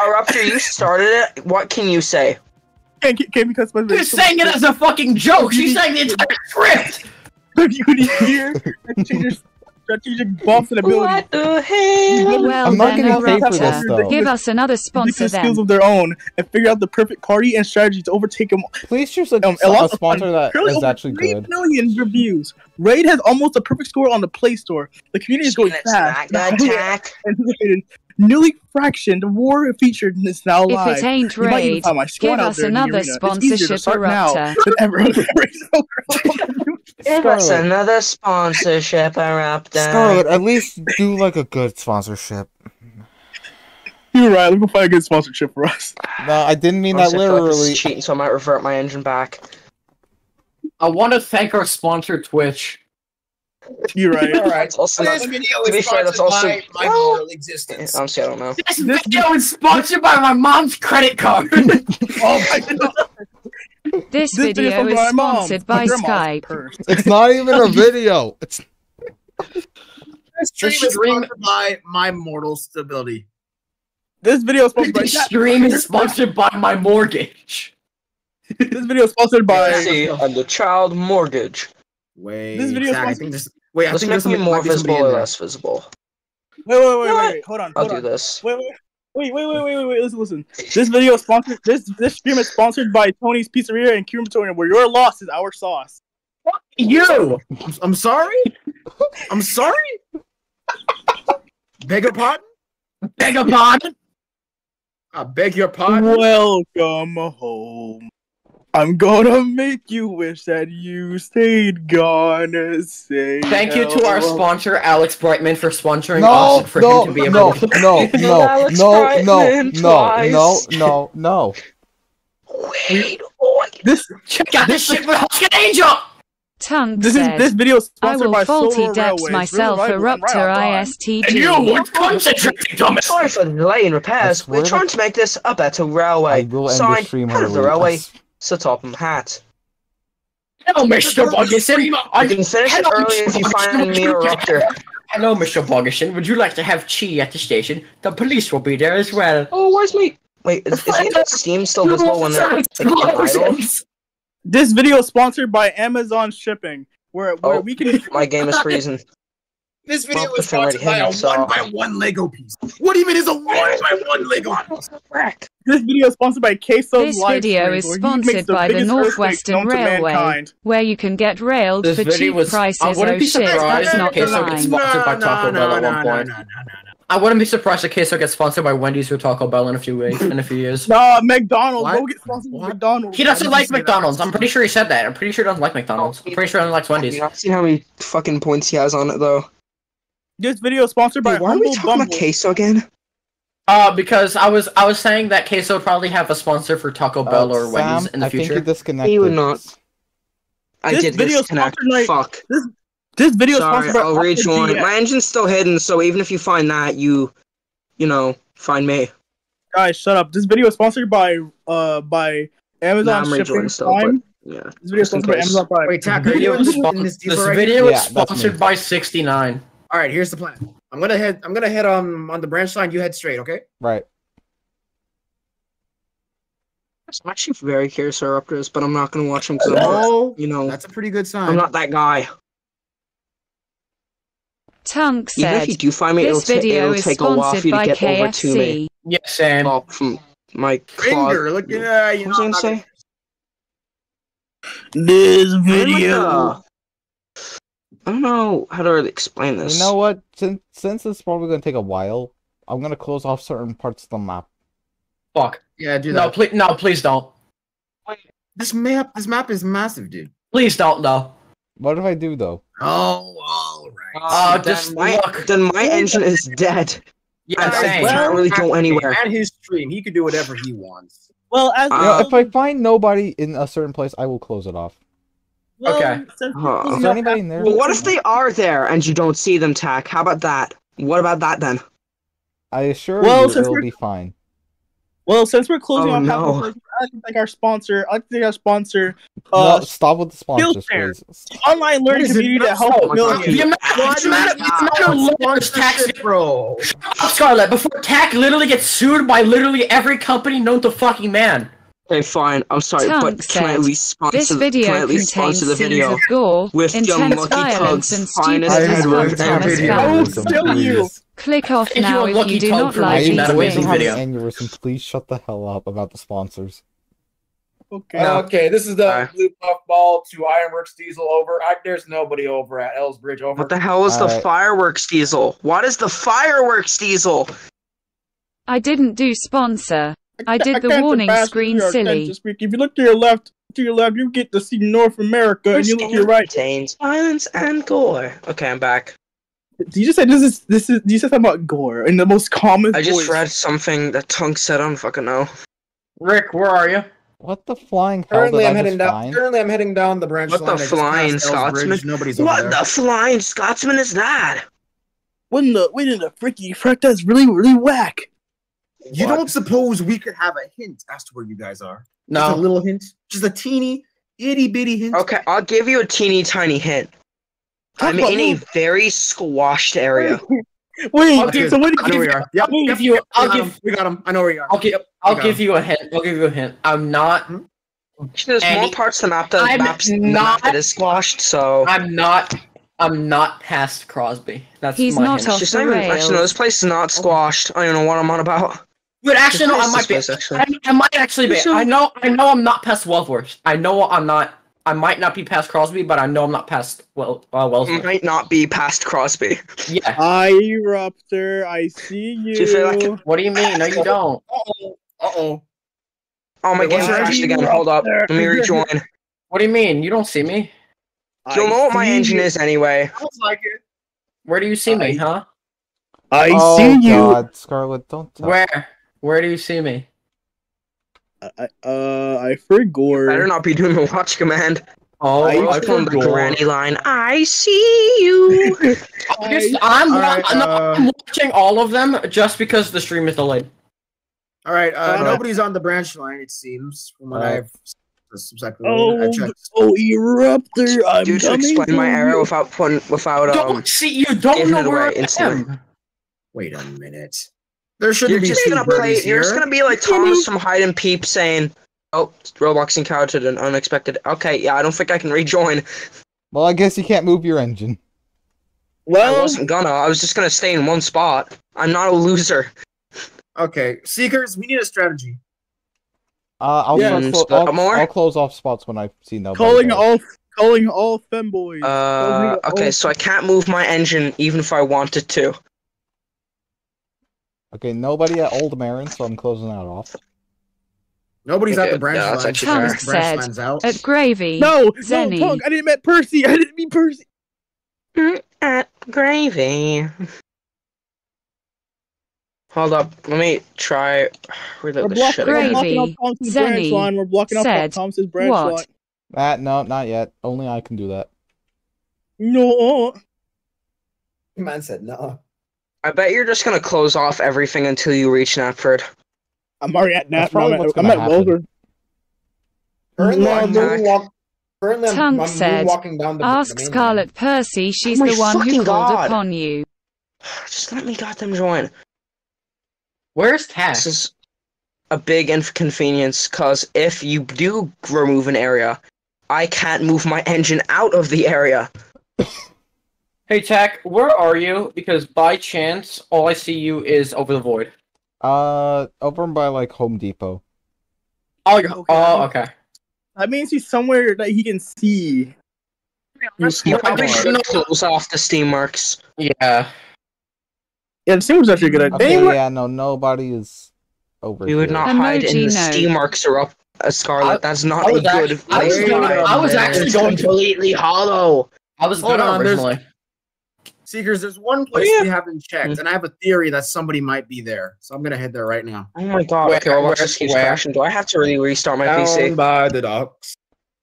Eruptor, you started it. What can you say? Can't, can't because my You're saying it as a fucking joke. She's saying the entire script. [LAUGHS] beauty here, changes strategic boss and ability. What the hell? well I'm not getting paid for this, Eruptor, though. give us another sponsor Ridiculous skills of their own and figure out the perfect party and strategy to overtake them. Please choose a, Um, a lot of sponsor fun. that Currently is over actually 3 good. million reviews. Raid has almost a perfect score on the Play Store. The community is going It's fast. not attack. Anticipated. Newly fractioned war featured and is now If it ain't You raid, find my squad give us there in the another arena. It's easier to sponsorship, start [LAUGHS] now Eruptor. than ever. Give us Scarlet, another sponsorship, Eruptor. Scarlet, at least do like a good sponsorship. You're right. Let me find a good sponsorship for us. No, I didn't mean that Honestly, I feel like literally. cheating, so I might revert my engine back. I want to thank our sponsor, Twitch. You're right. All right. That's also not. This video is be fair, that's sponsored also- by my Well- moral [GASPS] existence. Honestly, I don't know. This video is sponsored by my mom's credit card. [LAUGHS] Oh my god. This This video from is my mom. sponsored by grandma's Skype. purse. It's not even a [LAUGHS] video. It's This stream This is sponsored by my mortal stability. This video is sponsored by This stream is sponsored by my mortgage. this video is sponsored by See, on the child mortgage. Wait, This video is Zach, I think this. Wait, I Let's think make this me more visible in or less visible. Wait, wait, wait, wait, wait, hold on, I'll hold do this. Wait, wait, wait, wait, wait, wait, wait, wait. Listen, listen. This video is sponsored. This this stream is sponsored by Tony's Pizzeria and Crematoria, where your loss is our sauce. You! I'm, I'm sorry. I'm sorry. Beg your pardon. Beg your pardon? I beg your pardon. Welcome home. I'm gonna make you wish that you stayed gonna say. Thank you to our sponsor, Alex Brightman, for sponsoring No, us for no, him to be no, able to no, no, Alex no, no, Brightman no, no, twice. no, no. Wait, oh, This check out this shit with Husky Angel! Tunk this is this video is I sponsored will by faulty Solar myself River Rival, and eruptor Right on Time. ISTG. And you would concentrate, dumbass! Sorry for the delay in repairs. We're trying to make this a better I railway. will end the Signed, stream head on of a the week. Railway, Sir Topham Hat. Hello, Mr. Boggerson. You can finish it Hello, early if you find me a Boggerson. Hello, Mr. Boggerson. Would you like to have tea at the station? The police will be there as well. Oh, where's me? Wait, is, is the Steam still visible when they're like. This video is sponsored by Amazon Shipping, where where Oh. we can. My game is freezing. This video Well, is the film already sponsored by a hit me, one by one Lego piece. What even is a one by one Lego piece? This video is sponsored by Queso's This live video stream, is where he makes sponsored the by the Northwestern Railway, where you can get railed This for video cheap was. I prices. wouldn't Oh be shit, surprised that's if not the Queso gets line. sponsored by Taco Bell at one point. I wouldn't be surprised if Queso gets sponsored by Wendy's or Taco Bell in a few weeks, in a few years. [LAUGHS] No, McDonald's. What? Go get sponsored by McDonald's. He doesn't like did you say that? McDonald's. I'm pretty sure he said that. I'm pretty sure he doesn't like McDonald's. I'm pretty sure he only likes Wendy's. You have seen how many fucking points he has on it, though. This video is sponsored by Wait, why are we Humble talking about Bumble. queso again? Uh, because I was I was saying that Queso would probably have a sponsor for Taco Uh, Bell or Wendy's Sam, in the I think future. you disconnected. He would not. I This did video disconnect. sponsored by- Fuck. This video is Sorry, sponsored by I'll Aqua rejoin. GX. My engine's still hidden, so even if you find that, you, you know, find me. Guys, shut up. This video is sponsored by uh by Amazon Nah, I'm Shipping rejoining still, Prime. Yeah. This video is sponsored by. Amazon Prime. Wait, Tack, are you is in spon- this this deal right video Yeah, is that's sponsored by 69. All right, here's the plan. I'm gonna head. I'm gonna head um on the branch line. You head straight, okay? Right. I'm actually very curious about Raptors, but I'm not gonna watch them because I'm, Oh, you know, that's a pretty good sign. I'm not that guy. Tunk Even if you do find me, it'll, this ta- video it'll is take a while for sponsored you to by get over to me. KFC. Yes, Sam. Oh, from my claw. Finger, look at uh, you What was I know, gonna I'm not say? This I'm video. Uh, I don't know how to really explain this. You know what? Since since it's probably gonna take a while, I'm gonna close off certain parts of the map. Fuck. Yeah, do No, please, no, please don't. This map, this map is massive, dude. Please don't, though. What if I do though? Oh, all right. Uh, then just my, look. then my engine is dead. Yeah, I- I same. can't really go anywhere. At his stream, he could do whatever he wants. Well, as Uh, You know, well, if I find nobody in a certain place, I will close it off. Well, Okay. since- Huh. Is anybody in there? Well, what if they are there and you don't see them, Tack? How about that? What about that then? I assure Well, you, it'll be fine. Well, since we're closing Oh, off half no. the place, I like to thank our sponsor. I like to thank our sponsor, uh, no, stop with the sponsors, Skillshare. please. online learning What is it? community that No, helps my millions. God. The amount, What the amount of, is the amount of letters tax Sponsorship, bro. Scarlet before Tack literally gets sued by literally every company known to fucking man. Okay, fine. I'm sorry, Tunk but can I at least sponsor? This can I at least sponsor the video? of gore, with your intense Lucky violence, Tugs and finest stupid Edward from Edward Thomas video. Oh, still you. Click off Thank you, now if you do not like making used that to these amazing have things. an video. aneurysm. Please shut the hell up about the sponsors. Okay. Okay, this is the Alright. blue puffball to Ironworks Diesel over. I, there's nobody over at Elsbridge over. What the hell is the Alright. fireworks diesel? What is the fireworks diesel? I didn't do sponsor. I did the warning screen your silly. attention speak. If you look to your left, to your left, you get to see North America, and you look to your right. Contains violence and gore. Okay, I'm back. Did you just say this is this is? You said something about gore in the most common. I just voice. read something that Tunk said. I don't fucking know. Rick, where are you? What the flying hell Currently, did I'm I heading just down. find? Currently, I'm heading down the branch What the line. I just flying passed Elsbridge. Scotsman? Nobody's over What there. the flying Scotsman is that? What in the wait in the freaky frick? That's really really whack. You What? don't suppose we could have a hint as to where you guys are? Just a little hint, just a teeny itty bitty hint. Okay, I'll give you a teeny tiny hint. Talk I'm about in a very squashed area. [LAUGHS] Wait, I'll give- so what I know where you you are. Yep, I'll yep, give you. I'll we got We got him. I know where you are. I'll give. I'll Okay. give you a hint. I'll give you a hint. I'm not. Hmm? There's more parts of the map that I'm maps not- that is squashed, so I'm not. I'm not past Crosby. That's He's my not hint. off it's just the not even, actually no, this place is not oh. squashed. I don't know what I'm on about. But actually, no. I might be. actually. I, I might actually be. So- I know. I know. I'm not past Wellsworth. I know I'm not. I might not be past Crosby, but I know I'm not past well uh, Wellsworth. Might not be past Crosby. Yeah. I Eruptor, I see you. Do you feel like What do you mean? No, you don't. Uh-oh. Uh-oh. Oh my Wait, what's game your crashed ID? again. Hold up. Let me rejoin. What do you mean? You don't see me? You'll know what my engine you. is anyway. Sounds like it. Where do you see me, huh? I oh see you. God, Scarlet, don't tell. Where? Where do you see me? I, uh, I forgot. Better not be doing the watch command. Oh, I I from the granny line. I see you. [LAUGHS] I'm, just- I'm, All wa- right, no, uh, I'm watching all of them just because the stream is delayed. All right. Uh, Uh, nobody's on the branch line. It seems from what Uh, I've. Exactly Oh, what I checked. oh, Eruptor, I'm Due to explain my for error without putting without um. don't see you. Don't know where away I am. Wait a minute. There You're shouldn't be just gonna play. birdies You're just gonna be like Thomas from Hide and Peep saying, "Oh, Roblox encountered an unexpected." Okay, yeah, I don't think I can rejoin. Well, I guess you can't move your engine. Well, I wasn't gonna. I was just gonna stay in one spot. I'm not a loser. Okay, seekers, we need a strategy. Uh, I'll, Yeah, start and I'll, more? I'll close off spots when I see nobody. calling there. all, calling all femboys. Uh, Calling okay, all- so I can't move my engine even if I wanted to. Okay, nobody at Old Marin, so I'm closing that off. Nobody's at the branch yeah, that's line. actually so branch Said line's out. At Gravy. no, no, Zenny. punk. I didn't mean Percy. I didn't mean Percy. At gravy. Hold up, let me try. We're Reload this blocking, shit we're blocking off Thompson's branch line. We're blocking off said, Thompson's branch what? line. Ah, no, not yet. Only I can do that. No. Man said no. I bet you're just gonna close off everything until you reach Knapford. I'm already at That's I'm at, I'm gonna at happen. Welser. Currently, No, I'm no. moonwalk- Currently, I'm, Tunk I'm said, moonwalking down the Ask the Scarlet Percy. She's Oh the one who called God. upon you. [SIGHS] Just let me goddamn join. Where's Tack? This is a big inconvenience because if you do remove an area, I can't move my engine out of the area. [LAUGHS] Hey Tack, where are you? Because by chance, all I see you is over the void. Uh, over by like Home Depot. Oh, Okay. oh, okay. That means he's somewhere that he can see. You Yeah, probably I should know. close off the steam marks. Yeah. Yeah, the same was actually a good idea. Okay, Anyway, yeah, no, nobody is over You would here. not hide in the no. steam marks are up. Uh, Scarlet, I- that's not I a was good actually- I was place. going- to. I was actually It's going to- completely hollow. I was Hold gonna on, there's- originally. Seekers, there's one oh, place yeah. we haven't checked, and I have a theory that somebody might be there. So I'm gonna head there right now. Oh my god, Where- okay, Roblox where- just keeps crashing. Do I have to really restart my PC? by the docks.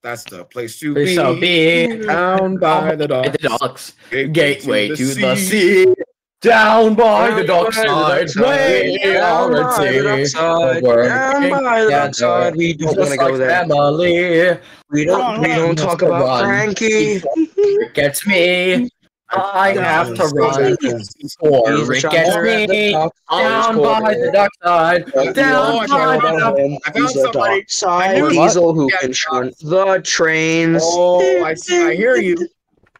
That's the place to We be. shall be Down by the docks. the docks. Gateway Gateway to the sea. Down by the dockside. Way down down by the the dockside, We're down by the together, dockside. We don't want to go like there. family. We don't. We don't talk Must about run. Frankie. It gets me. I have to run. Before He's it gets to run the me. Down by the dockside. But we Down by the about dock- him. I found He's a somebody. I dockside knew who Yeah, can shrink the trains. Oh, I see. I hear you.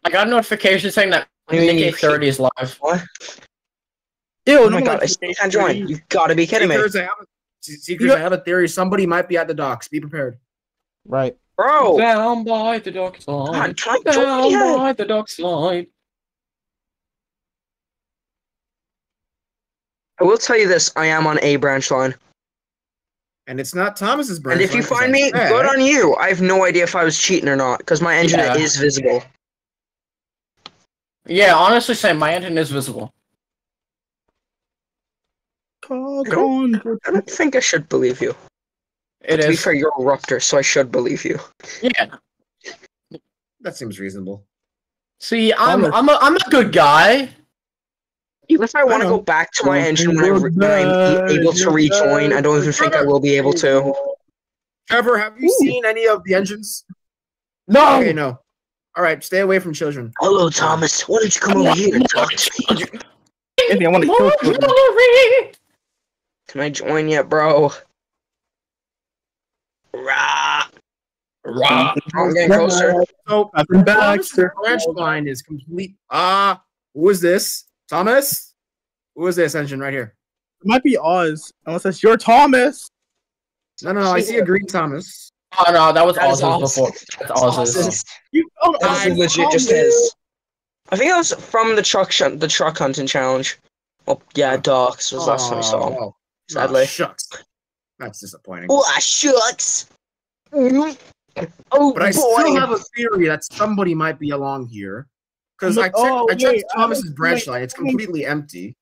I got a notification saying that I 30 is live. What? ew, Oh my god, I still can't join. You gotta be kidding me. Seekers, I have a, I have a theory. Somebody might be at the docks. Be prepared. Right. Bro, Down by the dockside. God, can I join Down yet? by the dockside. I will tell you this, I am on a branch line. And it's not Thomas's branch. And if you line, 'cause find I me, checked. good on you. I have no idea if I was cheating or not, because my engine Yeah. is visible. Yeah, honestly, same. My engine is visible. Cock on. I don't think I should believe you. It to be fair, you're a Ruptor, so I should believe you. Yeah. That seems reasonable. See, I'm I'm a, I'm a good guy. Even if I want to go back to my engine think when, I, when I'm able to rejoin, I don't even think I will be able to. Trevor, have you seen any of the engines? No. Okay, no. All right, stay away from children. Hello, Thomas. Why don't you come over here and talk to me? Anthony, I want to kill children. Glory! Can I join yet, bro? Rah. Rah. I'm getting closer. So Nothing back, Thomas' sir. branch line is complete. Ah, who is this? Thomas? Who is this engine right here? It might be Oz, unless that's your Thomas. No, no, no. I see a green Thomas. Oh no, that was That is Oz's awesome. before. That's Oz's. Oz's. You, oh, That is legit just his. I think it was from the truck sh- the truck hunting challenge. Oh, well, yeah, Docs was the last time I saw him. Oh, Sadly. oh, shucks. That's disappointing. Oh, shucks. Oh But I oh, boy. still have a theory that somebody might be along here. Because I checked, Oh, I checked wait, Thomas's was- branch wait, line. It's I mean- completely empty.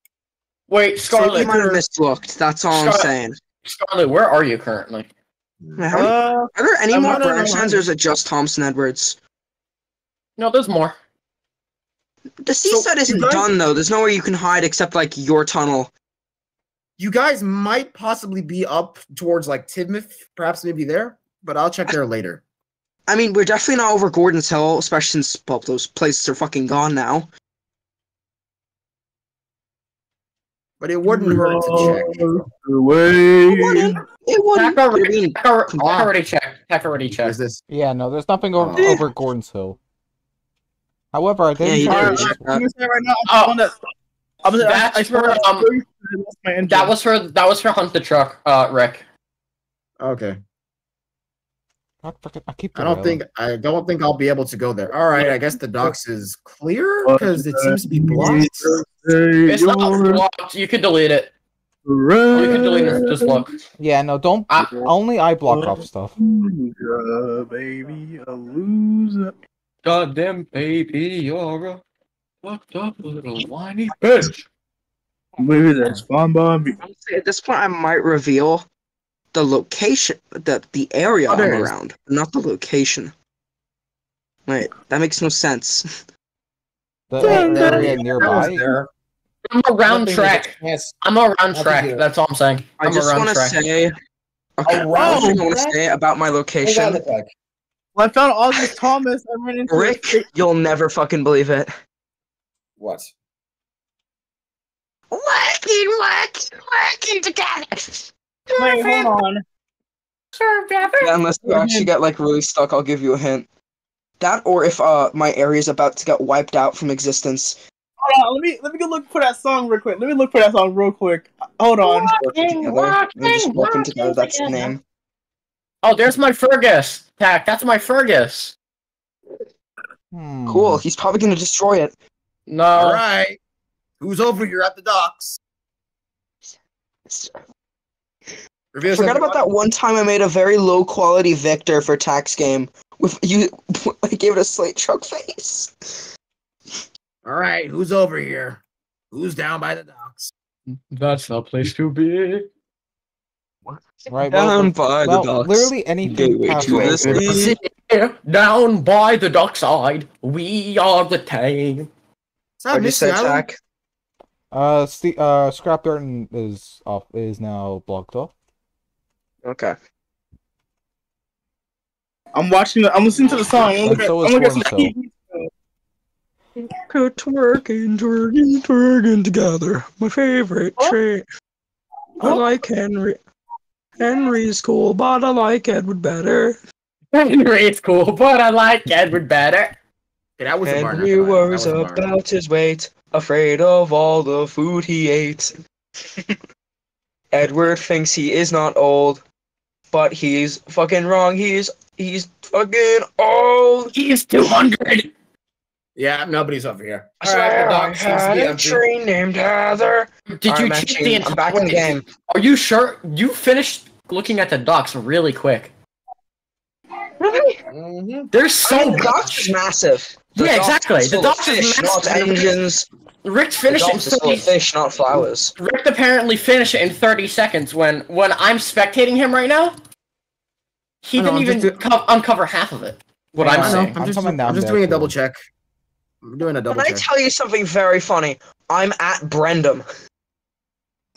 Wait, So you might have mislooked. That's all I'm saying. Scarlet, where are you currently? How- Uh, Are there any I'm more not on branch lines, or is it just Thompson Edwards? No, there's more. The seaside you isn't guys- done though. There's nowhere you can hide except like your tunnel. You guys might possibly be up towards like Tidmouth, perhaps maybe there, but I'll check there later. I mean, we're definitely not over Gordon's Hill, especially since well, those places are fucking gone now. But it wouldn't hurt to check. Away. It wouldn't. It wouldn't. Tack I mean, already, Tack already- already checked. Tack already Is checked. this? Yeah, no, there's nothing over, Oh. over Gordon's Hill. However, I did Yeah, you check- did. I'm that. gonna right now, Oh. I'm on. I'm That's I, I for, um, lost my engine. That was for that was for hunt the truck, uh, Rick. Okay. God, frickin- I keep. I don't think I don't think I'll be able to go there. All right, I guess the docks is clear Uh, because it seems to be blocked. It's not blocked. You can delete it. You can delete it. Just look. Yeah, no, don't. I- only I block off stuff. Baby, a loser. Goddamn baby, you're a fucked up little whiny bitch. Maybe that's fun by me. At this point, I might reveal the location, the the area Oh, I'm there around, not the location. Wait, that makes no sense. The Dun, dun, area nearby. I'm a round track. Yes. I'm a round track. That's all I'm saying. I I'm a just want to track. say. Okay, A one round thing I want to track? say about my What does that location. Well, I found August Thomas. I ran into Rick, you'll never fucking believe it. What? Working, working, working together. Wait, hold on. Yeah, unless you actually get like really stuck, I'll give you a hint. That or if uh my area is about to get wiped out from existence. Hold on. Let me let me go look for that song real quick. Let me look for that song real quick. Hold on. Working together. They're just working together. That's the name. Oh, there's my Fergus. pack. That's my Fergus. Hmm. Cool. He's probably gonna destroy it. No. All right. Who's over here at the docks? Reveal Forgot about that one time I made a very low quality Victor for tax game with you. [LAUGHS] I gave it a slate truck face. All right. Who's over here? Who's down by the docks? That's the place to be. Right. Well, Down by well the docks. literally anything Gateway past to the- the down by the dockside, we are the tame. Is that What'd you say, Island? Tack? Uh, Ste uh, Scrapyard is off. Is now blocked off. Okay. I'm watching. The, I'm listening to the song. I'm looking, so I'm is looking at Gordon some Twerking, twerking, twerking together. My favorite oh. trait. I oh. like Henry. Henry's cool, but I like Edward better. Henry's cool, but I like Edward better. Okay, that was a bar. Henry not gonna. That worries was a bar. about his weight, afraid of all the food he ate. [LAUGHS] Edward thinks he is not old, but he's fucking wrong. He's he's fucking old. He's 200. Yeah, nobody's over here. All So right, the I dock had a empty. tree named Heather. Did Alright, you I'm cheat actually- the I'm entire back in the game. Are you sure? You finished looking at the docks really quick. Really? Mhm. There's I so mean, the docks massive. The Yeah, exactly. The full of docks fish, not massive. engines. Rick The finished it in docks is full 30 fish, not flowers. Rick apparently finished it in 30 seconds when when I'm spectating him right now. He didn't I'm even do- co- uncover half of it. What Yeah, I'm saying. I'm I'm just, coming down I'm just doing a double check. I'm doing a double Can I tell you something very funny? I'm at Brendam.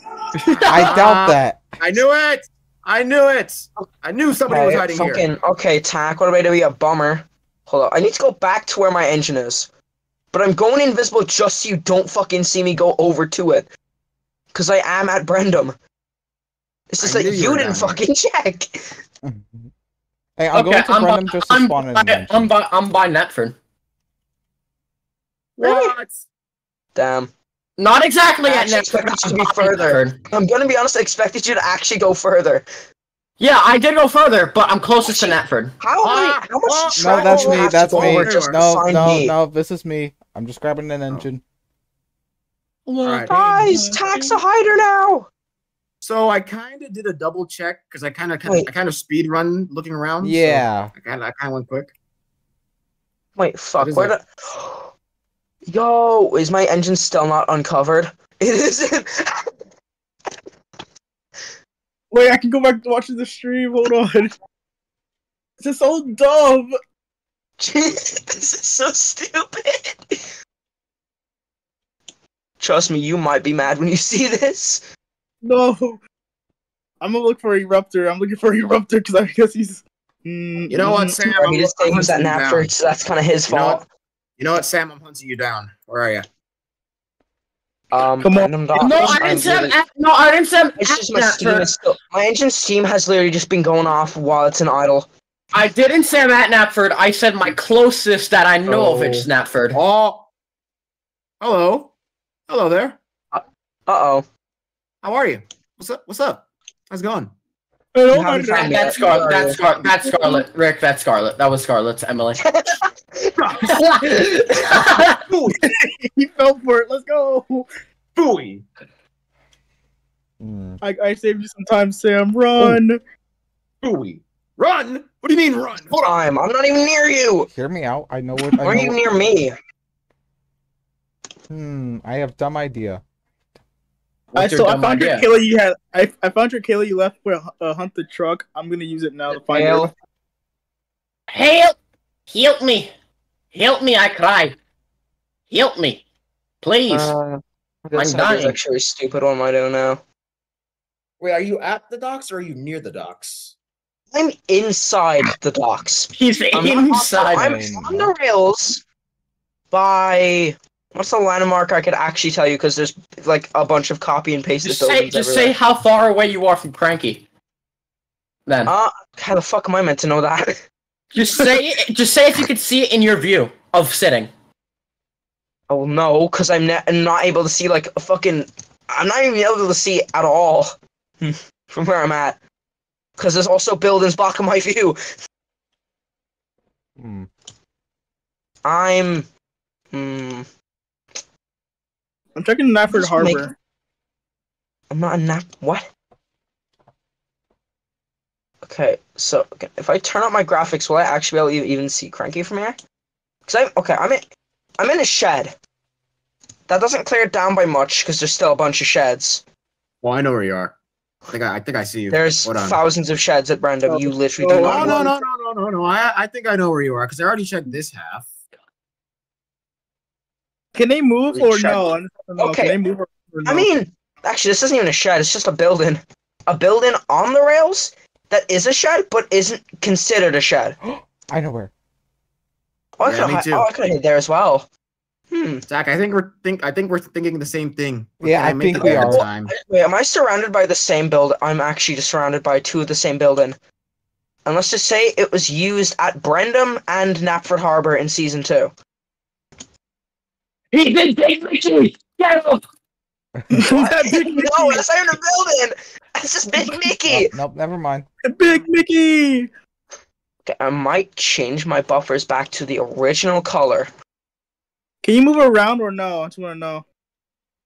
[LAUGHS] I doubt uh, that. I knew it. I knew it. I knew somebody was Okay, hiding here. okay, Tack. What about to be a bummer? Hold on. I need to go back to where my engine is. But I'm going invisible just so you don't fucking see me go over to it. Because I am at Brendam. It's just I that you you didn't down fucking [LAUGHS] check. Hey, I'm going to I'm Brendam by, just to I'm, spawn in by, an. I'm by I'm by Knapford. What? Damn. Not exactly I at actually Knapford. expected you to I'm be further. I'm gonna be honest, I expected you to actually go further. Yeah, I did go further, but I'm closest to Knapford. How, Ah, many, how much ah, No, that's me. have to That's go me. just No, no, me? no. This is me. I'm just grabbing an engine. Alright. Guys, tax a hider now. So I kind of did a double check because I kind of I kind of speed run looking around. so Yeah. I kind of I kind of went quick. Wait, fuck. Where it? [GASPS] Yo, is my engine still not uncovered? [LAUGHS] It isn't. [LAUGHS] Wait, I can go back to watching the stream. Hold on. [LAUGHS] This is so dumb. This is so stupid. Trust me, you might be mad when you see this. No. I'm gonna look for Eruptor. I'm looking for Eruptor because I guess he's. Mm, You know what, Sam? I I'm, mean, his I'm name was at hunting you down. So that's kind of his You fault. what? You know what, Sam? I'm hunting you down. Where are you? Um, Come on. No, I didn't say I'm really- at, no, I didn't say I'm It's just my steam is still. My engine steam has literally just been going off while it's in idle. I didn't say I'm at Knapford. I said my closest that I know of Oh. is Knapford. Oh, hello, hello there. Uh oh. How are you? What's up? What's up? How's it going? Hello, You my haven't friend. found That's Scarlet. That's Scar- That's Scarlet. Rick, that's Scarlet. That was Scarlet's Emily. [LAUGHS] he fell for it. Let's go. Booey. Hmm. I, I saved you some time, Sam. Run. Booey. Run. What do you mean run? Hold on. I'm not even near you. Hear me out. I know what. I Why are know you what- near me? Hmm. I have dumb idea. I What's your so I dumb found your idea? Kayla you had. I, I found your Kayla you left for a uh, hunt the truck. I'm gonna use it now to find Hail. her. Help! Help me! Help me! I cry. Help me, please. Uh, this I'm idea is dying. actually stupid. on my own now? Wait, are you at the docks or are you near the docks? I'm inside the docks. He's I'm not- inside. I'm on the rails by what's the landmark I could actually tell you because there's like a bunch of copy and pasted Just say, buildings just say how far away you are from Cranky. Then Uh, how the fuck am I meant to know that? [LAUGHS] just say, just say if you could see it in your view of sitting. oh no, because I'm ne- not able to see like a fucking. I'm not even able to see at all [LAUGHS] from where I'm at. Because there's also buildings blocking my [LAUGHS] view. Hmm. I'm. Hmm. I'm checking Knapford Just make- Harbor. I'm not in that. What? Okay, so okay, if I turn up my graphics, will I actually be able to even see Cranky from here? Cause I'm okay. I'm in. I'm in a shed. That doesn't clear it down by much because there's still a bunch of sheds. Well, I know where you are. I think I, I think I see you. There's thousands of sheds at Brendam. Oh, You literally oh, do oh, No, not. no, know. no, no, no, no, no. I I think I know where you are because I already checked this half. Can they move Wait, or check. no? I just wanna know, Okay. Can they move or, or no? I mean, actually, this isn't even a shed. It's just a building. A building on the rails that is a shed, but isn't considered a shed. [GASPS] I know where. Oh, I Yeah, could me have. too. Oh, I could have there as well. Hmm. Zach, I think we're think I think we're thinking the same thing. Yeah, I Can make think the we are. Time? Wait, am I surrounded by the same build? I'm actually just surrounded by two of the same building. And let's just say it was used at Brendam and Knapford Harbor in season two. He's in Big Mickey. Get up! That Big Mickey. no, that's not even a building. That's just Big [LAUGHS] Mickey. Oh, nope. Never mind. Big Mickey. Okay, I might change my buffers back to the original color. Can you move around or no? I just want to know.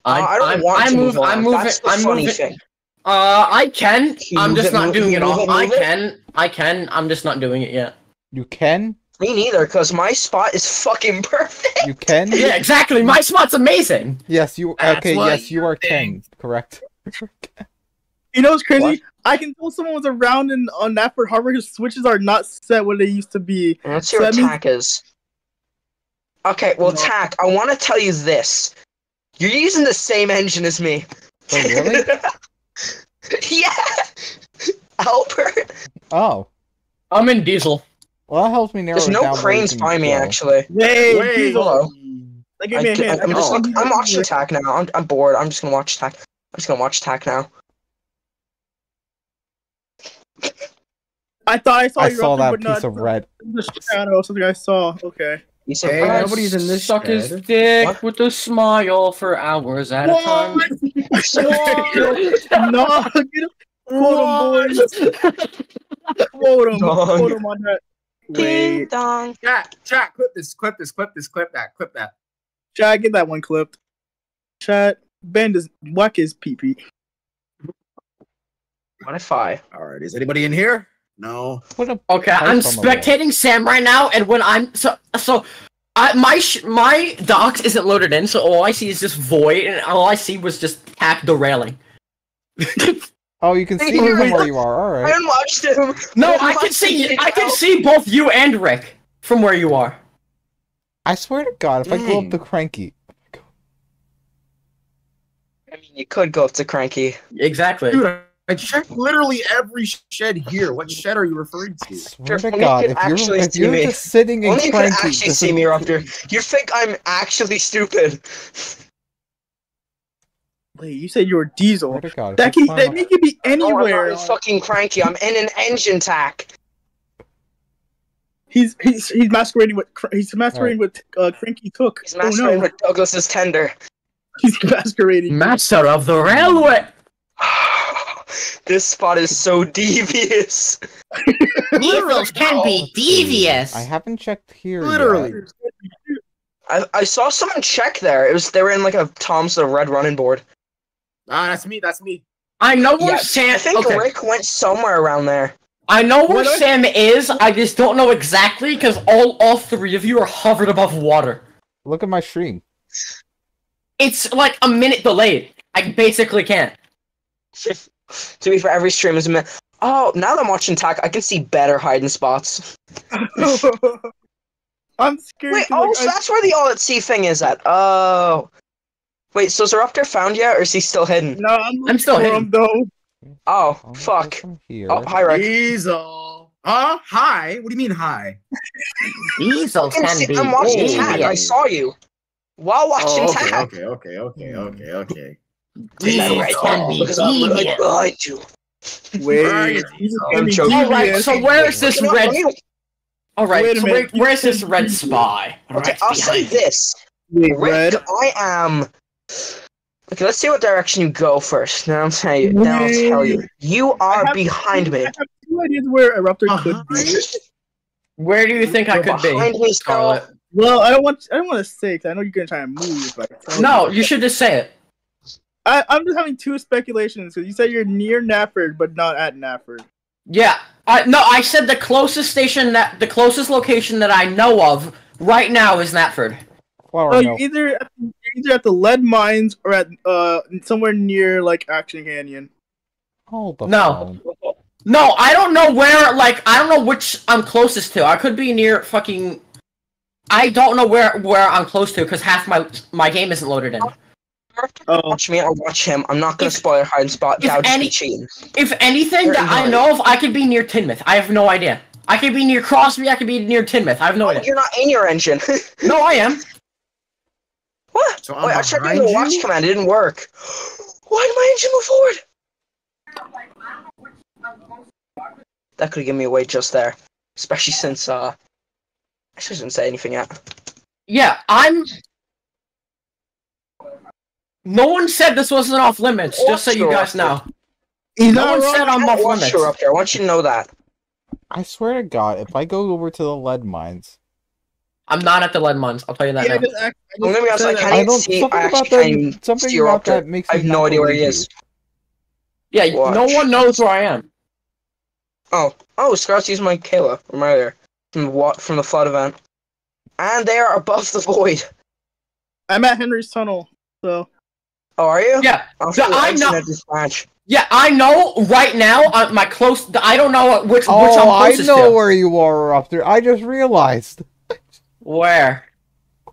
Uh, I don't I'm, want I to move. move on. I'm moving. That's the I'm funny moving. thing. Uh, I can. Can you I'm just it, not move- doing can it all. it, I move it? can. I can. I'm just not doing it yet. You can. Me neither, because my spot is fucking [LAUGHS] perfect. You can. [LAUGHS] Yeah, exactly. My spot's amazing. Yes, you. That's Okay. Yes, you are you Ken. Correct. You know what's crazy? What? I can tell someone was around in on Knapford Harbor. His switches are not set what they used to be. What's So your that means- attack is? Okay, well, No. tack. I want to tell you this. You're using the same engine as me. Oh, really? [LAUGHS] yeah. Albert. Oh. I'm in diesel. Well, that helps me narrow There's no down. cranes can by me go. actually. Wait, Wait, Diesel. hello. Like, give I, me a hint. am just Oh, like, I'm watching Tack now. I'm, I'm bored. I'm just gonna watch Tack. I'm just gonna watch Tack now. I thought I saw I you saw that but not piece of red. the shadow. Something I saw. Okay. You said Hey, nobody's in this Suck his bed. dick What? with a smile for hours at a time. [LAUGHS] no, get him. Quote him, boys. Quote him. Quote him on that. Ding Wait. dong. Jack, chat, clip this, clip this, clip this, clip that, clip that. Chat, get that one clipped. Chat, Ben does whack his pee pee. What if I? All right, is anybody in here? No. Put a Okay, I'm on the wall. spectating Sam right now, and when I'm so so, I my sh- my docs isn't loaded in, so all I see is just void, and all I see was just tap the railing. [LAUGHS] Oh, you can see him from where you are. All right. I right. unwatched him. No, I can see I can see both you and Rick from where you are. I swear to God, if I go up Dang. the cranky, I mean, you could go up to Cranky. Exactly. Dude, I checked literally every shed here. What shed are you referring I to? swear to God, if you're, actually if see you're me. just sitting in Only you can cranky, actually see is- me, Eruptor. You think I'm actually stupid? Wait, you said you were Diesel. Swear God, That can that up- make you be Oh, I'm anywhere. fucking Cranky. I'm in an engine tack. He's he's he's masquerading with cr- he's masquerading with uh, Cranky Cook. He's Oh masquerading no, with Douglas's tender. he's [LAUGHS] masquerading. Master of the railway. [SIGHS] [SIGHS] this spot is so [LAUGHS] devious. [LAUGHS] Evils can be devious. I haven't checked here. Literally. Yet. I, I saw someone check there. It was they were in like a Tom's the red running board. Ah, that's me. That's me. I know where Yeah, Sam. I think okay. Rick went somewhere around there. I know where What I- Sam is. I just don't know exactly because all all three of you are hovered above water. Look at my stream. It's like a minute delayed. I basically can't. To be fair, every stream is a minute. Oh, now that I'm watching Tack, I can see better hiding spots. [LAUGHS] I'm scared. Wait, 'cause, oh, like, so I- that's where the all at sea thing is at. Oh. Wait, so is Eruptor found yet, or is he still hidden? no, I'm, I'm still for hidden. him, though. Oh, oh I'll go fuck. from Here. Oh, hi, Rick. Diesel. Huh? Hi. What do you mean hi? Diesels I can see- I'm watching Tack. I saw you. While watching Oh, okay, Tack. okay, okay, okay, okay, okay. Diesels Right. can be Because I'm right behind you. Where are you? Wait, I'm gonna be joking. All right, so where is this red? All right, Wait a so minute. where, where's this red spy? Okay, Right I'll say this. Wait, Rick, red. I am. Okay, let's see what direction you go first. Now I'll tell you. Now I'll tell you. You are have- behind me. I have two ideas where Eruptor uh-huh. could be. Where do you think I You're could be, me, Scarlet? Well, I don't want I don't want to say 'cause I know you're gonna try and move. But No, you should just say it. I, I'm just having two speculations because you said you're near Knapford but not at Knapford. Yeah. I no, I said the closest station that the closest location that I know of right now is Knapford. Flower Oh, milk. you're either at, either at the lead mines or at uh somewhere near like Action Canyon. Hold the No. phone. No, I don't know where. Like, I don't know which I'm closest to. I could be near fucking. I don't know where where I'm close to because half my my game isn't loaded in. Oh, Watch me or watch him. I'm not gonna If- spoil your hiding spot. if That would just any- be cheating. If anything Very that I know of, I could be near Tidmouth. I have no idea. I could be near Crosby. I could be near Tidmouth. I have no Oh, idea. you're not in your engine. [LAUGHS] No, I am. what? So I'm Wait, I tried doing the watch command. It didn't work. [GASPS] Why did my engine move forward? That could have given me away just there. Especially since, uh... I shouldn't say anything yet. Yeah, I'm. No one said this wasn't off limits. Just so you guys know. he's No one wrong. said I'm off limits. you up there. I want you to know that. I swear to God, if I go over to the lead mines, I'm not at the lead mines. I'll tell you that Yeah, I now. just I I'm just gonna be I can't I don't. see. Something I about actually can't that. Something you about up there. that makes I have no idea where he believe is. Yeah, no one knows where I am. Oh, oh, Scott's using my Kayla from earlier. From what? From the flood event. And they are above the void. I'm at Henry's tunnel, so are you? Yeah, I'll so feel I know- at this match. yeah, I know right now. Uh, my close. I don't know which which I'm Oh, I know to. where you are up there. I just realized. Where?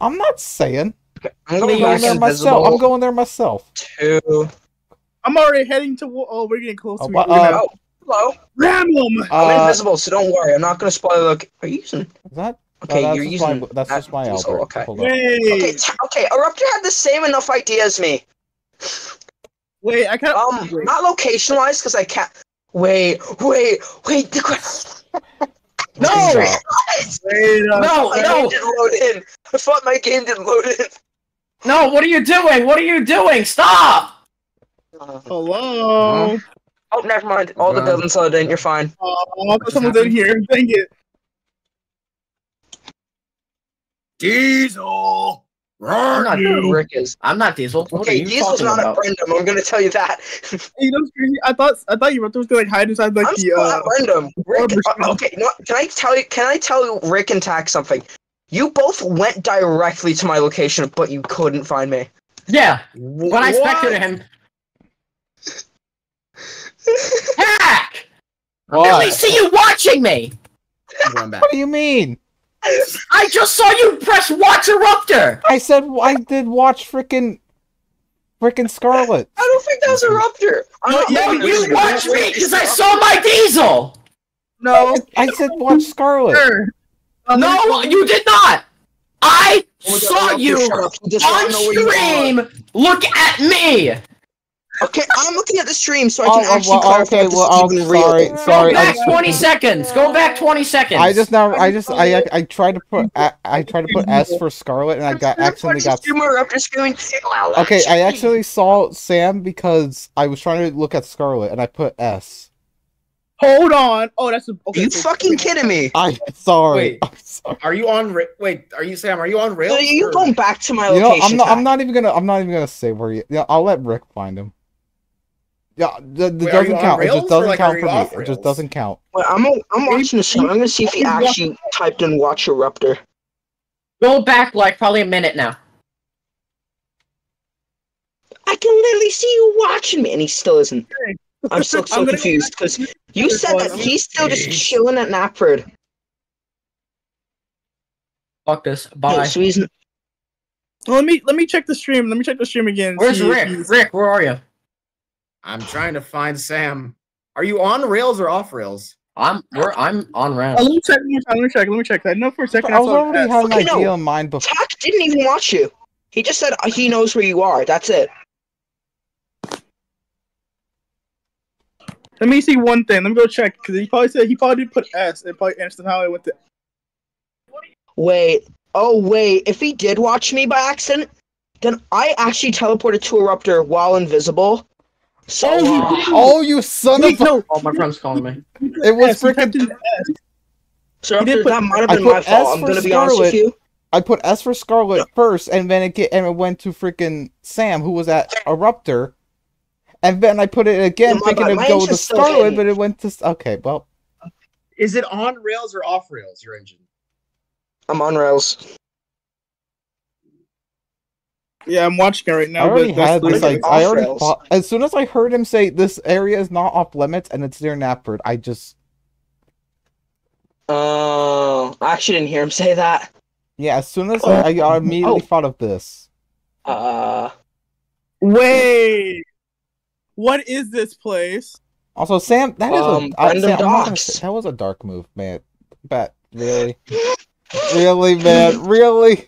I'm not saying. I'm I'm going Please. going back there myself. invisible I'm going there myself. to. I'm already heading to. Oh, we're getting close. Oh, to but, we're gonna- uh, Oh, Hello. Ram 'em! I'm Uh, invisible, so don't worry. I'm not gonna spoil. Look, are you using? is that? Okay, oh, that's you're just using. my, that's that just my Albert. Okay. Hold on. Okay. T- okay. Eruptor had the same enough idea as me. Wait, I can't. Um, wait. not location wise, because I can't. Wait, wait, wait. The gra- [LAUGHS] No! Wait, uh, No, my no, didn't load in. I thought my game didn't load in. no! What are you doing? What are you doing? Stop! hello? Oh, never mind. All the buildings loaded in. You're fine. Oh, someone's in here. Dang it. Diesel. I'm not, Rick is. I'm not Diesel. What Okay, you Diesel's not about? at Brendam. I'm gonna tell you that. [LAUGHS] You know. I thought I thought you were was gonna like hide inside like I'm the still uh. at Brendam. Rick, uh, okay, you know what? can I tell you? Can I tell you, Rick and Tack something? You both went directly to my location, but you couldn't find me. Yeah, when I spectated him. [LAUGHS] Hack! I What? only see you watching me! I'm going back. What do you mean? I just saw you press Watch Eruptor! I said I did watch frickin' frickin' Scarlet. I don't think that was a Ruptor. I'm not No, making you this- watched me because I saw my Diesel! No, I said watch Scarlet. sure. No, you did not! I Oh my God, saw you shut up. You just wanna on know you stream look at me! Okay, I'm looking at the stream so I can oh, actually well, clarify okay, if this well, is even real. sorry, Go sorry. I back just, 20 seconds! Go back 20 seconds! I just now, I just, I, I tried to put, I, I tried to put S for Scarlet, and I got accidentally got. Streamer Ruptor screaming. Okay, I actually saw Sam because I was trying to look at Scarlet, and I put S. Hold on. Oh, that's a. Are Okay, you so- fucking kidding me? I'm sorry. Wait. I'm sorry. Are you on? Ra- Wait, are you Sam? Are you on rails? Are you or- going back to my You know. I'm not. I'm not even gonna. I'm not even gonna say where you. Yeah, I'll let Rick find him. Yeah, the, the Wait, doesn't count. It just doesn't like, count for me. It just doesn't count. Wait, I'm, I'm watching the stream. I'm gonna see if he actually typed in "watch a Ruptor." Go back like probably a minute now. I can literally see you watching me, and he still isn't. I'm still so [LAUGHS] I'm confused because [LAUGHS] you said that he's still just chilling at Knapford. Fuck this. Hey, Bye. so he's Well, let me let me check the stream. Let me check the stream again. Where's Rick? Rick, where are you? I'm trying to find Sam. Are you on rails or off rails? I'm we're I'm on Oh, let me check. Let me check. Let me check. Let me. I know for a second. I was saw already S. had an Okay, no. idea in mind before. Tack didn't even watch you. He just said uh, he knows where you are. That's it. Let me see one thing. Let me go check because he probably said he probably did put S and probably and How I went to. Wait. Oh wait. If he did watch me by accident, then I actually teleported to a Ruptor while invisible. So uh, Oh, you son Wait, of a! no. Oh, my friend's calling me. It was S, freaking. in S. so he did Ruptor, put- that might have I been put my S fault. I'm gonna be honest with you. I put S for Scarlet first, and then it get, and it went to freaking Sam, who was at Eruptor, and then I put it again, Yeah, thinking it'd go to Scarlet, hidden. but it went to okay. Well, Is it on rails or off rails? Your engine. I'm on rails. Yeah, I'm watching it right now. I already but had this. like I, I already rails. thought, as soon as I heard him say this area is not off limits and it's near Knapford, I just Oh, I actually didn't hear him say that. yeah. As soon as I, I immediately Oh. thought of this. Uh, Wait. What is this place? Also, Sam, that is Um, a I- Brendam Sam, I'm not gonna Docks. say- that was a dark move, man. Bet really, really, man, [LAUGHS] really.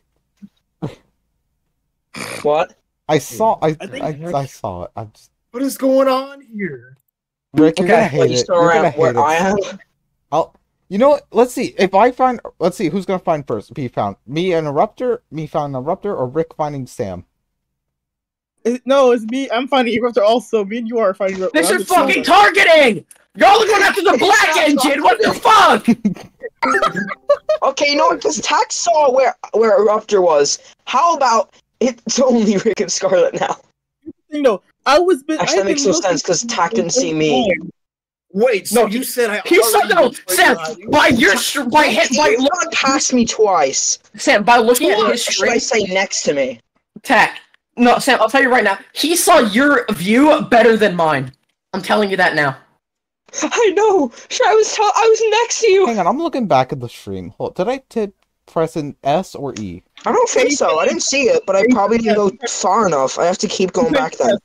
What? I saw. I I think I, Rick- I saw it. I'm just What is going on here? Rick. You're gonna Okay, hate you it. still You're gonna around hate where it. I am? I'll. You know what? Let's see. If I find, let's see who's gonna find first. Be found me an eruptor, me found an eruptor, or Rick finding Sam. Is- no, it's me. I'm finding Eruptor also. Me and you are finding Eruptor. This I'm is just- fucking targeting! Y'all are going after the black [LAUGHS] engine! What the fuck? [LAUGHS] Okay, you know what? Because Tax saw where where Eruptor was. How about it's only Rick and Scarlet now? thing though. I was been. Actually, that makes no sense because Tack didn't see me. Wait, so No, you said I He said no, did Sam. you? By your by hit by look, past me twice. Sam by looking at Or his should I say next to me? Tack. No, Sam. I'll tell you right now. He saw your view better than mine. I'm telling you that now. I know. I was tell- I was next to you. Hang on, I'm looking back at the stream. Hold, did I tip an S or E? I don't think so. I didn't see it, but I probably didn't go far enough. I have to keep going back then.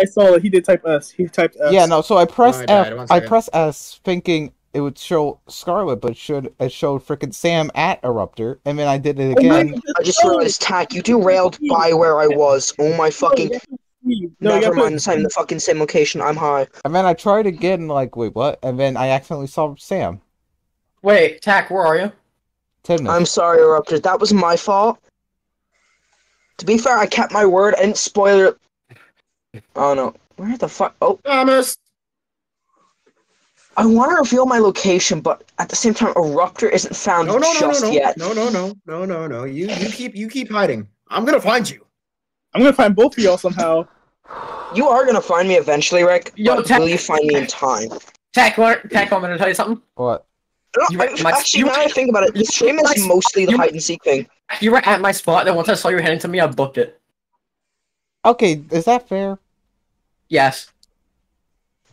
I saw it. He did type S. He typed S. Yeah, no. So I pressed I died. F. One I second. pressed S, thinking it would show Scarlet, but it should it showed freaking Sam at Eruptor, and then I did it Oh again. God, I just realized, Tack, you derailed by where I was. Oh my fucking. No, Never mind, put- I'm in the fucking same location. I'm high. And then I tried again, like, wait, what? And then I accidentally saw Sam. Wait, Tack, where are you? Timnus. I'm sorry, Eruptor. That was my fault. To be fair, I kept my word. I didn't spoil it. Oh no. Where the fuck? Oh, Thomas. I want to reveal my location, but at the same time, Eruptor isn't found No, no, no, no, just no, yet. no, no, no, no, no, no. You, you keep, you keep hiding. I'm gonna find you. I'm gonna find both of y'all somehow. You are gonna find me eventually, Rick. Yo, but Tack- will you find me in time? Tack, what? Tack, I'm gonna tell you something. what? You I- read my- actually, you now I think about it, this stream is mostly the you- hide and seek thing. You were at my spot, then once I saw you heading to me, I booked it. Okay, is that fair? Yes.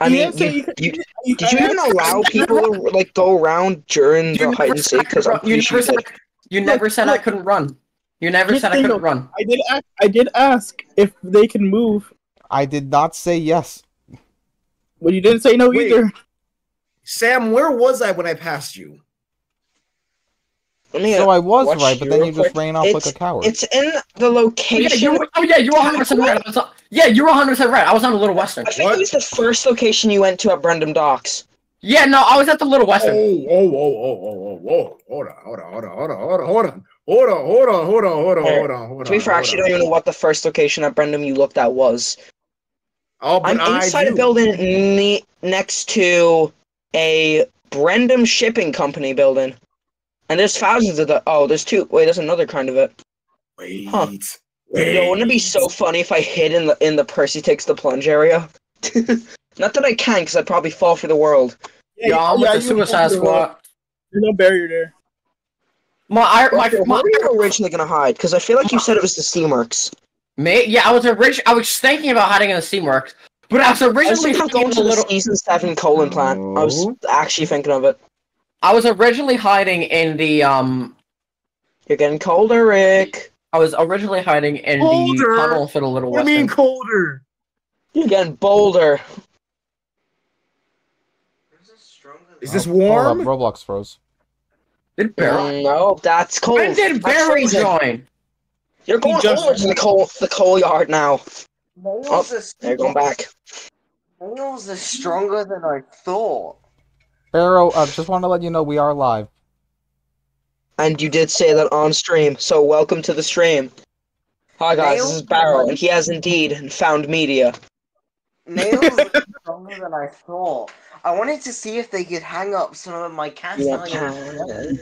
I mean, didn't say you, you you, You- did you even allow people to like go around during the hide and seek? Because I'm. You never said, that- you never said I couldn't run. You never said the I couldn't run. I did ask. I did ask if they can move, I did not say yes. but you didn't say no Wait. either. Sam, where was I when I passed you? I so I was right, but then you just ran off it's, like a coward. It's in the location. Oh, yeah, you're oh, yeah, you were 100% right. Was, yeah, you were 100 right. I was on the Little Western. I think what? it was the first location you went to at Brendam Docks. Yeah, no, I was at the Little Western. Oh, oh, oh, oh, oh, oh, oh. Hold on, hold on, hold on, hold on, hold on, hold on. Hold on, hold on, hold on, hold on, hold on, hold on. To be fair, I actually don't even know what the first location at Brendam you looked at was. Oh, but I'm inside I do. a building ne- next to a Brendam Shipping Company building. And there's thousands of the. Oh, there's two. Wait, there's another kind of it. Wait, Huh. wait. Yo, wouldn't it be so funny if I hid in the in the Percy takes the plunge area? [LAUGHS] Not that I can, because I'd probably fall for the world. Yeah, I'm with the you- Suicide Squad. There's no barrier there. My, I, my, Okay, my, where were you originally gonna hide? Because I feel like you said it was the Steamworks. Mate, yeah, I was orig- I was thinking about hiding in the Steamworks, but I was I was originally thinking of hiding going in to the the little. season seven coaling plant. I was actually thinking of it. I was originally hiding in the um. You're getting colder, Rick. I was originally hiding in Colder? the tunnel for the Little What do you Western. mean colder? You're getting bolder. Is this Oh, hold up, warm? Roblox froze. Did Barrel? Mm, no, that's cold. When did That's Barrel freezing. join? You're going just- over to the coal the coal yard now. Nails are, They're going back. Nails are stronger than I thought. Barrow, I just want to let you know we are live. And you did say that on stream, so welcome to the stream. Hi guys, this is Barrow, and he has indeed found media. Nails are [LAUGHS] stronger than I thought. I wanted to see if they could hang up some of my cast iron.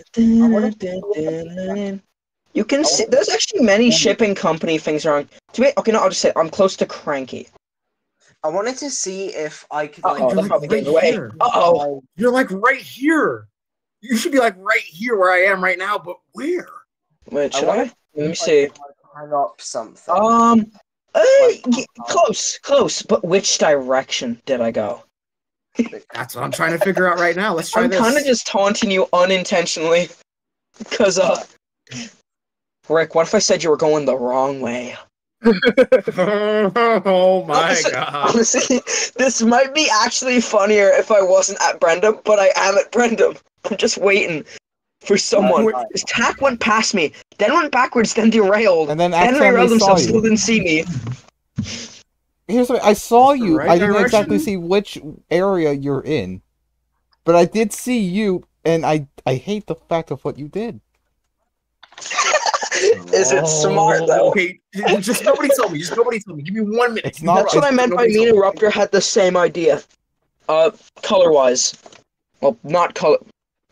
You can see there's actually many shipping company things around. To be, okay, no, I'll just say I'm close to cranky. I wanted to see if I could Uh like. oh, you're that's probably right getting away. here. Uh oh. You're like right here. You should be like right here where I am right now, but where? Wait, should wanted I? Let me if see. could, like, hang up something. Um, uh, y- close, close. But which direction did I go? That's what I'm trying to figure out right now. Let's try I'm this. kind of just taunting you unintentionally. Cause uh, Rick, what if I said you were going the wrong way? Oh my Honestly- god. Honestly, [LAUGHS] this might be actually funnier if I wasn't at Brendam, but I am at Brendam. I'm just waiting for someone. Right. This tack went past me, then went backwards, then derailed, And then then accidentally derailed saw himself, still didn't see me. Here's what I saw you. Right I didn't direction? exactly see which area you're in, but I did see you, and I I hate the fact of what you did. Is it smart though? Okay, just nobody tell me. Just nobody tell me. Give me one minute. It's not- That's one what I meant by me and Ruptor had the same idea. Uh, color wise. Well, not color.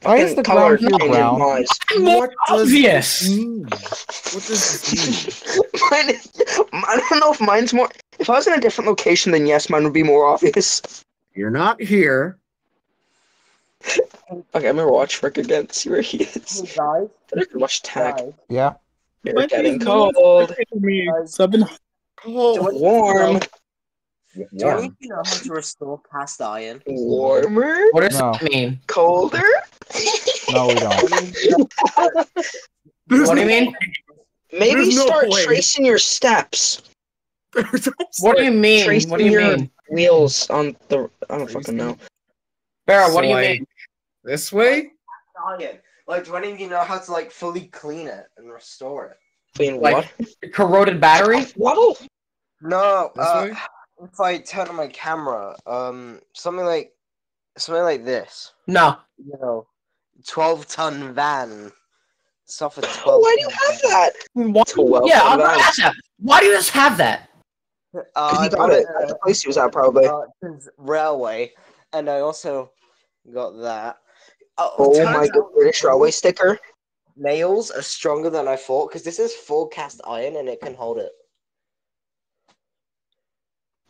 Why is the color ground here brown? wise. More What does obvious. this mean? What does this mean? [LAUGHS] Mine is, I don't know if mine's more. If I was in a different location, then yes, mine would be more obvious. You're not here. [LAUGHS] Okay, I'm gonna watch Rick again, see where he is. Guys, watch Tack. guys, Yeah. You're getting No cold, for me. Guys. So I've been Oh, warm, do I need to know how to restore cast iron? warmer, What does No. that mean? colder. [LAUGHS] No, we don't. [LAUGHS] What do you mean? Maybe There's no start way. tracing your steps. [LAUGHS] What do you mean? Tracing What do you your mean? wheels on the. I don't fucking know. Barrow, what do you So, mean? This way? Like, do any of you know how to like fully clean it and restore it? Clean Like- what? Corroded battery? What? No, uh, if I turn on my camera, um, something like something like this. No. You know, twelve ton van. Suffered [GASPS] twelve. Why do you have that? What? It's a well Yeah, I'm done gonna ask that. Why do you just have that? Uh, Because I you got it at the place he was at, probably. uh, 'cause railway, and I also got that. Uh, Oh my out god, British Railway sticker. Nails are stronger than I thought because this is full cast iron and it can hold it.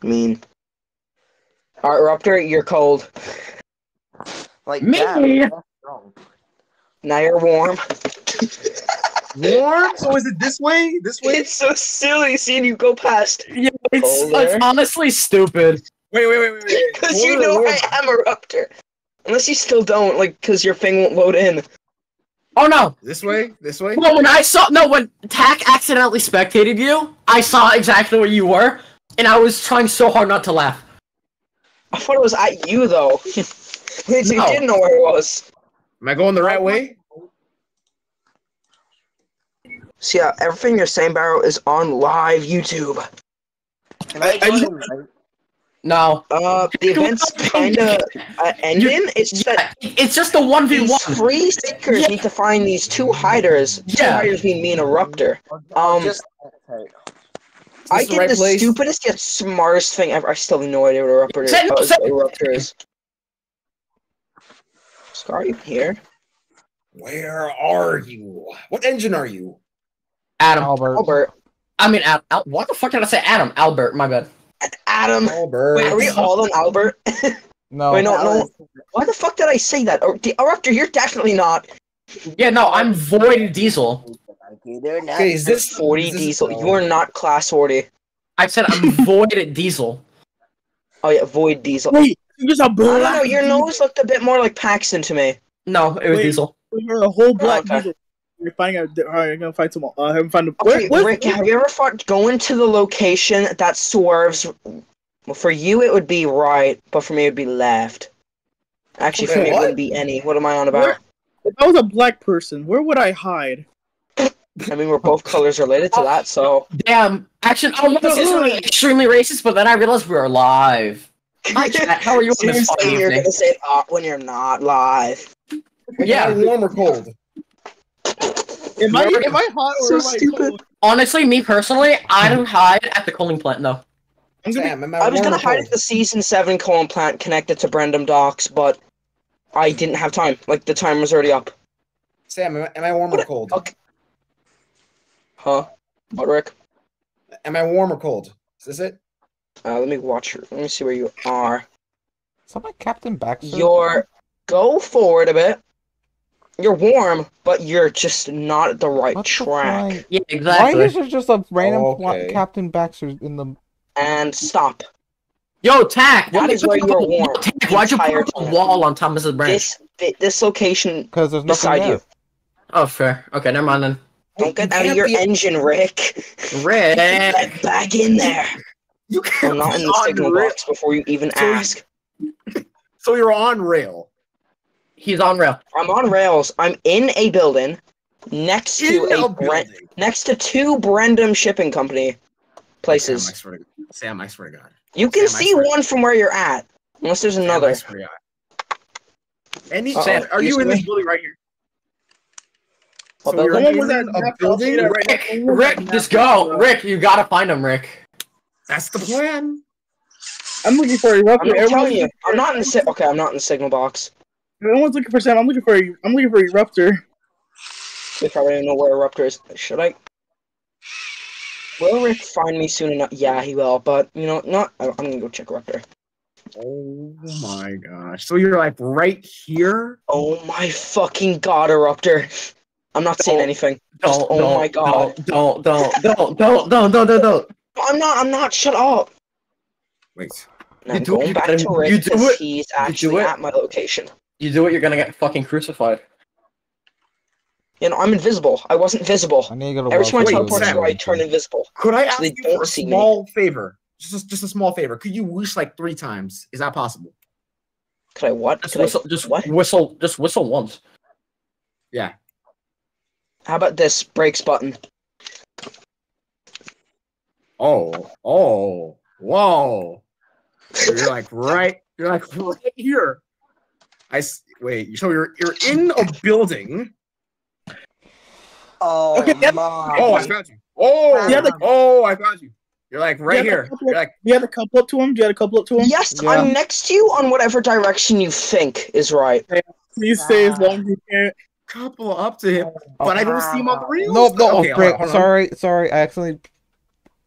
Mean. Alright, Raptor, you're cold. Like Me? damn, that's strong. Now you're warm. Warm? So is it this way? This way? It's so silly seeing you go past. Yeah, it's, it's honestly stupid. Wait, wait, wait, wait, wait. Because [LAUGHS] you know warm. I am a Raptor. Unless you still don't, like, because your thing won't load in. Oh no! This way? This way? Well, when I saw no, when Tack accidentally spectated you, I saw exactly where you were, and I was trying so hard not to laugh. I thought it was at you, though. [LAUGHS] you No. didn't know where it was. Am I going the right way? So, yeah, uh, everything you're saying, Barrow, is on live YouTube. Can I I- join, right? No. Uh, the event's kinda uh, [LAUGHS] ending. It's just Yeah, it's just a one v these one. three seekers Yeah. need to find these two hiders. Two Yeah. hiders being me and a Raptor. Um, just I this the did right the stupidest yet smartest thing ever. I still have no idea what a Raptor is. Say- uh, say- a Raptor is. Scar, are you here? Where are you? What engine are you? Adam. Albert. Albert. I mean, Al- Al- what the fuck did I say? Adam. Albert. My bad. Adam. Albert. Wait, are we all on Albert? [LAUGHS] No. Wait, no, no. Why the fuck did I say that? Or, the, or Raptor, you're definitely not. Yeah, no, I'm Void Diesel. Okay, is this 40 is this- diesel. You are not class 40. I said I'm [LAUGHS] Void Diesel. Oh yeah, void diesel. Wait, you just a I don't know. Your nose looked a bit more like Paxton to me. No, it was Wait. Diesel. You're a whole oh, black okay. diesel. You're finding out. Alright, you're gonna find some. Uh, haven't found. A, Okay, where, where, Rick, have you ever thought going to the location that swerves? Well, for you it would be right, but for me it would be left. Actually, for Okay, me it wouldn't be any. What am I on about? Where- If I was a black person, where would I hide? I mean, we're both colors related to that, so. Damn. Actually, oh, this is really extremely racist, but then I realized we were live. Hi, chat. How are you on this [LAUGHS] Seriously, you're evening? gonna say it uh, when you're not live. Yeah. Warm or cold? Am I am I hot or So am I stupid. cold? Honestly, me personally, I don't hide at the cooling plant though. I'm gonna. Sam, am I, I was gonna hide cold? at the season seven coaling plant connected to Brendam Docks, but I didn't have time. Like the time was already up. Sam, am I, am I warm or cold? okay. Huh? What, Rick? Am I warm or cold? Is this it? Uh, let me watch. Let me see where you are. Is that my Captain Baxter? You're go forward a bit. You're warm, but you're just not at the right What the track. flying- Yeah, Why is there just a random oh, fly- Okay. Captain Baxter in the? And stop. Yo, Tack, why'd is you where you're a- warm Tack, why'd you put up a wall on Thomas's branch? This this location Because there's nothing beside there. you. Oh, fair. Okay, never mind then. Don't get out of your be- engine, Rick. Rick. Get back in there. You can't I'm not in be the on signal rail. box before you even So you- ask. [LAUGHS] So you're on rail. He's on rails. I'm on rails. I'm in a building next to In a, a Brent, building. next to two Brendam Shipping Company Sam, I places. swear to God. Sam, I swear to God. You can Sam, see one from where you're at, unless there's Sam, I another. swear to God. Any Uh-oh, Sam, are you excuse in this me? building right here? What So you're was in at a building? say that right now. Rick, Someone was at Rick, just go. Rick, you gotta find him, Rick. That's the plan. I'm looking for a I'm eruptor. not telling you. I'm not in the si- okay. I'm not in the signal box. No one's looking for Sam. I'm looking for. I'm looking for Eruptor. They probably don't know where Eruptor is. Should I? Will Rick find me soon enough? Yeah, he will. But you know, not. I'm gonna go check Eruptor. Oh my gosh! So you're like right here? Oh my fucking god, Eruptor! I'm not saying anything. Don't, oh don't, my god! Don't, don't, don't, don't, don't, don't, don't, don't! I'm not. I'm not. Shut up. Wait. I'm do going it, back to Rick he's actually at my location. You do it, you're gonna get fucking crucified. You know, I'm invisible. I wasn't visible. I need to go to Every time I teleport Fargo. I turn invisible. Could I So ask they you for a see me. small favor? Just, a- just a small favor. Could you wish like three times? Is that possible? Could I what? Just Could I, whistle, just what? whistle, just whistle once. Yeah. How about this brakes button? Oh, oh, whoa! You're like right. You're like [LAUGHS] right here. I s- wait. So you're you're in a building. Oh Okay, yeah. my. Oh, I found you. Oh, Yeah, like- oh, I found you. You're like right Yeah, here. like- You're like you have a couple up to him? Do you have a couple up to him? Yes, Yeah. I'm next to you on whatever direction you think is right. Please stay as long as you can. couple up to him, oh, but I don't see him on the reels. No, no, Okay, oh, hold frick, on, sorry, sorry. I accidentally.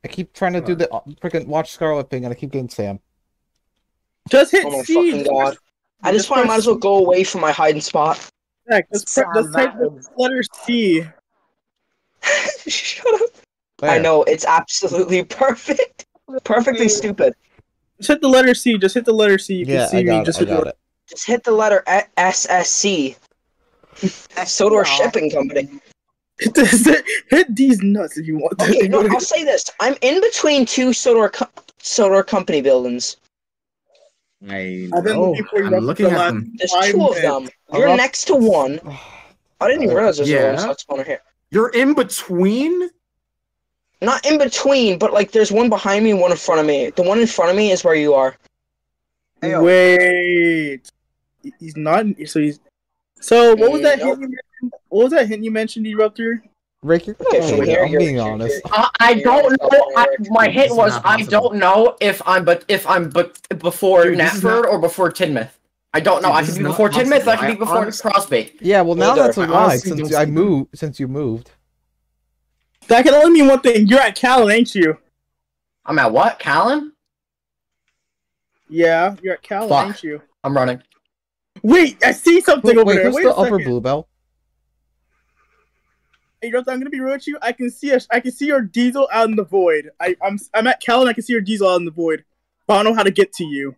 I keep trying to Hold do the freaking watch Scarlet thing, and I keep getting Sam. Just hit Oh my C. fucking god. At this point, I might as well go away from my hiding spot. Heck, just, pre- just type the letter C. [LAUGHS] Shut up. I know, it's absolutely [LAUGHS] perfect. Perfectly stupid. Just hit the letter C. Just hit the letter C. You Yeah, can see I me. got Just it. I hit the it. Just hit the letter A- SSC. [LAUGHS] Sodor Shipping Company. hit, hit these nuts if you want. Okay, no, I'll say this. I'm in between two Sodor, co- Sodor Company buildings. I I've been know. looking for you I'm looking the at last- them. There's two of them. You're up- next to one. [SIGHS] I didn't even realize there's a Yeah. rolling stock spawner here. You're in between. Not in between, but like there's one behind me and one in front of me. The one in front of me is where you are. Ayo. Oh. Wait, he's not. So he's. So what was that Nope. hint you mentioned? What was that hint you mentioned, Eruptor? Rick, you're Okay, okay, from here, I'm you're- being you're- honest. you're- I, I don't know. I, my hit This was not I don't know if I'm but if I'm but before Dude, Knapford not- or before Tidmouth. I don't know. Dude, I this could be not before Tidmouth. I possible. could be before honestly- Crossbait. Yeah, well now Older. that's a lie since I moved. Since you moved. That can only mean one thing. You're at Callan, ain't you? I'm at what? Callan? Yeah, you're at Callan, Fuck. ain't you? I'm running. Wait, I see something Wait, over wait there. who's Wait the a upper bluebell? Hey, Eruptor, I'm gonna be real with you. I can see a, I can see your diesel out in the void. I, I'm, I'm at Callan. I can see your diesel out in the void. But I don't know how to get to you.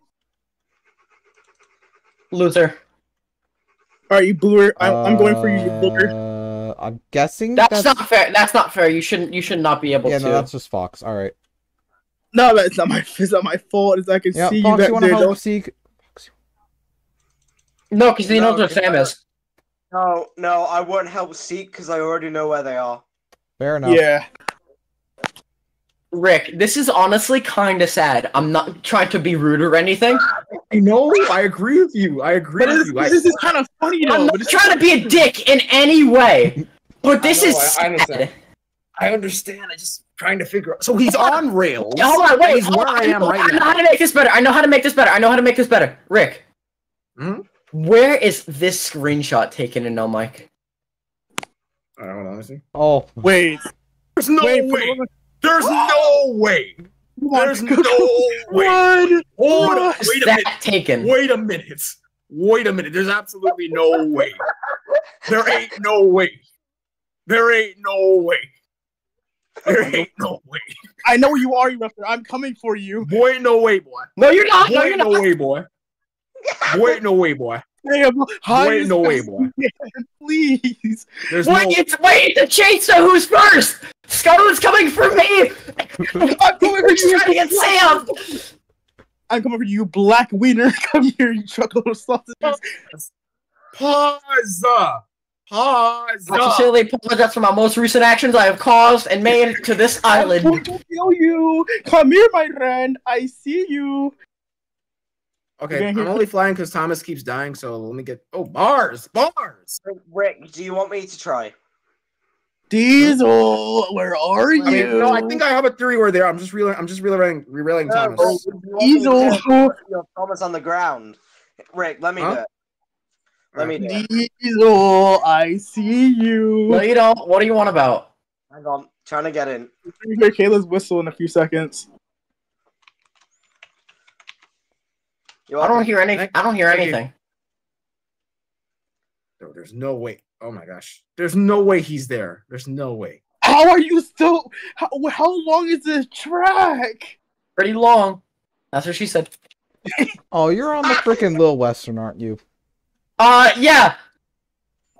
Loser. All right, you bluer. I'm, I'm going for you, you bluer. Uh, I'm guessing That's, not fair. That's not fair. You shouldn't. You should not be able Yeah, to. no, that's just Fox. All right. No, but it's not my, it's not my fault. It's I can Yeah, see Fox, you back you there. help Don't- Seek? No, because he No, knows where 'cause Sam I- is. No, no, I won't help seek because I already know where they are. Fair enough. Yeah. Rick, this is honestly kind of sad. I'm not trying to be rude or anything. I know. I agree with you. I agree But with this, you. I, this is kind of funny though. I'm but not it's trying to be a dick in any way. But this know, is I- I understand. I understand. I just trying to figure out. So he's on rails. Hold on, wait. He's hold where on, I am know- right I know now. how to make this better. I know how to make this better. I know how to make this better. Rick, Hmm? Where is this screenshot taken in no mic? All right, hold on. Let me. Oh, wait. There's no Wait, way. There's no way. There's no way. What? Hold on. What? Wait a that minute. taken? Wait a minute. Wait a minute. There's absolutely no way. There ain't no way. There ain't no way. There ain't no way. I know where you are, Eruptor. I'm coming for you. Boy, no way, boy. No, you're not. Boy, No, you're no not. way, boy. [LAUGHS] Boy, no way, boy. Damn, hide Boy, as no way, boy. as Please. There's Wait, no. it's wait, the chainsaw. Who's first? Scarlet's coming for me. [LAUGHS] I'm coming for you. trying to get Sam. I'm coming for you, black wiener. [LAUGHS] Come here, you truckload of sausages. Pause. Pause. I sincerely apologize for my most recent actions I have caused and made to this island. Going island. kill you. Come here, my friend. I see you. Okay, I'm hear- only [LAUGHS] flying because Thomas keeps dying. So let me get. Oh, bars, bars. Rick, do you want me to try? Diesel, where are you? I mean, no, I think I have a theory where there. I'm just reeling. I'm just reeling, reeling Thomas. No, do you want me to Diesel. Thomas on the ground. Rick, let me Huh? do it. Let me do it. Diesel, I see you. No, you don't. What do you want about? Hang on, trying to get in. You hear Kayla's whistle in a few seconds. I don't hear any. I don't hear anything. No, there's no way. Oh my gosh, there's no way he's there. There's no way. How are you still? How, how long is this track? Pretty long. That's what she said. [LAUGHS] oh, you're on the freaking Little Western, aren't you? Uh, yeah,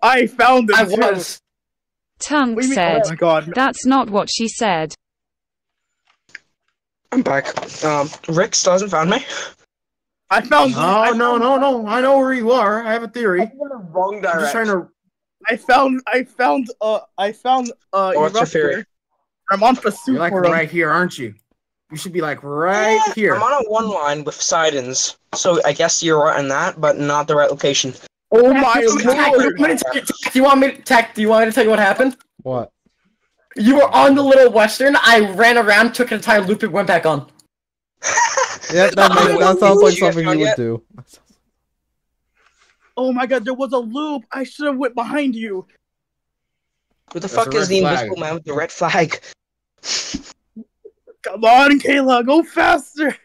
I found him. I too. was. Tunk What do you mean? said, Oh my god. That's not what she said. I'm back. Um, Rick still hasn't found me. I found. Oh I no, found- no, no. I know where you are. I have a theory. I'm in the wrong I'm direction. just trying to. I found. I found. Uh. I found. Uh. Oh, what's your theory? I'm on pursuit You're like for him. right here, aren't you? You should be like right Yeah, here. I'm on a one line with Sidens, so I guess you're right on that, but not the right location. Oh my Tech, do you lord! want me to tell you- Tech, do you want me to tech? Do you want me to tell you what happened? What? You were on the little western. I ran around, took an entire loop, and went back on. [LAUGHS] Yeah, [LAUGHS] that, makes, that sounds like something you would do. Oh my god! There was a loop. I should have went behind you. Who the There's fuck is the flag. invisible man with the red flag? [LAUGHS] Come on, Kayla, go faster.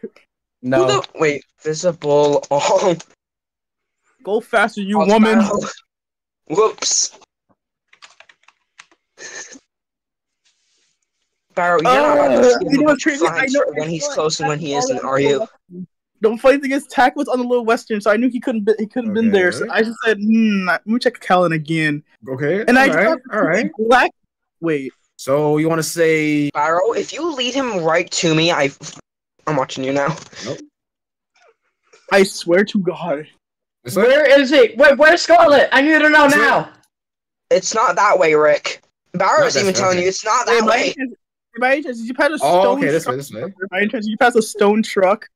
No. the wait, visible oh [LAUGHS] Go faster, you woman. Sparrow. Whoops. Barrow, you know Uh, to see you know him? I know- when he's close and when he isn't, are you? The funny thing is, Tack was on the little western, so I knew he couldn't. Be, he couldn't been there. So I just said, "Hmm, let me check Callan again." Okay. And I all right. just All right. black. Wait, So you want to say? Barrow, if you lead him right to me, I I'm watching you now. I swear to God. This way? Where is he? Wait, where's Scarlet? I need to know This way. now. It's not that way, Rick. Barrow's Not even telling way. you it's not that by way. any chance- by any chance, did you pass a oh, stone Oh, okay. This truck? way. This way. By any chance, did you pass a stone truck?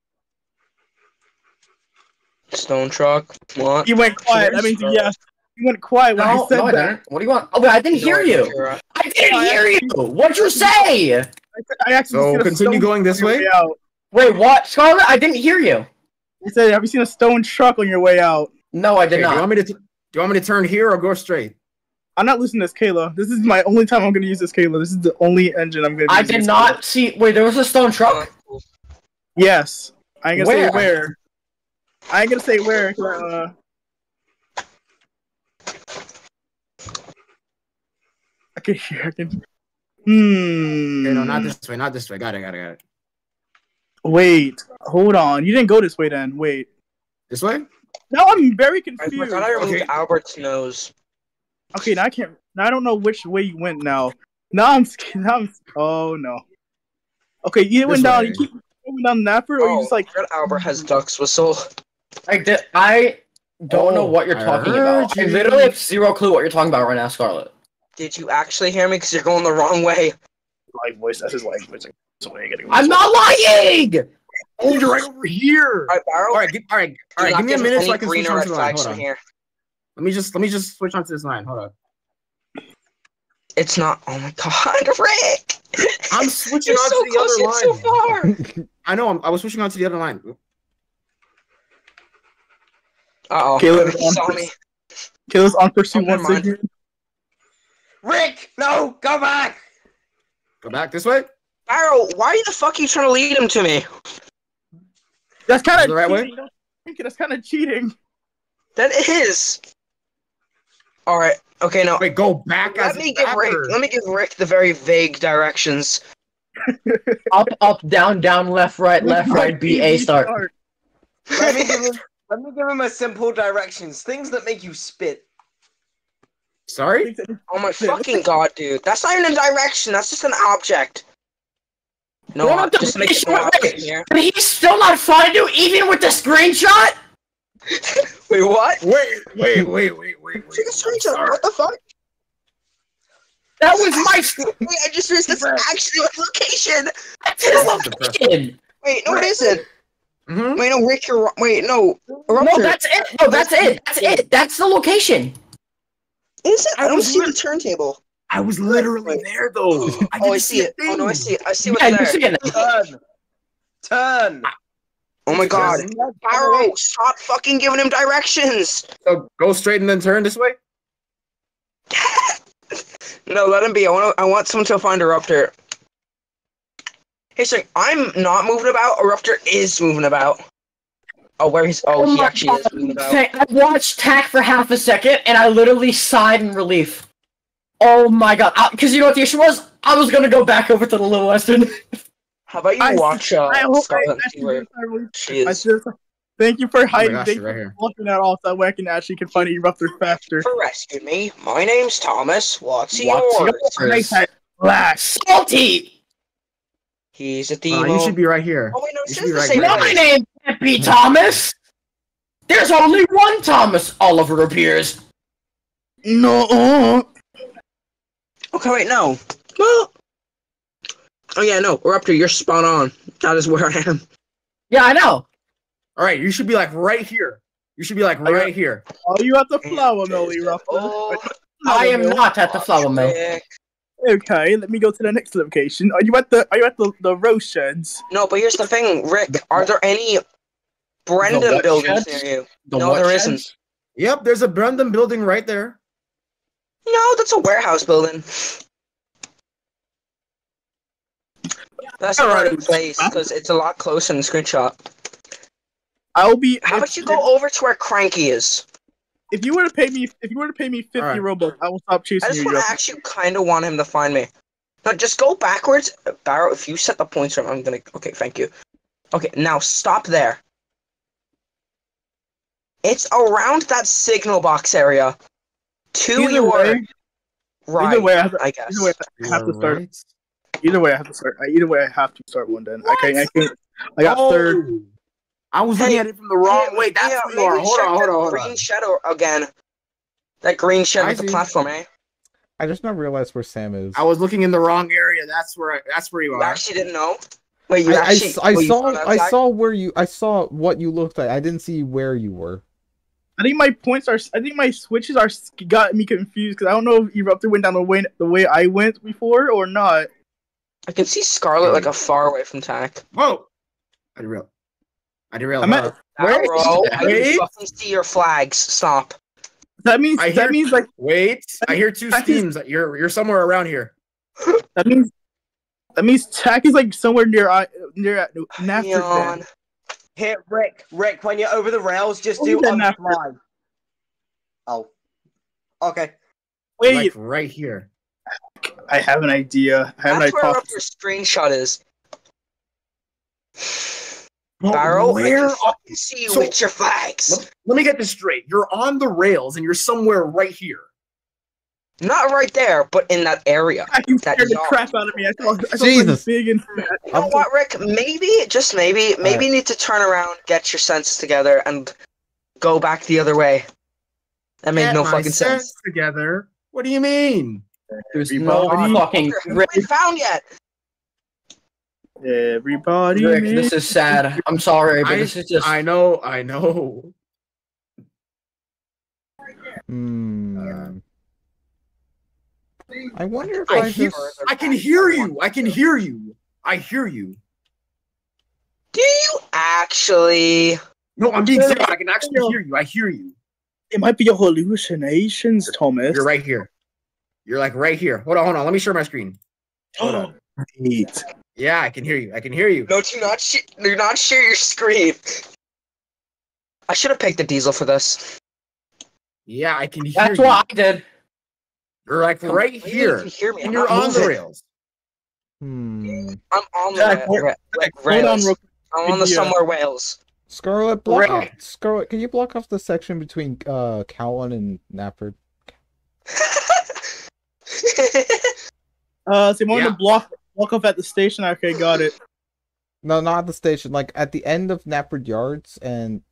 Stone truck. What? You went quiet. Where's That means Scarlet? yes. You went quiet when I said no, I that. What do you want? Oh, wait, I didn't hear you. You're, I didn't hear you. What'd you say? I, said- I actually So continue going this truck on way? out. Wait, what? Scarlet? I didn't hear you. I said, "Have you seen a stone truck on your way out?" No, I Okay, did do you want me to? T- do you want me to turn here or go straight? I'm not listening to this, Kayla. This is my only time I'm going to use this, Kayla. This is the only engine I'm going to. I did not see. Wait, there was a stone truck. Yes, I ain't gonna Where? say where. I ain't gonna say where. 'cause, Uh, I can hear. I can. Hmm. Okay, no, not this way. Not this way. Got it. Got it. Got it. Wait. Hold on. You didn't go this way then. Wait. This way? No, I'm very I confused. forgot I removed Okay. Albert's nose. Okay, now I can't. Now I don't know which way you went. Now. Now I'm. sc- [LAUGHS] Now I'm. Oh no. Okay, you went This down. way. You keep going down Napper, or you Oh, just like. Fred Albert has duck's whistle. I did. I don't know Oh, what you're I talking heard about. I literally have zero clue what you're talking about right now, Scarlet. Did you actually hear me? Because you're going the wrong way. Like voice. That's his like voice. So I gotta go I'm not lying. Oh, you're right over here. All right, Barrow. All right, give, all right, all right. Give me a minute so I can green switch or onto red the line. flags Hold on. here. Let me just let me just switch onto this line. Hold on. It's not. Oh my god, [LAUGHS] Rick! I'm switching You're onto so the close other yet line. so far. [LAUGHS] I know. I'm, I was switching onto the other line. Uh oh. Caleb, he saw me. Kayla's on pursuit Oh, once again. Rick, no, go back. Go back this way. Barrow, why the fuck are you trying to lead him to me? That's kind of the right way? cheating. Don't think it. That's kind of cheating. That is. All right. Okay. Now Wait, go back let as me a give Rick. Let me give Rick the very vague directions. [LAUGHS] Up, up, down, down, left, right, left, right, B, A, start. Let me give him. [LAUGHS] Let me give him a simple directions. Things that make you spit. Sorry. Oh my fucking god, dude! That's not even a direction. That's just an object. No, What I- the- just make it wait, no here. And he's still not finding you, even with the screenshot. [LAUGHS] Wait, what? Wait, wait, wait, wait, wait, wait. Take a screenshot. What the fuck? That was my. [LAUGHS] Wait, I just realized that's actually a location. That's his location. Wait, no, it isn't. Mm-hmm. Wait, no, Rick, you're wrong. Wait, no. No, that's it. No, that's it. That's it. That's the location. Is it? I I don't was see lit- the turntable. I was literally there though. I Oh, I didn't see it. Oh no, I see it. I see what's Yeah, you there. see it. Turn. Turn. Oh my god. Barrow, stop fucking giving him directions. So go straight and then turn this way. [LAUGHS] No, let him be. I want I want someone to find Eruptor. Hey, sorry, I'm not moving about. Eruptor is moving about. Oh, where he's? Oh, oh he my actually is moving about. Okay, I watched Tack for half a second, and I literally sighed in relief. Oh my god! Because you know what the issue was? I was gonna go back over to the Little Western. [LAUGHS] How about you I- watch uh, I hope I, Scarlet I, where she is? should- Thank you for hiding. gosh, Thank you're right you for blocking that off so that way I can actually can find Eruptor faster. For rescue me, my name's Thomas. What's What's yours? yours? Black. Salty! He's a Uh, you should be right here. Oh wait, no, you this is the right same here. My place. name can't be Thomas! There's only one Thomas Oliver appears. No. Okay, wait, no. Well, oh yeah, no, Raptor, you're spot on. That is where I am. Yeah, I know. All right, you should be like right here. You should be like I got- right here. Are you at the flour mill, Eruptor? Oh, I am not at the flour mill. Okay, let me go to the next location. Are you at the Are you at the the rose sheds? No, but here's the thing, Rick. Are there any Brendam what buildings sheds? near you? The No, what there sheds? isn't. Yep, there's a Brendam building right there. No, that's a warehouse building. That's the Alright. right place because it's a lot closer in the screenshot. I'll be. How if, about you go over to where Cranky is? If you were to pay me, if you were to pay me fifty Alright. robux, I will stop chasing you. I just you. want to Eruptor. actually kind of want him to find me. No, just go backwards. Barrow, if you set the points right, I'm gonna. Okay, thank you. Okay, now stop there. It's around that signal box area. To Either your way, right, either way, I have to, I guess. either way, I have to You're start. right. Either way, I have to start. Either way, I have to start one. Then okay, I can't. I got Oh, third. I was looking Hey, at it from the wrong Yeah, way. That's yeah, where you are. Hold on, hold on, hold Green on. shadow again. That green shadow I with the platform, eh? I just now realized where Sam is. I was looking in the wrong area. That's where I, that's where you You are. actually didn't know. Wait, you I, I actually? s- I wait, you saw I Zach? saw where you I saw what you looked like. I didn't see where you were. I think my points are. I think my switches are got me confused because I don't know if Eruptor went down the way the way I went before or not. I can see Scarlet like a far away from Tack. Whoa! I didn't. I didn't. I'm at- uh, Wait, Bro, I can fucking see your flags. Stop. That means I that hear- means like wait, I hear two I just- steams. You're you're somewhere around here. that means that means Tack is like somewhere near I near at Knapford. Yawn. Hit Rick. Rick, when you're over the rails, just Oh, do yeah, on nah. fly. Oh. Okay. Wait, Like right here. I have an idea. I have That's an where hypothesis. your screenshot is. Barrel, I where? can fucking see you So- with your flags. Let, let me get this straight. You're on the rails and you're somewhere right here. Not right there, but in that area. [LAUGHS] I can That scare the yard. crap out of me. I saw, I saw Jesus. something big and fat. You know what, Rick? Maybe, just maybe, maybe you need to turn around, get your senses together, and go back the other way. That made Get no my fucking sense. sense Together. What do you mean? There's no Everybody- fucking Rick. haven't found yet? Everybody. Rick, this is sad. I'm sorry, but I- this is just. I know, I know. Hmm. I wonder if I I, hear- just I can hear you. I can hear you. I hear you. Do you actually? No, I'm being serious. I can actually hear you. I hear you. It might be your hallucinations, Thomas. You're right here. You're like right here. Hold on, hold on. Let me share my screen. Hold on. Wait. Yeah, I can hear you. I can hear you. No, do not. Sh- do not share your screen. I should have picked the diesel for this. Yeah, I can hear That's you. what I did. You're like right Maybe you here. can hear me. And I'm you're not on the rails. hmm. I'm on the Jack, ra- ra- like Hold on, rails. real I'm on the idea. somewhere Wales. Scarlet block Rick. off Scarlet can you block off the section between uh Cowan and Knapford? [LAUGHS] [LAUGHS] Uh, so you want Yeah. to block block off at the station? Okay, got it. [LAUGHS] No, not at the station, like at the end of Knapford Yards and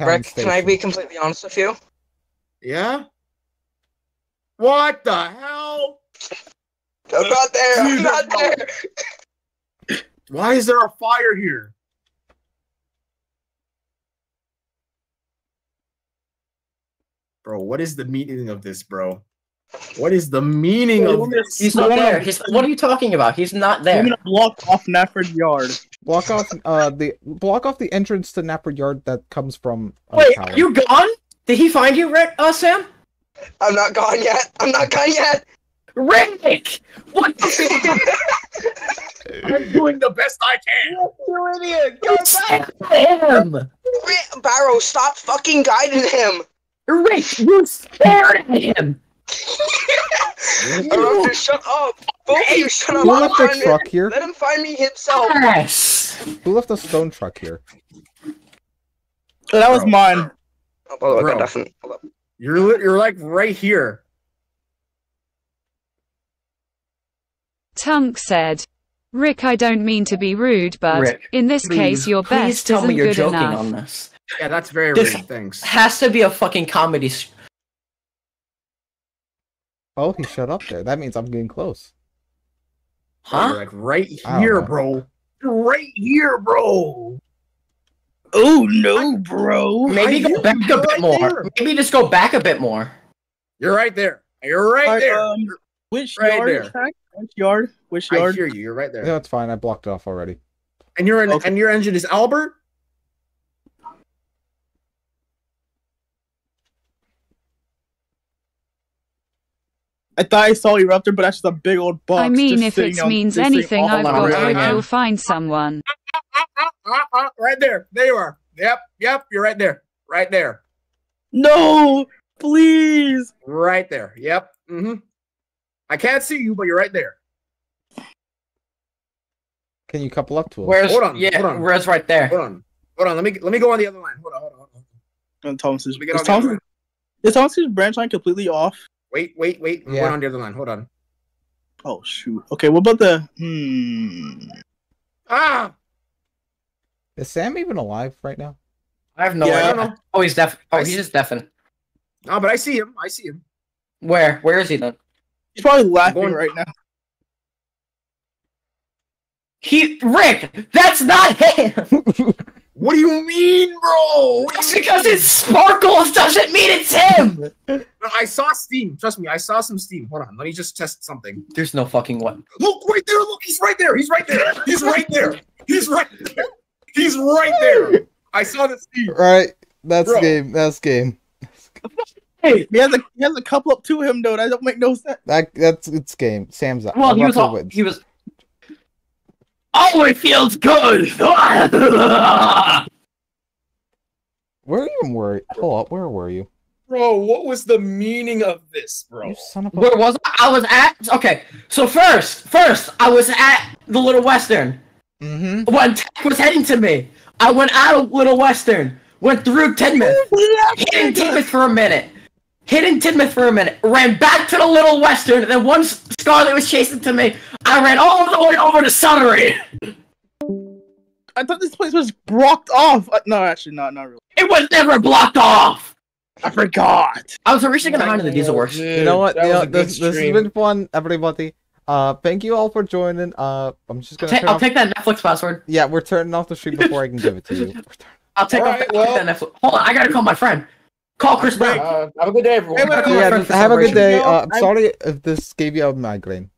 Rick, can I be completely honest with you? Yeah? What the hell? I'm not there. I'm not there. [LAUGHS] Why is there a fire here? Bro, what is the meaning of this, bro? What is the meaning of this? He's not there. He's, what are you talking about? He's not I'm there. gonna block off Knapford Yard. Block off uh the block off the entrance to Knapford Yard that comes from uh, Wait, Cowan. you gone? Did he find you, Rick? Uh, Sam? I'm not gone yet. I'm not gone yet. Rick! What the [LAUGHS] I'm doing the best I can. You idiot! Go back! him? Rick, Barrow, stop fucking guiding him. Rick, you stared at him! Arthur, shut up. Both of you shut up. Who Let him left the find me- truck here? Let him find me himself. Yes! Who left the stone truck here? That was Bro. mine. Oh, Bro. I definitely. hold up. You're li- you're like right here. Tunk said. Rick, I don't mean to be rude, but Rick, in this Please, case, your best tell isn't me you're good joking enough. on this. Yeah, that's very This- rude. Thanks. Has to be a fucking comedy. S- Oh, he shut up there. That means I'm getting close. You're Huh? like right here, bro. Right here, bro. Oh no, bro. Maybe I go back a you're bit more. there. Maybe just go back a bit more. You're right there. You're right Alright, there. um, You're- Which Right yard? there. Jack? Which yard? Which I hear you. You're right there. Yeah, it's fine. I blocked it off already. And your Okay. and your engine is Albert. I thought I saw Eruptor, but that's just a big old box. I mean, just if it means just anything, I've got the to right go find someone. [LAUGHS] Right there. There you are. Yep. Yep. You're right there. Right there. No, please. Right there. Yep. Mm-hmm. I can't see you, but you're right there. Can you couple up to him? Where's Hold on, yeah? hold on. Where's right there? Hold on. Hold on. Let me let me go on the other line. Hold on. Hold on. Hold on. And Thomas's. Let Is on the other Thomas's, line. is Thomas's branch line completely off? Wait. Wait. Wait. I'm Yeah. going on the other line. Hold on. Oh shoot. Okay, what about the hmm? Ah. Is Sam even alive right now? I have no Yeah, I idea. don't know. Oh, he's deaf. Oh, I he's see- just deafened. No, but I see him. I see him. Where? Where is he then? He's probably laughing going- right now. He Rick. That's not him. [LAUGHS] What do you mean, bro? Just because it sparkles doesn't mean it's him. I saw steam. Trust me, I saw some steam. Hold on. Let me just test something. There's no fucking one. Look right there. Look, he's right there. He's right there. He's right there. He's right there. He's right there. I saw the steam. Right. That's Bro. game. That's game. Hey, he has a he has a couple up to him though. That don't make no sense. That that's it's game. Sam's up. Well, he was all, he was. Oh, it feels good. [LAUGHS] Where even were you? Hold up. Where were you? Bro, what was the meaning of this, bro? You son of a. Where was I? I was at? Okay, so first, first I was at the Little Western Mm-hmm. when Tech was heading to me. I went out of Little Western, went through Tidmouth, hid in Tidmouth for a minute, hid in Tidmouth for a minute, ran back to the Little Western, and then once Scarlet was chasing to me, I ran all the way over to Suddery. [LAUGHS] I thought this place was blocked off. Uh, no, actually, not not really. It was never blocked off. I forgot. I was originally gonna hide in the Diesel Works. You know what? You know, this, this has been fun, everybody. Uh, thank you all for joining. Uh, I'm just gonna Ta- I'll off. take that Netflix password. Yeah, we're turning off the stream before I can give it to you. [LAUGHS] I'll take, off Alright, that, I'll well- that Netflix. Hold on, I gotta call my friend. Call Chris Brown. Uh, have a good day, everyone. Hey, wait, wait, yeah, friend just for have a good day. Uh, I'm I'm- sorry if this gave you a migraine.